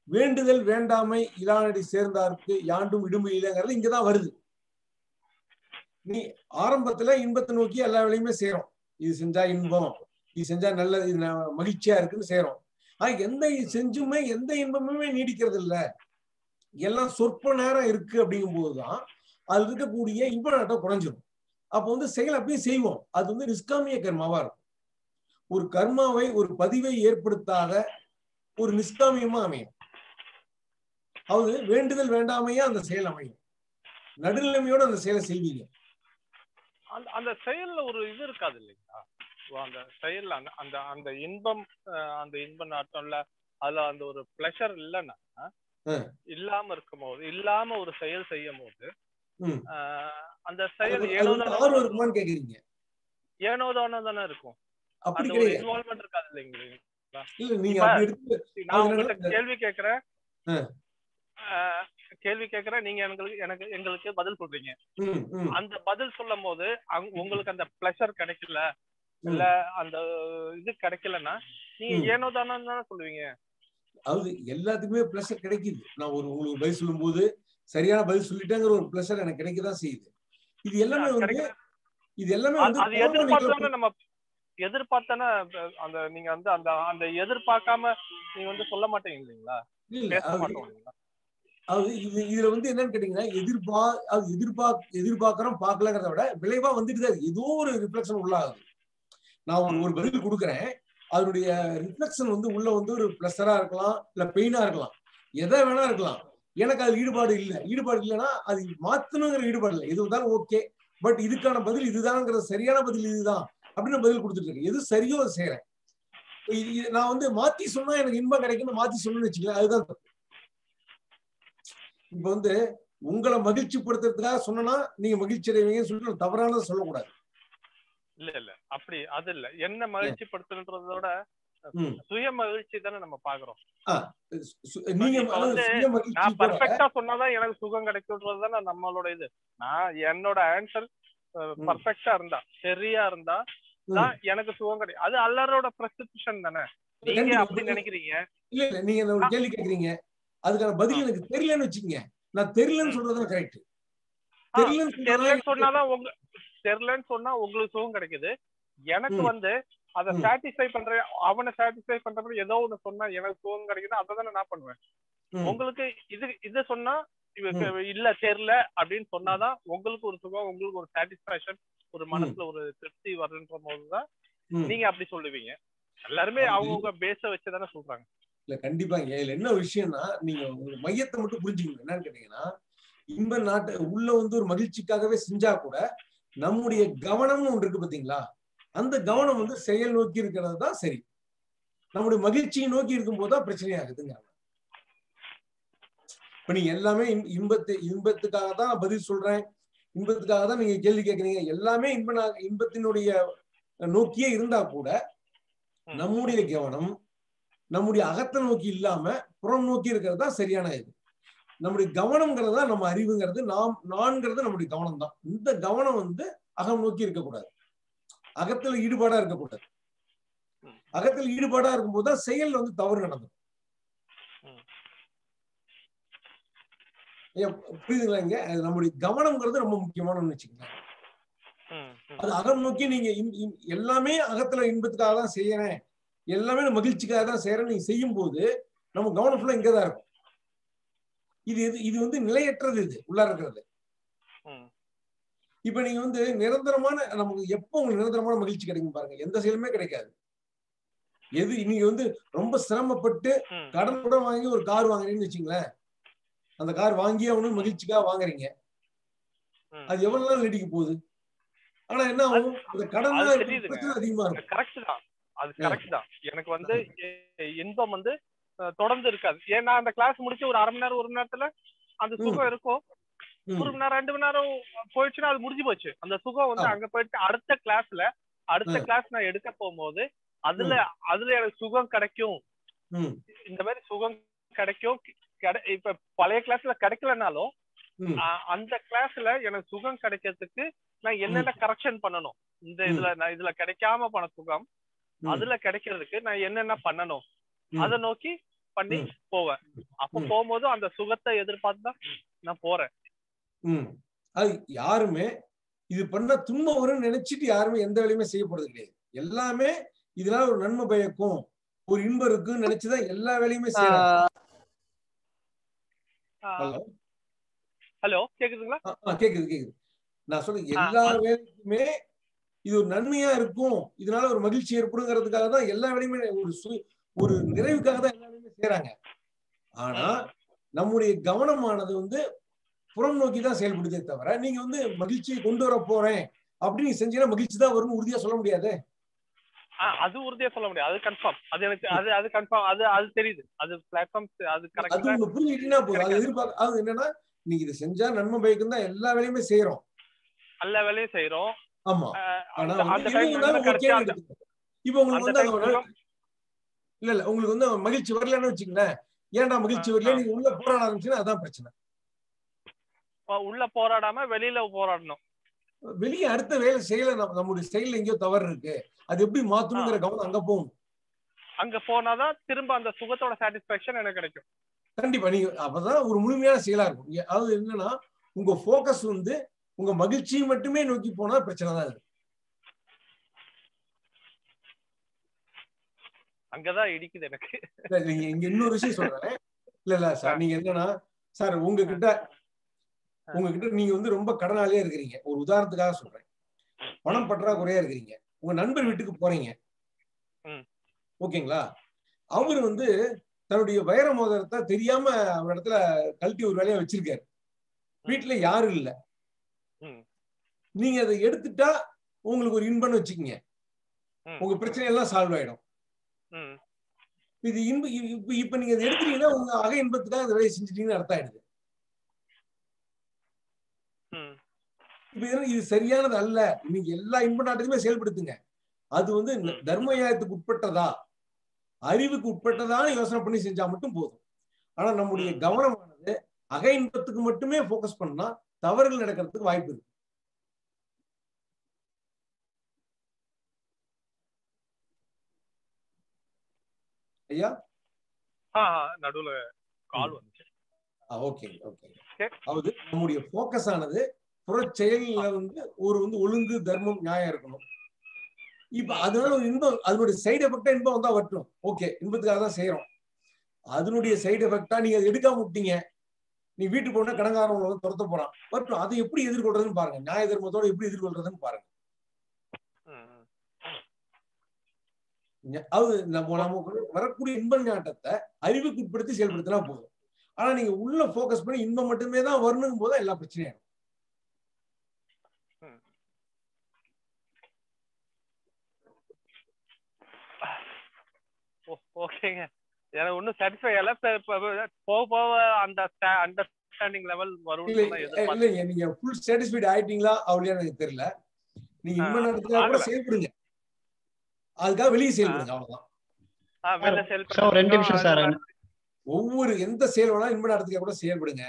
வேண்டுதல் வேண்டாமை இலானடி சேர்ந்தாருக்கு யாண்டும் இடுமை இல்லைங்கிறது இங்கதான் வருது. நீ ஆரம்பத்துல இன்பத்தை நோக்கி எல்லா வேலையுமே செய்யறோம். இது செஞ்சா இன்பம் இது செஞ்சா நல்லது இது மகிழ்ச்சியா இருக்குன்னு செய்யறோம். ஆனா எந்த செஞ்சுமே எந்த இன்பமுமே நீடிக்கிறது இல்ல எல்லாம் சொற்ப நேரம் இருக்கு அப்படிங்கும் போதுதான் அது இருக்கக்கூடிய இன்ப நாட்டம் குறைஞ்சிடும் அப்போ வந்து செயல் அப்படியே செய்வோம். அது வந்து நிஷ்காமிய கர்மாவா இருக்கும். ஒரு கர்மாவை ஒரு பதிவை ஏற்படுத்தாத ஒரு நிஷ்காமியமா அமையும். அது வேண்டுதல் வேண்டாமையா அந்த செயல் அமையும். நடுநிலைமையோட அந்த செயலை செய்வீங்க. அந்த அந்த செயல்ல ஒரு இது இருக்காது இல்லைங்களா? அந்த செயல்ல அந்த அந்த அந்த இன்பம் அந்த இன்ப நாட்டம்ல அதுல அந்த ஒரு பிளஷர் இல்லைன்னா. இல்லாம இருக்கும்போது இல்லாம ஒரு செயல் செய்யும் போது அந்த செயல் கேக்குறீங்க. ஏனோ தானோ தானே இருக்கும். அப்படி. இன்வால்மெண்ட் இருக்காது இல்லைங்களா? இல்ல நீங்க கேள்வி கேக்குறேன். கேள்வி கேக்குறேன். நீங்க எங்களுக்கு எனக்கு எங்களுக்கு பதில் சொல்றீங்க. அந்த பதில் சொல்லும் போது உங்களுக்கு அந்த பிளஷர் கிடைக்கல இல்ல அந்த இது கிடைக்கலன்னா நீங்க. ஏனோ தானோ சொல்லுவீங்க. அதாவது எல்லாத்துக்குமே ப்ளஷர் கிடைக்குது. நான் ஒரு உங்களுக்கு பதில் சொல்லும்போது சரியான பதில் சொல்லிட்டேங்கிற ஒரு ப்ளஷர் எனக்கு கிடைக்கதான் செய்யுது. இது எல்லாமே வந்து. இது எல்லாமே அது எதிர்பார்த்தானே நம்ம எதிர்பார்த்தானே அந்த நீங்க வந்து அந்த அந்த எதிர்பார்க்காம நீங்க வந்து சொல்ல மாட்டீங்க இல்லைங்களா? இல்ல, பேச அது- மாட்டோம் இல்லைங்களா? அது இது இதுல வந்து என்னன்னு கேட்டீங்கன்னா எதிர்பா அது எதிர்பார்க் எதிர்பார்க்கறோம் பார்க்கலங்கிறத விட விளைவா வந்துட்டு தான் ஏதோ ஒரு ரிஃப்ளெக்ஷன் உள்ளாகுது நான் ஒரு ஒரு பதில் கொடுக்குறேன். அதனுடைய ரிஃப்ளெக்ஷன் வந்து உள்ள வந்து ஒரு பிளஸரா இருக்கலாம் இல்ல பெயினா இருக்கலாம். எதை வேணா இருக்கலாம். எனக்கு அது ஈடுபாடு இல்லை. ஈடுபாடு இல்லைன்னா அது மாத்தணுங்கிற ஈடுபாடு இல்லை. எது வந்தாலும் ஓகே பட் இதுக்கான பதில் இதுதான்ங்கிற சரியான பதில் இதுதான் அப்படின்னு பதில் கொடுத்துட்டு இருக்கேன். எது சரியோ அதை செய்யறேன் நான் வந்து மாத்தி சொன்னா எனக்கு இன்பம் கிடைக்கும்னு மாத்தி சொன்னு வச்சுக்கலாம் அதுதான் இப்ப வந்து உங்களை மகிழ்ச்சி படுத்துறதுக்காக சொன்னா நீங்க மகிழ்ச்சி அடைவீங்கன்னு நான் தவறானதை சொல்லக்கூடாது. இல்ல இல்ல. அப்படி அது இல்ல. என்ன மகிழ்ச்சி படுத்துன்றதோட ம். சுய மகிழ்ச்சி தானே நம்ம பாக்குறோம் நான் கூட பர்ஃபெக்டா சொன்னாதான் எனக்கு சுகம் கிடைக்கும்ன்றது தானே நம்மளோட இது. நான் என்னோட ஆன்சர் பர்ஃபெக்டா இருந்தா சரியா இருந்தா தான் எனக்கு சுகம் கிடைக்கும் அது எல்லாரோட பிரசிப்ஷன் தானே. நீங்க. அப்படி நினைக்கிறீங்க? இல்ல நீங்க கேள்வி கேக்குறீங்க? அதுக்கான பதில் எனக்கு தெரியலன்னு வச்சுக்கங்க. நான் தெரியலன்னு சொல்றது கரெக்ட் தெரியலன்னு சொன்னாதான் உங்க தெரியலன்னு சொன்னா உங்களுக்கு சுகம் கிடைக்குது. எனக்கு. வந்து அதை. சாட்டிஸ்ஃபை பண்ற அவனை சாட்டிஸ்ஃபை பண்றப்ப ஏதோ ஒண்ணு சொன்னா எனக்கு சுகம் கிடைக்குது. அதை தானே நான் பண்ணுவேன். உங்களுக்கு இது இது சொன்னா. இல்ல தெரியல அப்படின்னு சொன்னாதான் உங்களுக்கு ஒரு சுகம் உங்களுக்கு ஒரு சாட்டிஸ்பாக்சன் ஒரு மனசுல ஒரு திருப்தி வருன்ற போதுதான். நீங்க அப்படி சொல்லுவீங்க. எல்லாருமே அவங்கவுங்க பேச வச்சுதானே சொல்றாங்க. இல்ல கண்டிப்பாங்க இதுல என்ன விஷயம்னா நீங்க உங்க மையத்தை மட்டும் புரிஞ்சுக்கணும். என்னன்னு கேட்டீங்கன்னா இன்ப நாட்டு உள்ள வந்து ஒரு மகிழ்ச்சிக்காகவே செஞ்சா கூட நம்முடைய கவனம்னு ஒன்று இருக்கு பாத்தீங்களா? அந்த கவனம் வந்து செயல் நோக்கி இருக்கிறது தான் சரி. நம்முடைய மகிழ்ச்சியை நோக்கி இருக்கும்போது தான் பிரச்சனையாகுதுங்க இப்ப நீங்க எல்லாமே இன்- இன்பத்து இன்பத்துக்காக தான் பதில் சொல்றேன். இன்பத்துக்காக தான் நீங்க கேள்வி கேட்கறீங்க எல்லாமே இன்ப இன்பத்தினுடைய நோக்கியே இருந்தா கூட நம்முடைய கவனம் நம்முடைய அகத்தை நோக்கி இல்லாம புறம் நோக்கி இருக்கிறது தான் சரியான இது. நம்முடைய கவனம்ங்கிறது தான் நம்ம அறிவுங்கிறது. நாம் நான்கிறது நம்முடைய கவனம் தான் இந்த கவனம் வந்து அகம் நோக்கி இருக்கக்கூடாது. அகத்துல ஈடுபாடா இருக்கக்கூடாது. அகத்தில் ஈடுபாடா இருக்கும்போது தான் செயல் வந்து தவறு நடந்துடும் ஐயா, புரியுதுங்களா இங்க? நம்முடைய கவனம்ங்கிறது ரொம்ப முக்கியமான ஒண்ணு வச்சுக்கோங்க அது அகம் நோக்கி நீங்க எல்லாமே அகத்துல இன்பத்துக்காக தான் செய்யறேன். எல்லாமே நான் மகிழ்ச்சிக்காக தான் செய்யறேன் நீங்க செய்யும் போது நம்ம கவனம் ஃபுல்லா இங்கதான் இருக்கும் இது இது இது வந்து நிலையற்றது இது. உள்ளா இருக்கிறது. இப்ப நீங்க வந்து நிரந்தரமான நமக்கு எப்போ உங்களுக்கு நிரந்தரமான மகிழ்ச்சி கிடைக்கும் பாருங்க. எந்த செயலுமே கிடைக்காது. எது நீங்க வந்து ரொம்ப சிரமப்பட்டு கடன் கூட வாங்கி ஒரு கார் வாங்குறீங்கன்னு வச்சுங்களேன். அந்த கார் வாங்கி அவனு மகிழ்ச்சிக்காக வாங்குறீங்க. அது எவ்வளவு நாள் நீடிக்க போகுது? ஆனா என்ன ஆகும்? அந்த கடன். பிரச்சனை அதிகமா இருக்கும். அது கரெக்ட் தான். எனக்கு வந்து இன்பம் வந்து தொடர்ந்து இருக்காது. ஏன்னா அந்த கிளாஸ் முடிச்சு ஒரு அரை மணி நேரம் ஒரு மணி நேரத்துல அந்த சுகம் இருக்கும். ஒரு மணி நேரம் ரெண்டு மணி நேரம் போயிடுச்சுன்னா அது முடிஞ்சு போச்சு. அந்த சுகம் வந்து அங்க போயிட்டு அடுத்த கிளாஸ்ல அடுத்த கிளாஸ் நான் எடுக்க போகும்போது அதுல அதுல எனக்கு சுகம் கிடைக்கும். இந்த மாதிரி சுகம் கிடைக்கும். கிடை- இப்ப பழைய கிளாஸ்ல கிடைக்கலனாலும் அந்த கிளாஸ்ல எனக்கு சுகம் கிடைக்கிறதுக்கு நான் என்னென்ன கரெக்ஷன் பண்ணணும்? இந்த இதுல நான் இதுல கிடைக்காம போன சுகம். அதுல கிடைக்கிறதுக்கு நான் என்னென்ன பண்ணணும். அத நோக்கி பண்ணி. போவேன். அப்ப. போகும்போது அந்த சுகத்தை எதிர்பார்த்து தான் நான் போறேன். ம். அது யாருமே இது பண்ண துன்பம் வரும்னு நினைச்சிட்டு யாருமே எந்த வேலையுமே செய்ய போறது கிடையாது. எல்லாமே இதனால ஒரு நன்மை பயக்கும். ஒரு இன்பம் இருக்குன்னு நினைச்சுதான் எல்லா வேலையுமே ஹலோ. ஹலோ கேக்குதுங்களா? கேக்குது கேக்குது. நான் சொல்றேன் எல்லா வேலைக்குமே இது ஒரு நன்மையா இருக்கும். இதனால ஒரு மகிழ்ச்சி ஏற்படுங்கிறதுக்காக தான் எல்லா வேலையுமே ஒரு சு- ஒரு நிறைவுக்காக தான் எல்லா வேலையுமே செய்யறாங்க ஆனா நம்முடைய கவனமானது வந்து புறம் நோக்கி தான் செயல்படுதே தவிர நீங்க வந்து மகிழ்ச்சியை கொண்டு வர போறேன் அப்படின்னு செஞ்சீங்கன்னா மகிழ்ச்சி தான் வரும்னு உறுதியா சொல்ல முடியாது? அது உறுதியா சொல்ல முடியாது. அது கன்ஃபார்ம் அது எனக்கு அது அது கன்ஃபார்ம் அது அது தெரியுது. அது பிளாட்ஃபார்ம் அது அது கரெக்டா உங்க புரிஞ்சுக்கிட்டீங்கன்னா போதும். அது எதிர்பார்க்க அது என்னன்னா நீங்க இதை செஞ்சா நன்மை பயக்கும் தான் எல்லா வேலையுமே செய்யறோம் எல்லா வேலையும் செய்யறோம் ஆமா. ஆனா. இப்ப உங்களுக்கு வந்து இல்ல இல்ல உங்களுக்கு வந்து மகிழ்ச்சி வரலன்னு வச்சுங்களேன் ஏன்டா மகிழ்ச்சி வரல நீங்க உள்ள போராட ஆரம்பிச்சீங்கன்னா அதான் பிரச்சனை. உள்ள போராடாம வெளியில போராடணும். வெளியே அடுத்த வேலை செய்யல நம்ம நம்முடைய செயல்ல எங்கேயோ தவறு இருக்கு. அது எப்படி மாத்தணுங்கிற கவனம் அங்க போகும். அங்க போனாதான் திரும்ப அந்த சுகத்தோட சாட்டிஸ்பாக்சன் எனக்கு கிடைக்கும். கண்டிப்பா நீங்க அப்பதான் ஒரு முழுமையான செயலா இருக்கும். அதாவது என்னன்னா உங்க போக்கஸ் வந்து உங்க மகிழ்ச்சியை மட்டுமே நோக்கி போனா பிரச்சனை தான் இது அங்கதான் இடிக்குது எனக்கு. இல்ல, நீங்க இங்க இன்னொரு விஷயம் சொல்றேன். இல்ல இல்ல சார் நீங்க என்னன்னா சார் உங்ககிட்ட உங்ககிட்ட நீங்க வந்து ரொம்ப கடனாளியா இருக்கிறீங்க. ஒரு உதாரணத்துக்காக சொல்றேன். பணம் பற்றாக்குறையா இருக்கிறீங்க. உங்க நண்பர் வீட்டுக்கு போறீங்க. ஓகேங்களா? அவர் வந்து தன்னுடைய வைர மோதிரத்தை தெரியாம அவர் இடத்துல கழட்டி ஒரு வேலையா வச்சிருக்காரு. வீட்டுல யாரும் இல்ல. நீங்க அதை எடுத்துட்டா உங்களுக்கு ஒரு இன்பம்னு வச்சுக்கீங்க. உங்க பிரச்சனை எல்லாம் சால்வ் ஆயிடும். இது இன்ப இப்ப இப்ப நீங்க அதை எடுத்துட்டீங்கன்னா உங்க அக இன்பத்துக்காக அந்த வேலையை செஞ்சுட்டீங்கன்னு அர்த்தம் ஆயிடுது. இப்ப இது சரியானது அல்ல. இன்னைக்கு எல்லா இன்ப நாட்டத்தையுமே செயல்படுத்துங்க. அது வந்து தர்ம நியாயத்துக்கு உட்பட்டதா? அறிவுக்கு உட்பட்டதான்னு யோசனை பண்ணி செஞ்சா மட்டும் போதும். ஆனா நம்முடைய கவனமானது அக இன்பத்துக்கு மட்டுமே ஃபோக்கஸ் பண்ணா தவறுகள் நடக்கிறதுக்கு வாய்ப்பு இருக்கு. ஐயா? நடுவுல கால் வந்துச்சு. Okay okay. அதாவது நம்முடைய ஃபோக்கஸ் ஆனது புறச் செயல்ல வந்து ஒரு வந்து ஒழுங்கு தர்மம் நியாயம் இருக்கணும். இப்ப அதனால ஒரு இன்பம் அதனுடைய சைடு எஃபெக்டா இன்பம் வந்தா வரட்டும். ஓகே இன்பத்துக்காக தான் செய்யறோம் அதனுடைய சைடு எஃபெக்டா நீங்க எடுக்காம விட்டீங்க. நீ வீட்டுக்கு போனா கடங்காரன் உங்களை வந்து துரத்த போறான். வரட்டும் அதை எப்படி எதிர்கொள்றதுன்னு பாருங்க. நியாய தர்மத்தோட எப்படி எதிர்கொள்றதுன்னு பாருங்க. அது நம்ம நமக்கு வரக்கூடிய இன்ப ஞாட்டத்தை அறிவுக்கு உட்படுத்தி செயல்படுத்தினா போதும். ஆனா நீங்க உள்ள ஃபோக்கஸ் பண்ணி இன்பம் மட்டுமே தான் வரணும் போது எல்லா பிரச்சனையும் ஓகேங்க. எனக்கு ஒன்றும் சாட்டிஸ்ஃபை ஆகல. போக போக அந்த அண்டர்ஸ்டாண்டிங் லெவல் எதிர்பார்த்தேன் இல்லைங்க. நீங்க ஃபுல் சாட்டிஸ்ஃபைட் ஆயிட்டீங்களா அவளையா எனக்கு தெரியல. நீங்க ஆ, நேரத்துக்காக கூட. செயல்படுங்க அதுக்காக வெளியே செயல்படுங்க அவ்வளவுதான். ரெண்டு நிமிஷம் சார். ஒவ்வொரு எந்த செயல் வேணாலும் இன்ப நாட்டத்துக்கு கூட செயல்படுங்க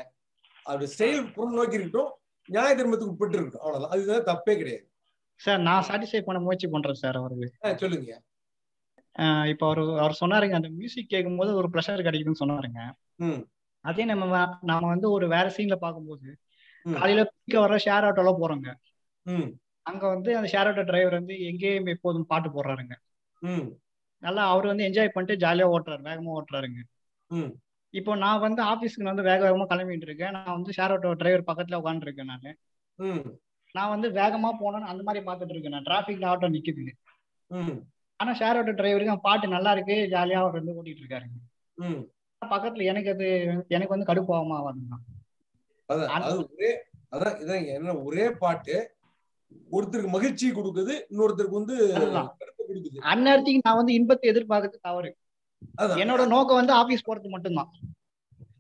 அது செயல் புறம் நோக்கி இருக்கட்டும் நியாய தர்மத்துக்கு உட்பட்டு இருக்கட்டும் அவ்வளவுதான். அதுதான் தப்பே கிடையாது. சார் நான் சாட்டிஸ்ஃபை பண்ண முயற்சி பண்றேன் சார் அவருக்கு. சொல்லுங்க. இப்போ அவர் அவர் சொன்னாருங்க அந்த மியூசிக் கேட்கும்போது ஒரு ப்ளஷர் கிடைக்குதுன்னு சொன்னாருங்க. அதே நம்ம நாம வந்து ஒரு வேற சீன்ல பார்க்கும்போது. காலையில பீக்க வர ஷேர் ஆட்டோல போறோங்க. அங்க வந்து அந்த ஷேர் ஆட்டோ டிரைவர் வந்து எங்கேயும் எப்போதும் பாட்டு போடுறாருங்க. நல்லா அவர் வந்து என்ஜாய் பண்ணிட்டு ஜாலியா ஓட்டுறாரு வேகமா ஓட்டுறாருங்க. இப்போ நான் வந்து ஆபீஸ்க்கு வந்து வேக வேகமா கிளம்பிட்டு இருக்கேன். நான் வந்து ஷேர் ஆட்டோ டிரைவர் பக்கத்துல உட்காந்துருக்கேன் நான். நான் வந்து வேகமா போனேன்னு அந்த மாதிரி பார்த்துட்டு இருக்கேன் நான். டிராஃபிக்ல ஆட்டோ நிக்குது. ம். ஆனா ஷேர் ஆட்டோ டிரைவருக்கு அவன் பாட்டு நல்லா இருக்கு. ஜாலியா அவர் வந்து ஓட்டிட்டு இருக்காருங்க ம். பக்கத்துல எனக்கு அது எனக்கு வந்து கடுப்பாகமா அது ஒரே அதான் இதான் என்ன ஒரே பாட்டு ஒருத்தருக்கு மகிழ்ச்சி கொடுக்குது இன்னொருத்தருக்கு வந்து அதுதான். கடுப்பு கொடுக்குது. அந்நேரத்துக்கு நான் வந்து இன்பத்தை எதிர்பார்க்கறது தவறு. அதான். என்னோட நோக்கம் வந்து ஆபீஸ் போறது மட்டும்தான்.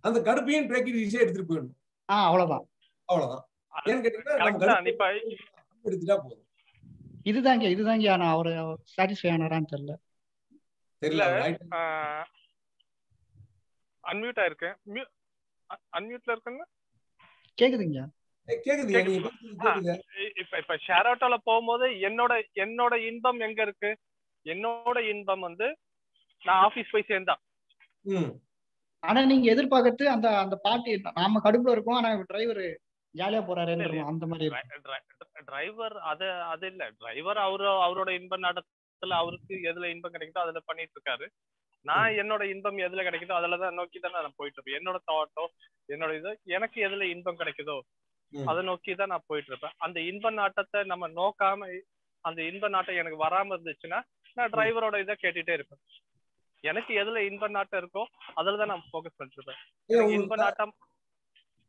அந்த கடுப்பையும் ட்ராக்கி ஈஸியா எடுத்துட்டு போயிடணும். ஆ அவ்வளவுதான். அவ்வளவுதான். எடுத்துட்டா போதும். இதுதாங்க இதுதாங்க நான் அவரு சாட்டிஸ்ஃபை ஆனாரான்னு தெரியல. தெரியல அன்மியூட் ஆயிருக்கேன் அன்மியூட்ல இருக்குங்க? கேக்குதுங்க. இப்ப இப்ப ஷேர் ஆட்டோல போகும்போது என்னோட என்னோட இன்பம் எங்க இருக்கு? என்னோட இன்பம் வந்து நான் ஆபீஸ் போய் சேர்ந்தா. ம். ஆனா நீங்க எதிர்பார்க்கறது அந்த அந்த பாட்டு நாம கடுப்புல இருக்கோம் ஆனா டிரைவர் ஜாலியா போறாரு அந்த மாதிரி. டிரைவர் அது அது இல்ல. டிரைவர் அவரு அவரோட இன்ப நாட்டத்துல அவருக்கு எதுல இன்பம் கிடைக்குதோ அதுல பண்ணிட்டு இருக்காரு நான் என்னோட இன்பம் எதுல கிடைக்குதோ அதுல தான் நோக்கி தான் நான் போயிட்டு இருப்பேன் என்னோட தாட்டோ என்னோட இது எனக்கு எதுல இன்பம் கிடைக்குதோ. அதை நோக்கி தான் நான் போயிட்டு இருப்பேன் அந்த இன்ப நாட்டத்தை நம்ம நோக்காம அந்த இன்ப நாட்டம் எனக்கு வராம இருந்துச்சுன்னா நான் டிரைவரோட இதை கேட்டுட்டே இருப்பேன். எனக்கு எதுல இன்ப நாட்டம் இருக்கோ அதுல தான் நான் ஃபோக்கஸ் பண்ணிட்டு இருப்பேன் இன்ப நாட்டம்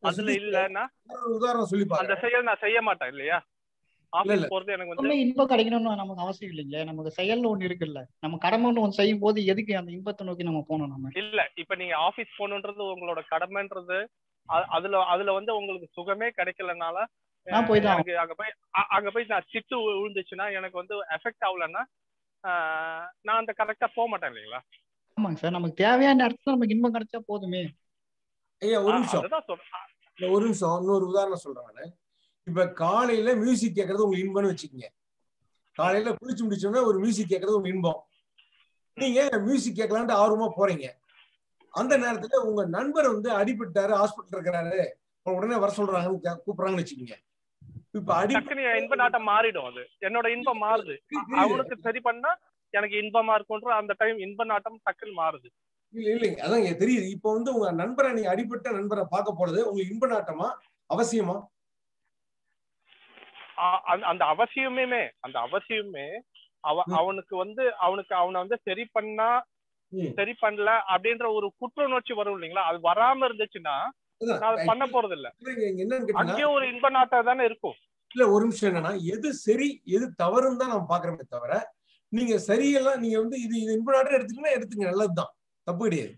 அதுல இல்லைன்னா ஒரு உதாரணம் சொல்லி அந்த செயல் நான் செய்ய மாட்டேன் இல்லையா? போறது எனக்கு வந்து இன்பம் கிடைக்கணும்னு நமக்கு அவசியம் இல்லைங்க நமக்கு செயல்னு ஒண்ணு இருக்குல்ல. நம்ம கடமைன்னு ஒண்ணு செய்யும் போது எதுக்கு அந்த இன்பத்தை நோக்கி நம்ம போகணும் நம்ம? இல்ல இப்ப நீங்க ஆபீஸ் போகணுன்றது உங்களோட கடமைன்றது அதுல அதுல வந்து உங்களுக்கு சுகமே கிடைக்கலனால நான் போய் தான் எனக்கு அங்க போய் அங்க போய் நான் விழு- விழுந்துச்சுன்னா எனக்கு வந்து எஃபெக்ட் ஆகலன்னா ஆஹ், நான் அந்த கரெக்டா போக மாட்டேன் இல்லைங்களா? ஆமாங்க சார். நமக்கு தேவையான இடத்துல நமக்கு இன்பம் கிடைச்சா போதுமே. ஐயா ஒரு நிமிஷம். ஒரு நிமிஷம். இன்னொரு உதாரணம் சொல்றேன் நானு. இப்ப காலையில மியூசிக் கேட்கறது உங்களுக்கு இன்பம்னு வச்சுக்கோங்க. காலையில குளிச்சு முடிச்சோடனே ஒரு மியூசிக் கேட்கறது உங்களுக்கு இன்பம். நீங்க மியூசிக் கேட்கலான்ட்டு ஆர்வமா போறீங்க? அந்த நேரத்துல உங்க நண்பர் வந்து அடிபட்டாரு ஹாஸ்பிட்டல் இருக்கிறாரு. உடனே வர சொல்றாங்கன்னு கூப்பிடுறாங்கன்னு வச்சுக்கோங்க. இப்ப அடி இன்ப நாட்டம் மாறிடும் அது. என்னோட இன்பம் மாறுது. அவனுக்கு சரி பண்ணா எனக்கு இன்பமா இருக்கும்ன்ற அந்த டைம் இன்ப நாட்டம் டக்குன்னு மாறுது. இல்ல இல்லைங்க. அதான் தெரியுது. இப்ப வந்து உங்க நண்பரை நீங்க அடிபட்ட நண்பரை பார்க்க போறது உங்களுக்கு இன்ப நாட்டமா? அவசியமா? அந்த- அவசியமே அந்த அவசியமே அவ அவனுக்கு வந்து அவனுக்கு அவனை வந்து சரி பண்ணா சரி பண்ணல அப்படின்ற ஒரு குற்ற உணர்ச்சி வரும் இல்லைங்களா? அது வராம இருந்துச்சுன்னா நான் பண்ண போறது இல்ல. அங்கேயும் ஒரு இன்ப நாட்டம் தானே இருக்கும். இல்ல ஒரு நிமிஷம் என்னன்னா எது சரி எது தவறுன்னு தான் நம்ம பாக்குறோமே தவிர நீங்க சரியெல்லாம் நீங்க வந்து இது இது இன்ப நாட்டம் எடுத்துக்கணும் எடுத்துங்க நல்லதுதான். தப்பு கிடையாது.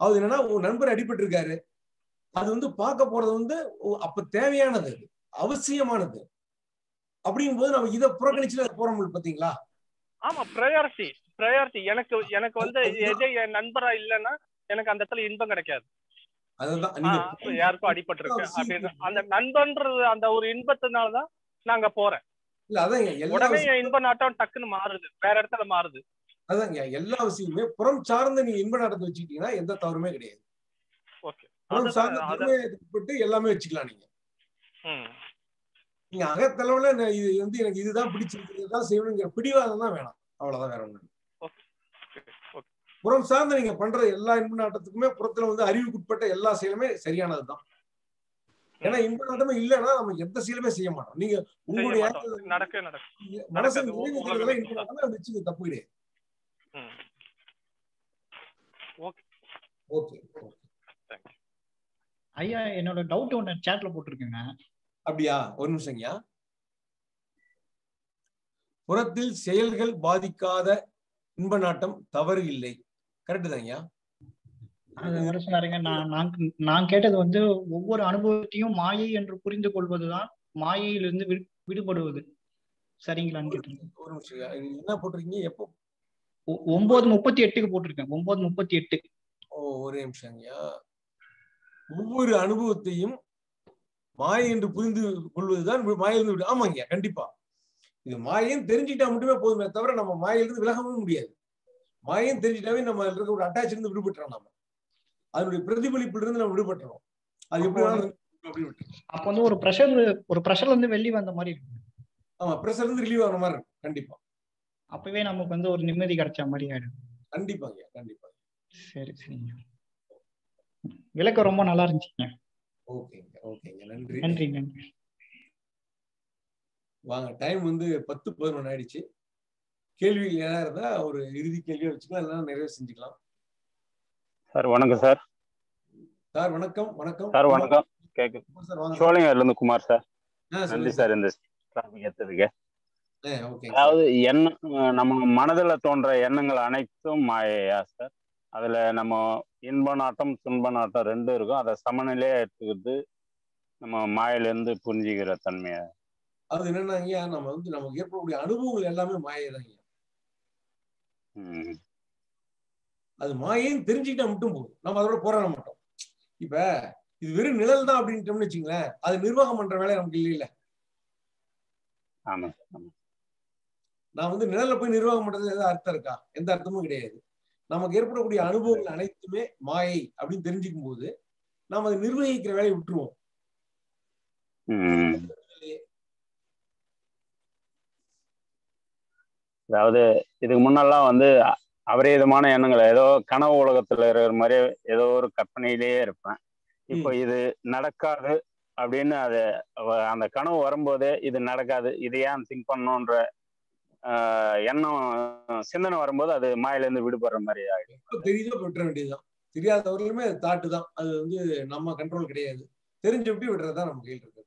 அது என்னன்னா உங்க நண்பர் அடிபட்டு இருக்காரு அது வந்து பார்க்க போறது வந்து அப்ப தேவையானது அவசியமானது. அப்படிங்கும் போது நம்ம இதை புறக்கணிச்சுட்டு அதை போற முடியும் பாத்தீங்களா? ஆமா ப்ரையாரிட்டி ப்ரையாரிட்டி எனக்கு எனக்கு வந்து எதே என் நண்பரா இல்லைன்னா எனக்கு அந்த இடத்துல இன்பம் கிடைக்காது. நீங்க யாருக்கும் அடிபட்டிருக்கு அப்படின்னு. அந்த நண்பன்றது அந்த ஒரு இன்பத்தினாலதான் நான் அங்க போறேன். உடனே என் இன்ப நாட்டம் டக்குன்னு மாறுது. வேற இடத்துல மாறுது. அதாங்க எல்லா விஷயமுமே புறம் சார்ந்த நீங்க இன்ப நாட்டத்தை வச்சுக்கிட்டீங்கன்னா எந்த தவறுமே கிடையாது. புறம் சார்ந்த தன்மையப்பட்டு எல்லாமே வச்சுக்கலாம் நீங்க. நீங்க அகத்தளவுல இது வந்து எனக்கு இதுதான் பிடிச்சிருக்கு இதுதான் செய்யணுங்கிற பிடிவாதம் தான் வேணாம். அவ்வளவுதான் வேற ஒண்ணு புறம் சார்ந்து நீங்க பண்ற எல்லா இன்ப நாட்டத்துக்குமே புறத்துல வந்து அறிவுக்குட்பட்ட எல்லா செயலுமே சரியானதுதான் ஏன்னா இன்ப நாட்டமே இல்லைன்னா நம்ம எந்த செயலுமே செய்ய மாட்டோம். நீங்க உங்களுடைய மனசை இன்ப நாட்டமே வச்சுக்க தப்பு கிடையாது. ஓகே ஓகே ஐயா என்னோட டவுட் ஒன்று சேட்ல போட்டிருக்கேங்க. அப்படியா? ஒரு நிமிஷங்கய்யா புறத்தில் செயல்கள் பாதிக்காத இன்ப நாட்டம் தவறு இல்லை. கரெக்டு தாங்கய்யா அது வர சொன்னாருங்க. நான் நான் நான் கேட்டது வந்து ஒவ்வொரு அனுபவத்தையும் மாயை என்று புரிந்து கொள்வதுதான் மாயையிலிருந்து விடு- விடுபடுவது. சரிங்களான்னு கேட்டேன். நிமிஷம் ஐயா. என்ன போட்டிருக்கீங்க? எப்போ ஒன்பது முப்பத்தி எட்டுக்கு போட்டிருக்கேன். ஒன்பது முப்பத்தி எட்டு. ஓ ஒரே நிமிஷம் ஐயா ஒவ்வொரு அனுபவத்தையும் மாயை என்று புரிந்து கொள்வதுதான் மாயிலிருந்து விடு ஆமாங்க கண்டிப்பா. இது மாயைன்னு தெரிஞ்சுக்கிட்டா மட்டுமே போதுமே தவிர நம்ம மாயிலிருந்து விலகவும் முடியாது. மாயம் தெரிஞ்சிட்டாவே நம்ம இருக்க ஒரு அட்டாச் இருந்து விடுபட்டுறோம் நம்ம அதனுடைய பிரதிபலிப்புல இருந்து நம்ம விடுபட்டுறோம். அது எப்படி. அப்ப வந்து ஒரு ப்ரெஷர் ஒரு ப்ரெஷர்ல இருந்து வெளியே வந்த மாதிரி இருக்கு ஆமா பிரஷர் இருந்து ரிலீவ் ஆகிற மாதிரி இருக்கும் கண்டிப்பா. அப்பவே நமக்கு வந்து ஒரு நிம்மதி கிடைச்ச மாதிரி ஆயிடும். கண்டிப்பாங்க கண்டிப்பா சரி சரிங்க. விளக்கம் ரொம்ப நல்லா இருந்துச்சுங்க. ஓகேங்க ஓகேங்க. நன்றி. நன்றி நன்றி. வாங்க டைம் வந்து பத்து பதினொன்று ஆயிடுச்சு. கேள்விகள் ஏதாவது இருந்தா ஒரு இறுதி கேள்வியை வச்சுக்கலாம் இல்லைன்னா நிறைவு செஞ்சுக்கலாம். சார் வணக்கம் சார். சார் வணக்கம் வணக்கம். சார் வணக்கம். கேக்கு. சோழிங்கர்ல இருந்து குமார் சார். நன்றி சார் இந்த டாபிக் எடுத்ததுக்கு. அதாவது எண்ணம் நம்ம மனதுல தோன்ற எண்ணங்கள் அனைத்தும் மாயையா சார்? அதுல நம்ம இன்ப நாட்டம் துன்ப நாட்டம் ரெண்டும் இருக்கும். அதை சமநிலையா எடுத்துக்கிட்டு நம்ம மாயில இருந்து புரிஞ்சுக்கிற தன்மையை? அது என்னன்னா ஐயா நம்ம வந்து நமக்கு ஏற்படக்கூடிய அனுபவங்கள் எல்லாமே மாயை தான் ஐயா அது மாயைன்னு தெரிஞ்சுக்கிட்டா மட்டும் போதும். நம்ம அதோட போராட மாட்டோம். இப்ப இது வெறும் நிழல் தான் அப்படின்ட்டோம்னு வச்சுங்களேன் அது நிர்வாகம் பண்ற வேலை நமக்கு இல்லை இல்ல ஆமா ஆமா நான் வந்து நிழல்ல போய் நிர்வாகம் பண்றது ஏதாவது அர்த்தம் இருக்கா? எந்த அர்த்தமும் கிடையாது. நமக்கு ஏற்படக்கூடிய அனுபவங்கள் அனைத்துமே மாயை அப்படின்னு தெரிஞ்சுக்கும் போது நாம் அதை நிர்வகிக்கிற வேலையை விட்டுருவோம். அதாவது இதுக்கு முன்னெல்லாம் வந்து அபரீதமான எண்ணங்கள். ஏதோ கனவு உலகத்துல இருக்கிற மாதிரி ஏதோ ஒரு கற்பனையிலேயே இருப்பேன். இப்போ இது நடக்காது அப்படின்னு அது அந்த கனவு வரும்போதே இது நடக்காது. இது ஏன் திங்க் பண்ணணுன்ற எண்ணம் சிந்தனை வரும்போது அது மாயிலேருந்து விடுபடுற மாதிரி ஆயிடும். எப்ப தெரியுதோ விட்டுற வேண்டியதுதான். தெரியாதவர்களுமே அது தாட்டு தான். அது வந்து நம்ம கண்ட்ரோல் கிடையாது. தெரிஞ்சு விட்டு விடுறது தான் நம்ம கையில் இருக்குது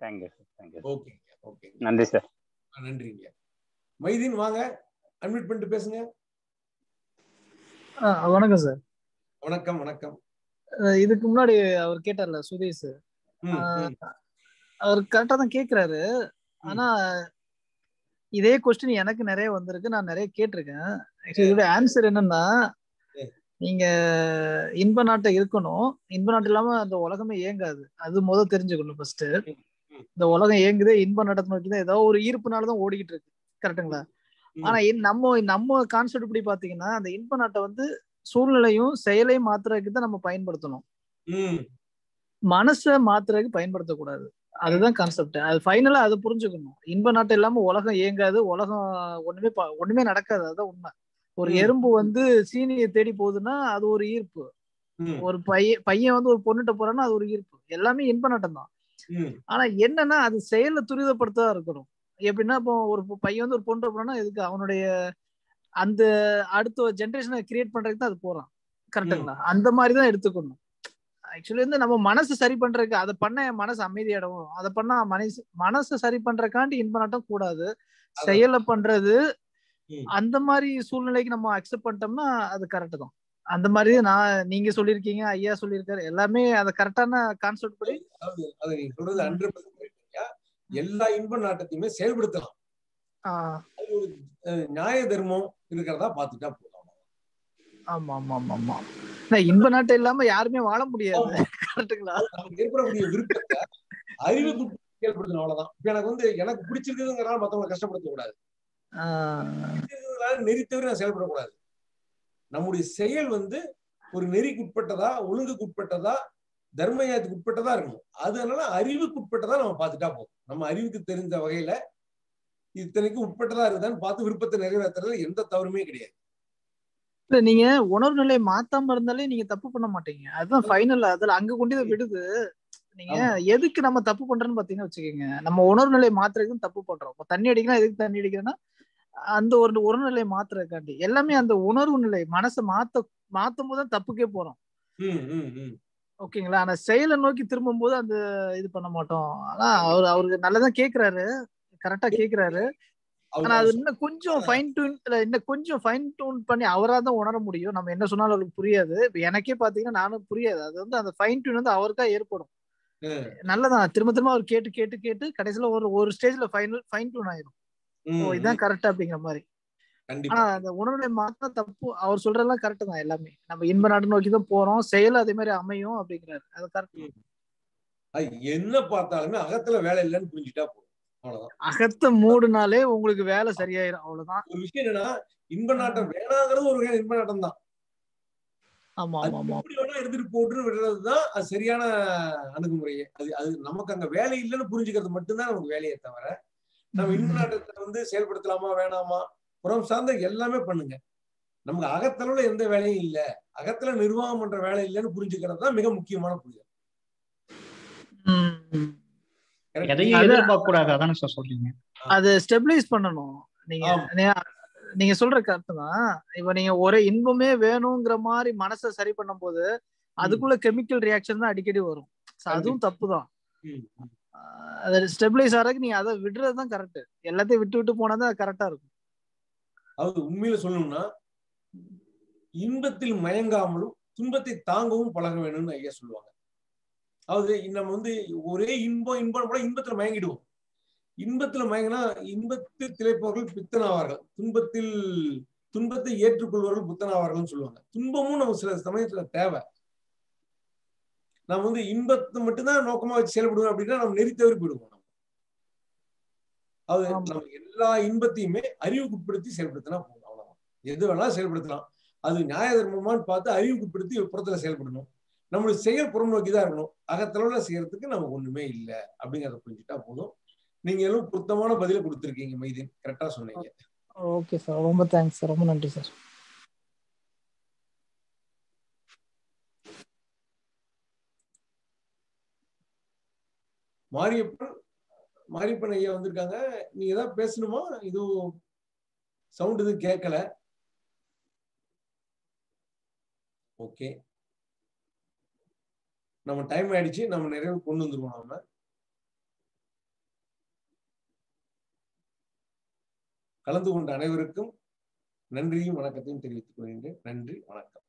thank you sir thank you okay okay நன்றி சார் நன்றிங்க. மைதீன் வாங்க. அட்மிட் பண்ணிட்டு பேசுங்க. ஆ, வணக்கம் சார் வணக்கம் வணக்கம். இதுக்கு முன்னாடி அவர் கேட்டார்ல சுதேஷ். அவர் கரெக்டா தான் கேக்குறாரு. ஆனா இதே கொஸ்டின் எனக்கு நிறைய வந்திருக்கு. நான் நிறைய கேட்டிருக்கேன். இதோட ஆன்சர் என்னன்னா நீங்க இன்ப நாட்டை இருக்கணும். இன்ப நாட்டு இல்லாம அந்த உலகமே இயங்காது. அது முதல் தெரிஞ்சுக்கணும் ஃபர்ஸ்ட் இந்த உலகம் இயங்குது இன்ப நாட்டத்தை நோக்கி தான். ஏதோ ஒரு ஈர்ப்புனாலதான் ஓடிக்கிட்டு இருக்கு. கரெக்ட்டுங்களா ஆனா நம்ம நம்ம கான்செப்ட் படி பாத்தீங்கன்னா அந்த இன்ப நாட்டை வந்து சூழ்நிலையும் செயலையும் மாத்துறதுக்கு தான் நம்ம பயன்படுத்தணும். மனசை மாத்துறதுக்கு பயன்படுத்தக்கூடாது. அதுதான் கான்செப்ட் அது ஃபைனலா அதை புரிஞ்சுக்கணும். இன்ப நாட்டம் இல்லாம உலகம் இயங்காது. உலகம் ஒண்ணுமே ஒண்ணுமே நடக்காது. அதுதான் உண்மை. ஒரு. எறும்பு வந்து சீனியை தேடி போகுதுன்னா அது ஒரு ஈர்ப்பு. ஒரு பையன் பையன் வந்து ஒரு பொண்ணுகிட்ட போறான்னா அது ஒரு ஈர்ப்பு. எல்லாமே இன்ப நாட்டம் தான். ஆனா என்னன்னா அது செயலை துரிதப்படுத்தா இருக்கணும். எப்படின்னா இப்போ ஒரு பையன் வந்து ஒரு பொண்ணு போறான்னா இதுக்கு அவனுடைய அந்த அடுத்த ஜென்ரேஷனை கிரியேட் பண்றதுக்கு தான் அது போறான். கரெக்டுங்களா அந்த மாதிரி தான் எடுத்துக்கணும். ஆக்சுவலி வந்து நம்ம மனசு சரி பண்றதுக்கு அதை பண்ண என் மனசு அமைதியாடவும் அதை பண்ணா மனசு மனசை சரி பண்றதுக்காண்டி இன்ப நாட்டம் கூடாது. செயலை பண்றது அந்த மாதிரி சூழ்நிலைக்கு நம்ம அக்செப்ட் பண்ணிட்டோம்னா அது கரெக்ட் தான். அந்த மாதிரி நான் நீங்க சொல்லியிருக்கீங்க ஐயா சொல்லியிருக்காரு எல்லாமே அதை கரெக்டான கான்செப்ட் படி. அது நீங்க சொல்றது ஹண்ட்ரட் எல்லா இன்ப நாட்டத்தையுமே செயல்படுத்தலாம். ஒரு நியாய தர்மம் இருக்கிறதா பார்த்துட்டா போதும். ஆமா ஆமா ஆமா ஆமா இன்ப நாட்டை இல்லாம யாருமே வாழ முடியாது. கரெக்ட்டுங்களா? ஏற்படக்கூடிய விருப்பத்தை அறிவுக்கு செயல்படுத்தணும் அவ்வளவுதான். இப்ப எனக்கு வந்து எனக்கு பிடிச்சிருக்குதுங்கிறனால மத்தவங்களை கஷ்டப்படுத்த கூடாது நெறி தவிர நான் செயல்படக்கூடாது. நம்முடைய செயல் வந்து ஒரு நெறிக்கு உட்பட்டதா ஒழுங்குக்கு உட்பட்டதா தர்மயாத்துக்கு உட்பட்டதா இருக்கணும். அதனால அறிவுக்கு உட்பட்டதா நம்ம பார்த்துட்டா போதும். நம்ம அறிவுக்கு தெரிந்த வகையில இத்தனைக்கு உட்பட்டதா இருக்குதான்னு பார்த்து விருப்பத்தை நிறைவேற்றுறதுல எந்த தவறுமே கிடையாது. நீங்க உணர்வு நிலையை மாத்தாம இருந்தாலே நீங்க தப்பு பண்ண மாட்டீங்க. அதுதான் ஃபைனல் அதுல அங்க கொண்டு விடுது. நீங்க எதுக்கு நம்ம தப்பு பண்றோம்னு பாத்தீங்கன்னா வச்சுக்கோங்க. நம்ம உணர்வு நிலையை மாத்துறதுக்கு தப்பு பண்றோம். இப்ப தண்ணி அடிக்கலாம் எதுக்கு தண்ணி அடிக்கிறோம்னா அந்த ஒரு உணர்வு நிலையை மாத்துறதுக்காண்டி. எல்லாமே அந்த உணர்வு நிலை மனசை மாத்த மாத்தும் போது தான் தப்புக்கே போறோம். ஓகேங்களா? ஆனா செயலை நோக்கி திரும்பும் போது அந்த இது பண்ண மாட்டோம். ஆனா அவர் அவருக்கு நல்லதான் கேக்குறாரு. கரெக்டா கேக்குறாரு. ஆனா அது இன்னும் கொஞ்சம் ஃபைன் டியூன் இன்னும் கொஞ்சம் ஃபைன் டியூன் பண்ணி அவரா தான் உணர முடியும். நம்ம என்ன சொன்னாலும் அவருக்கு புரியாது. எனக்கே பாத்தீங்கன்னா நானும் புரியாது. அது வந்து அந்த ஃபைன் டியூன் வந்து அவருக்கா ஏற்படும். நல்லதான் திரும்ப திரும்ப அவர் கேட்டு கேட்டு கேட்டு கடைசியில ஒரு ஒரு ஸ்டேஜ்ல ஃபைனல் ஃபைன் டியூன் ஆயிரும். இதான் கரெக்ட் அப்படிங்கிற மாதிரி. ஆனா அந்த உணர்வுடைய மாற்றம் தப்பு. அவர் சொல்றதெல்லாம் கரெக்ட் தான் எல்லாமே. நம்ம இன்ப நாடு நோக்கி தான் போறோம். செயல் அதே மாதிரி அமையும் அப்படிங்கிறாரு. அது கரெக்ட் என்ன பார்த்தாலுமே அகத்துல வேலை இல்லைன்னு புரிஞ்சுட்டா அவ்வளவுதான். அகத்தை மூடுனாலே உங்களுக்கு வேலை சரியாயிரும் அவ்வளவுதான். ஒரு விஷயம் என்னன்னா இன்ப நாட்டம் வேணாங்கிறது ஒரு வகையான இன்ப நாட்டம் தான். ஆமா ஆமா வேணா இருந்துட்டு போட்டுன்னு விடுறதுதான் அது சரியான அணுகுமுறையே. அது அது நமக்கு அங்க வேலை இல்லைன்னு புரிஞ்சுக்கிறது மட்டும்தான் நமக்கு வேலையே தவிர நம்ம இன்ப நாட்டத்தை வந்து செயல்படுத்தலாமா வேணாமா? புறம் சார்ந்த எல்லாமே பண்ணுங்க. நமக்கு அகத்தளவுல எந்த வேலையும் இல்ல. அகத்துல நிர்வாகம் பண்ற வேலை இல்லைன்னு புரிஞ்சுக்கிறது தான் மிக முக்கியமான புரிதல். எதையும் அது- எதிர்பார்க்க கூடாது அதானே சார் சொல்றீங்க. அது ஸ்டெபிலைஸ் பண்ணணும். நீங்க நீங்க- சொல்ற கரெக்ட் தான் இப்ப நீங்க ஒரே இன்பமே வேணுங்கிற மாதிரி மனசை சரி பண்ணும்போது அதுக்குள்ள கெமிக்கல் ரியாக்ஷன் தான் அடிக்கடி வரும். அதுவும் தப்பு தான் அது ஸ்டெபிலைஸ் ஆகிறதுக்கு நீங்க அதை விடுறது தான் கரெக்ட் எல்லாத்தையும் விட்டு விட்டு போனா தான் கரெக்டா இருக்கும். அதாவது உண்மையில சொல்லணும்னா இன்பத்தில் மயங்காமலும் துன்பத்தை தாங்கவும் பழக வேணும்னு ஐயா சொல்லுவாங்க. அதாவது நம்ம வந்து ஒரே இன்பம் இன்பம் கூட இன்பத்துல மயங்கிடுவோம். இன்பத்துல மயங்கினா இன்பத்தில் திளைப்பவர்கள் பித்தனாவார்கள். துன்பத்தில் துன்பத்தை ஏற்றுக்கொள்வர்கள் புத்தனாவார்கள்னு சொல்லுவாங்க. துன்பமும் நம்ம சில சமயத்துல தேவை. நம்ம வந்து இன்பத்தை மட்டும்தான் நோக்கமா வச்சு செயல்படுவோம் அப்படின்னா நம்ம நெறி தவறி போயிடுவோம் நம்ம. அது நம்ம எல்லா இன்பத்தையுமே அறிவுக்குட்படுத்தி செயல்படுத்தினா போதும். அவ்வளவுதான். எது வேணாலும் செயல்படுத்தலாம். அது நியாய தர்மமான்னு பார்த்து அறிவுக்குட்படுத்தி புறத்துல செயல்படணும். நம்மளுடைய செயல் புறம் நோக்கி தான் இருக்கணும். அகத்தளவுல செய்யறதுக்கு நமக்கு ஒண்ணுமே இல்லை. அப்படிங்கறத புரிஞ்சுட்டா போதும். நீங்க எல்லாம் பொருத்தமான பதில கொடுத்துருக்கீங்க மைதீன். கரெக்டா சொன்னீங்க. ஓகே சார் ரொம்ப தேங்க்ஸ் சார் ரொம்ப நன்றி சார் மாரியப்பன் மாரியப்பன் ஐயா வந்திருக்காங்க. நீங்க ஏதாவது பேசணுமா? இது சவுண்ட் எதுவும் கேட்கல ஓகே. நம்ம டைம் ஆயிடுச்சு நம்ம நிறைவு கொண்டு வந்துருவோம் நம்ம கலந்து கொண்ட அனைவருக்கும் நன்றியும் வணக்கத்தையும் தெரிவித்துக் கொள்கின்றேன். நன்றி வணக்கம்.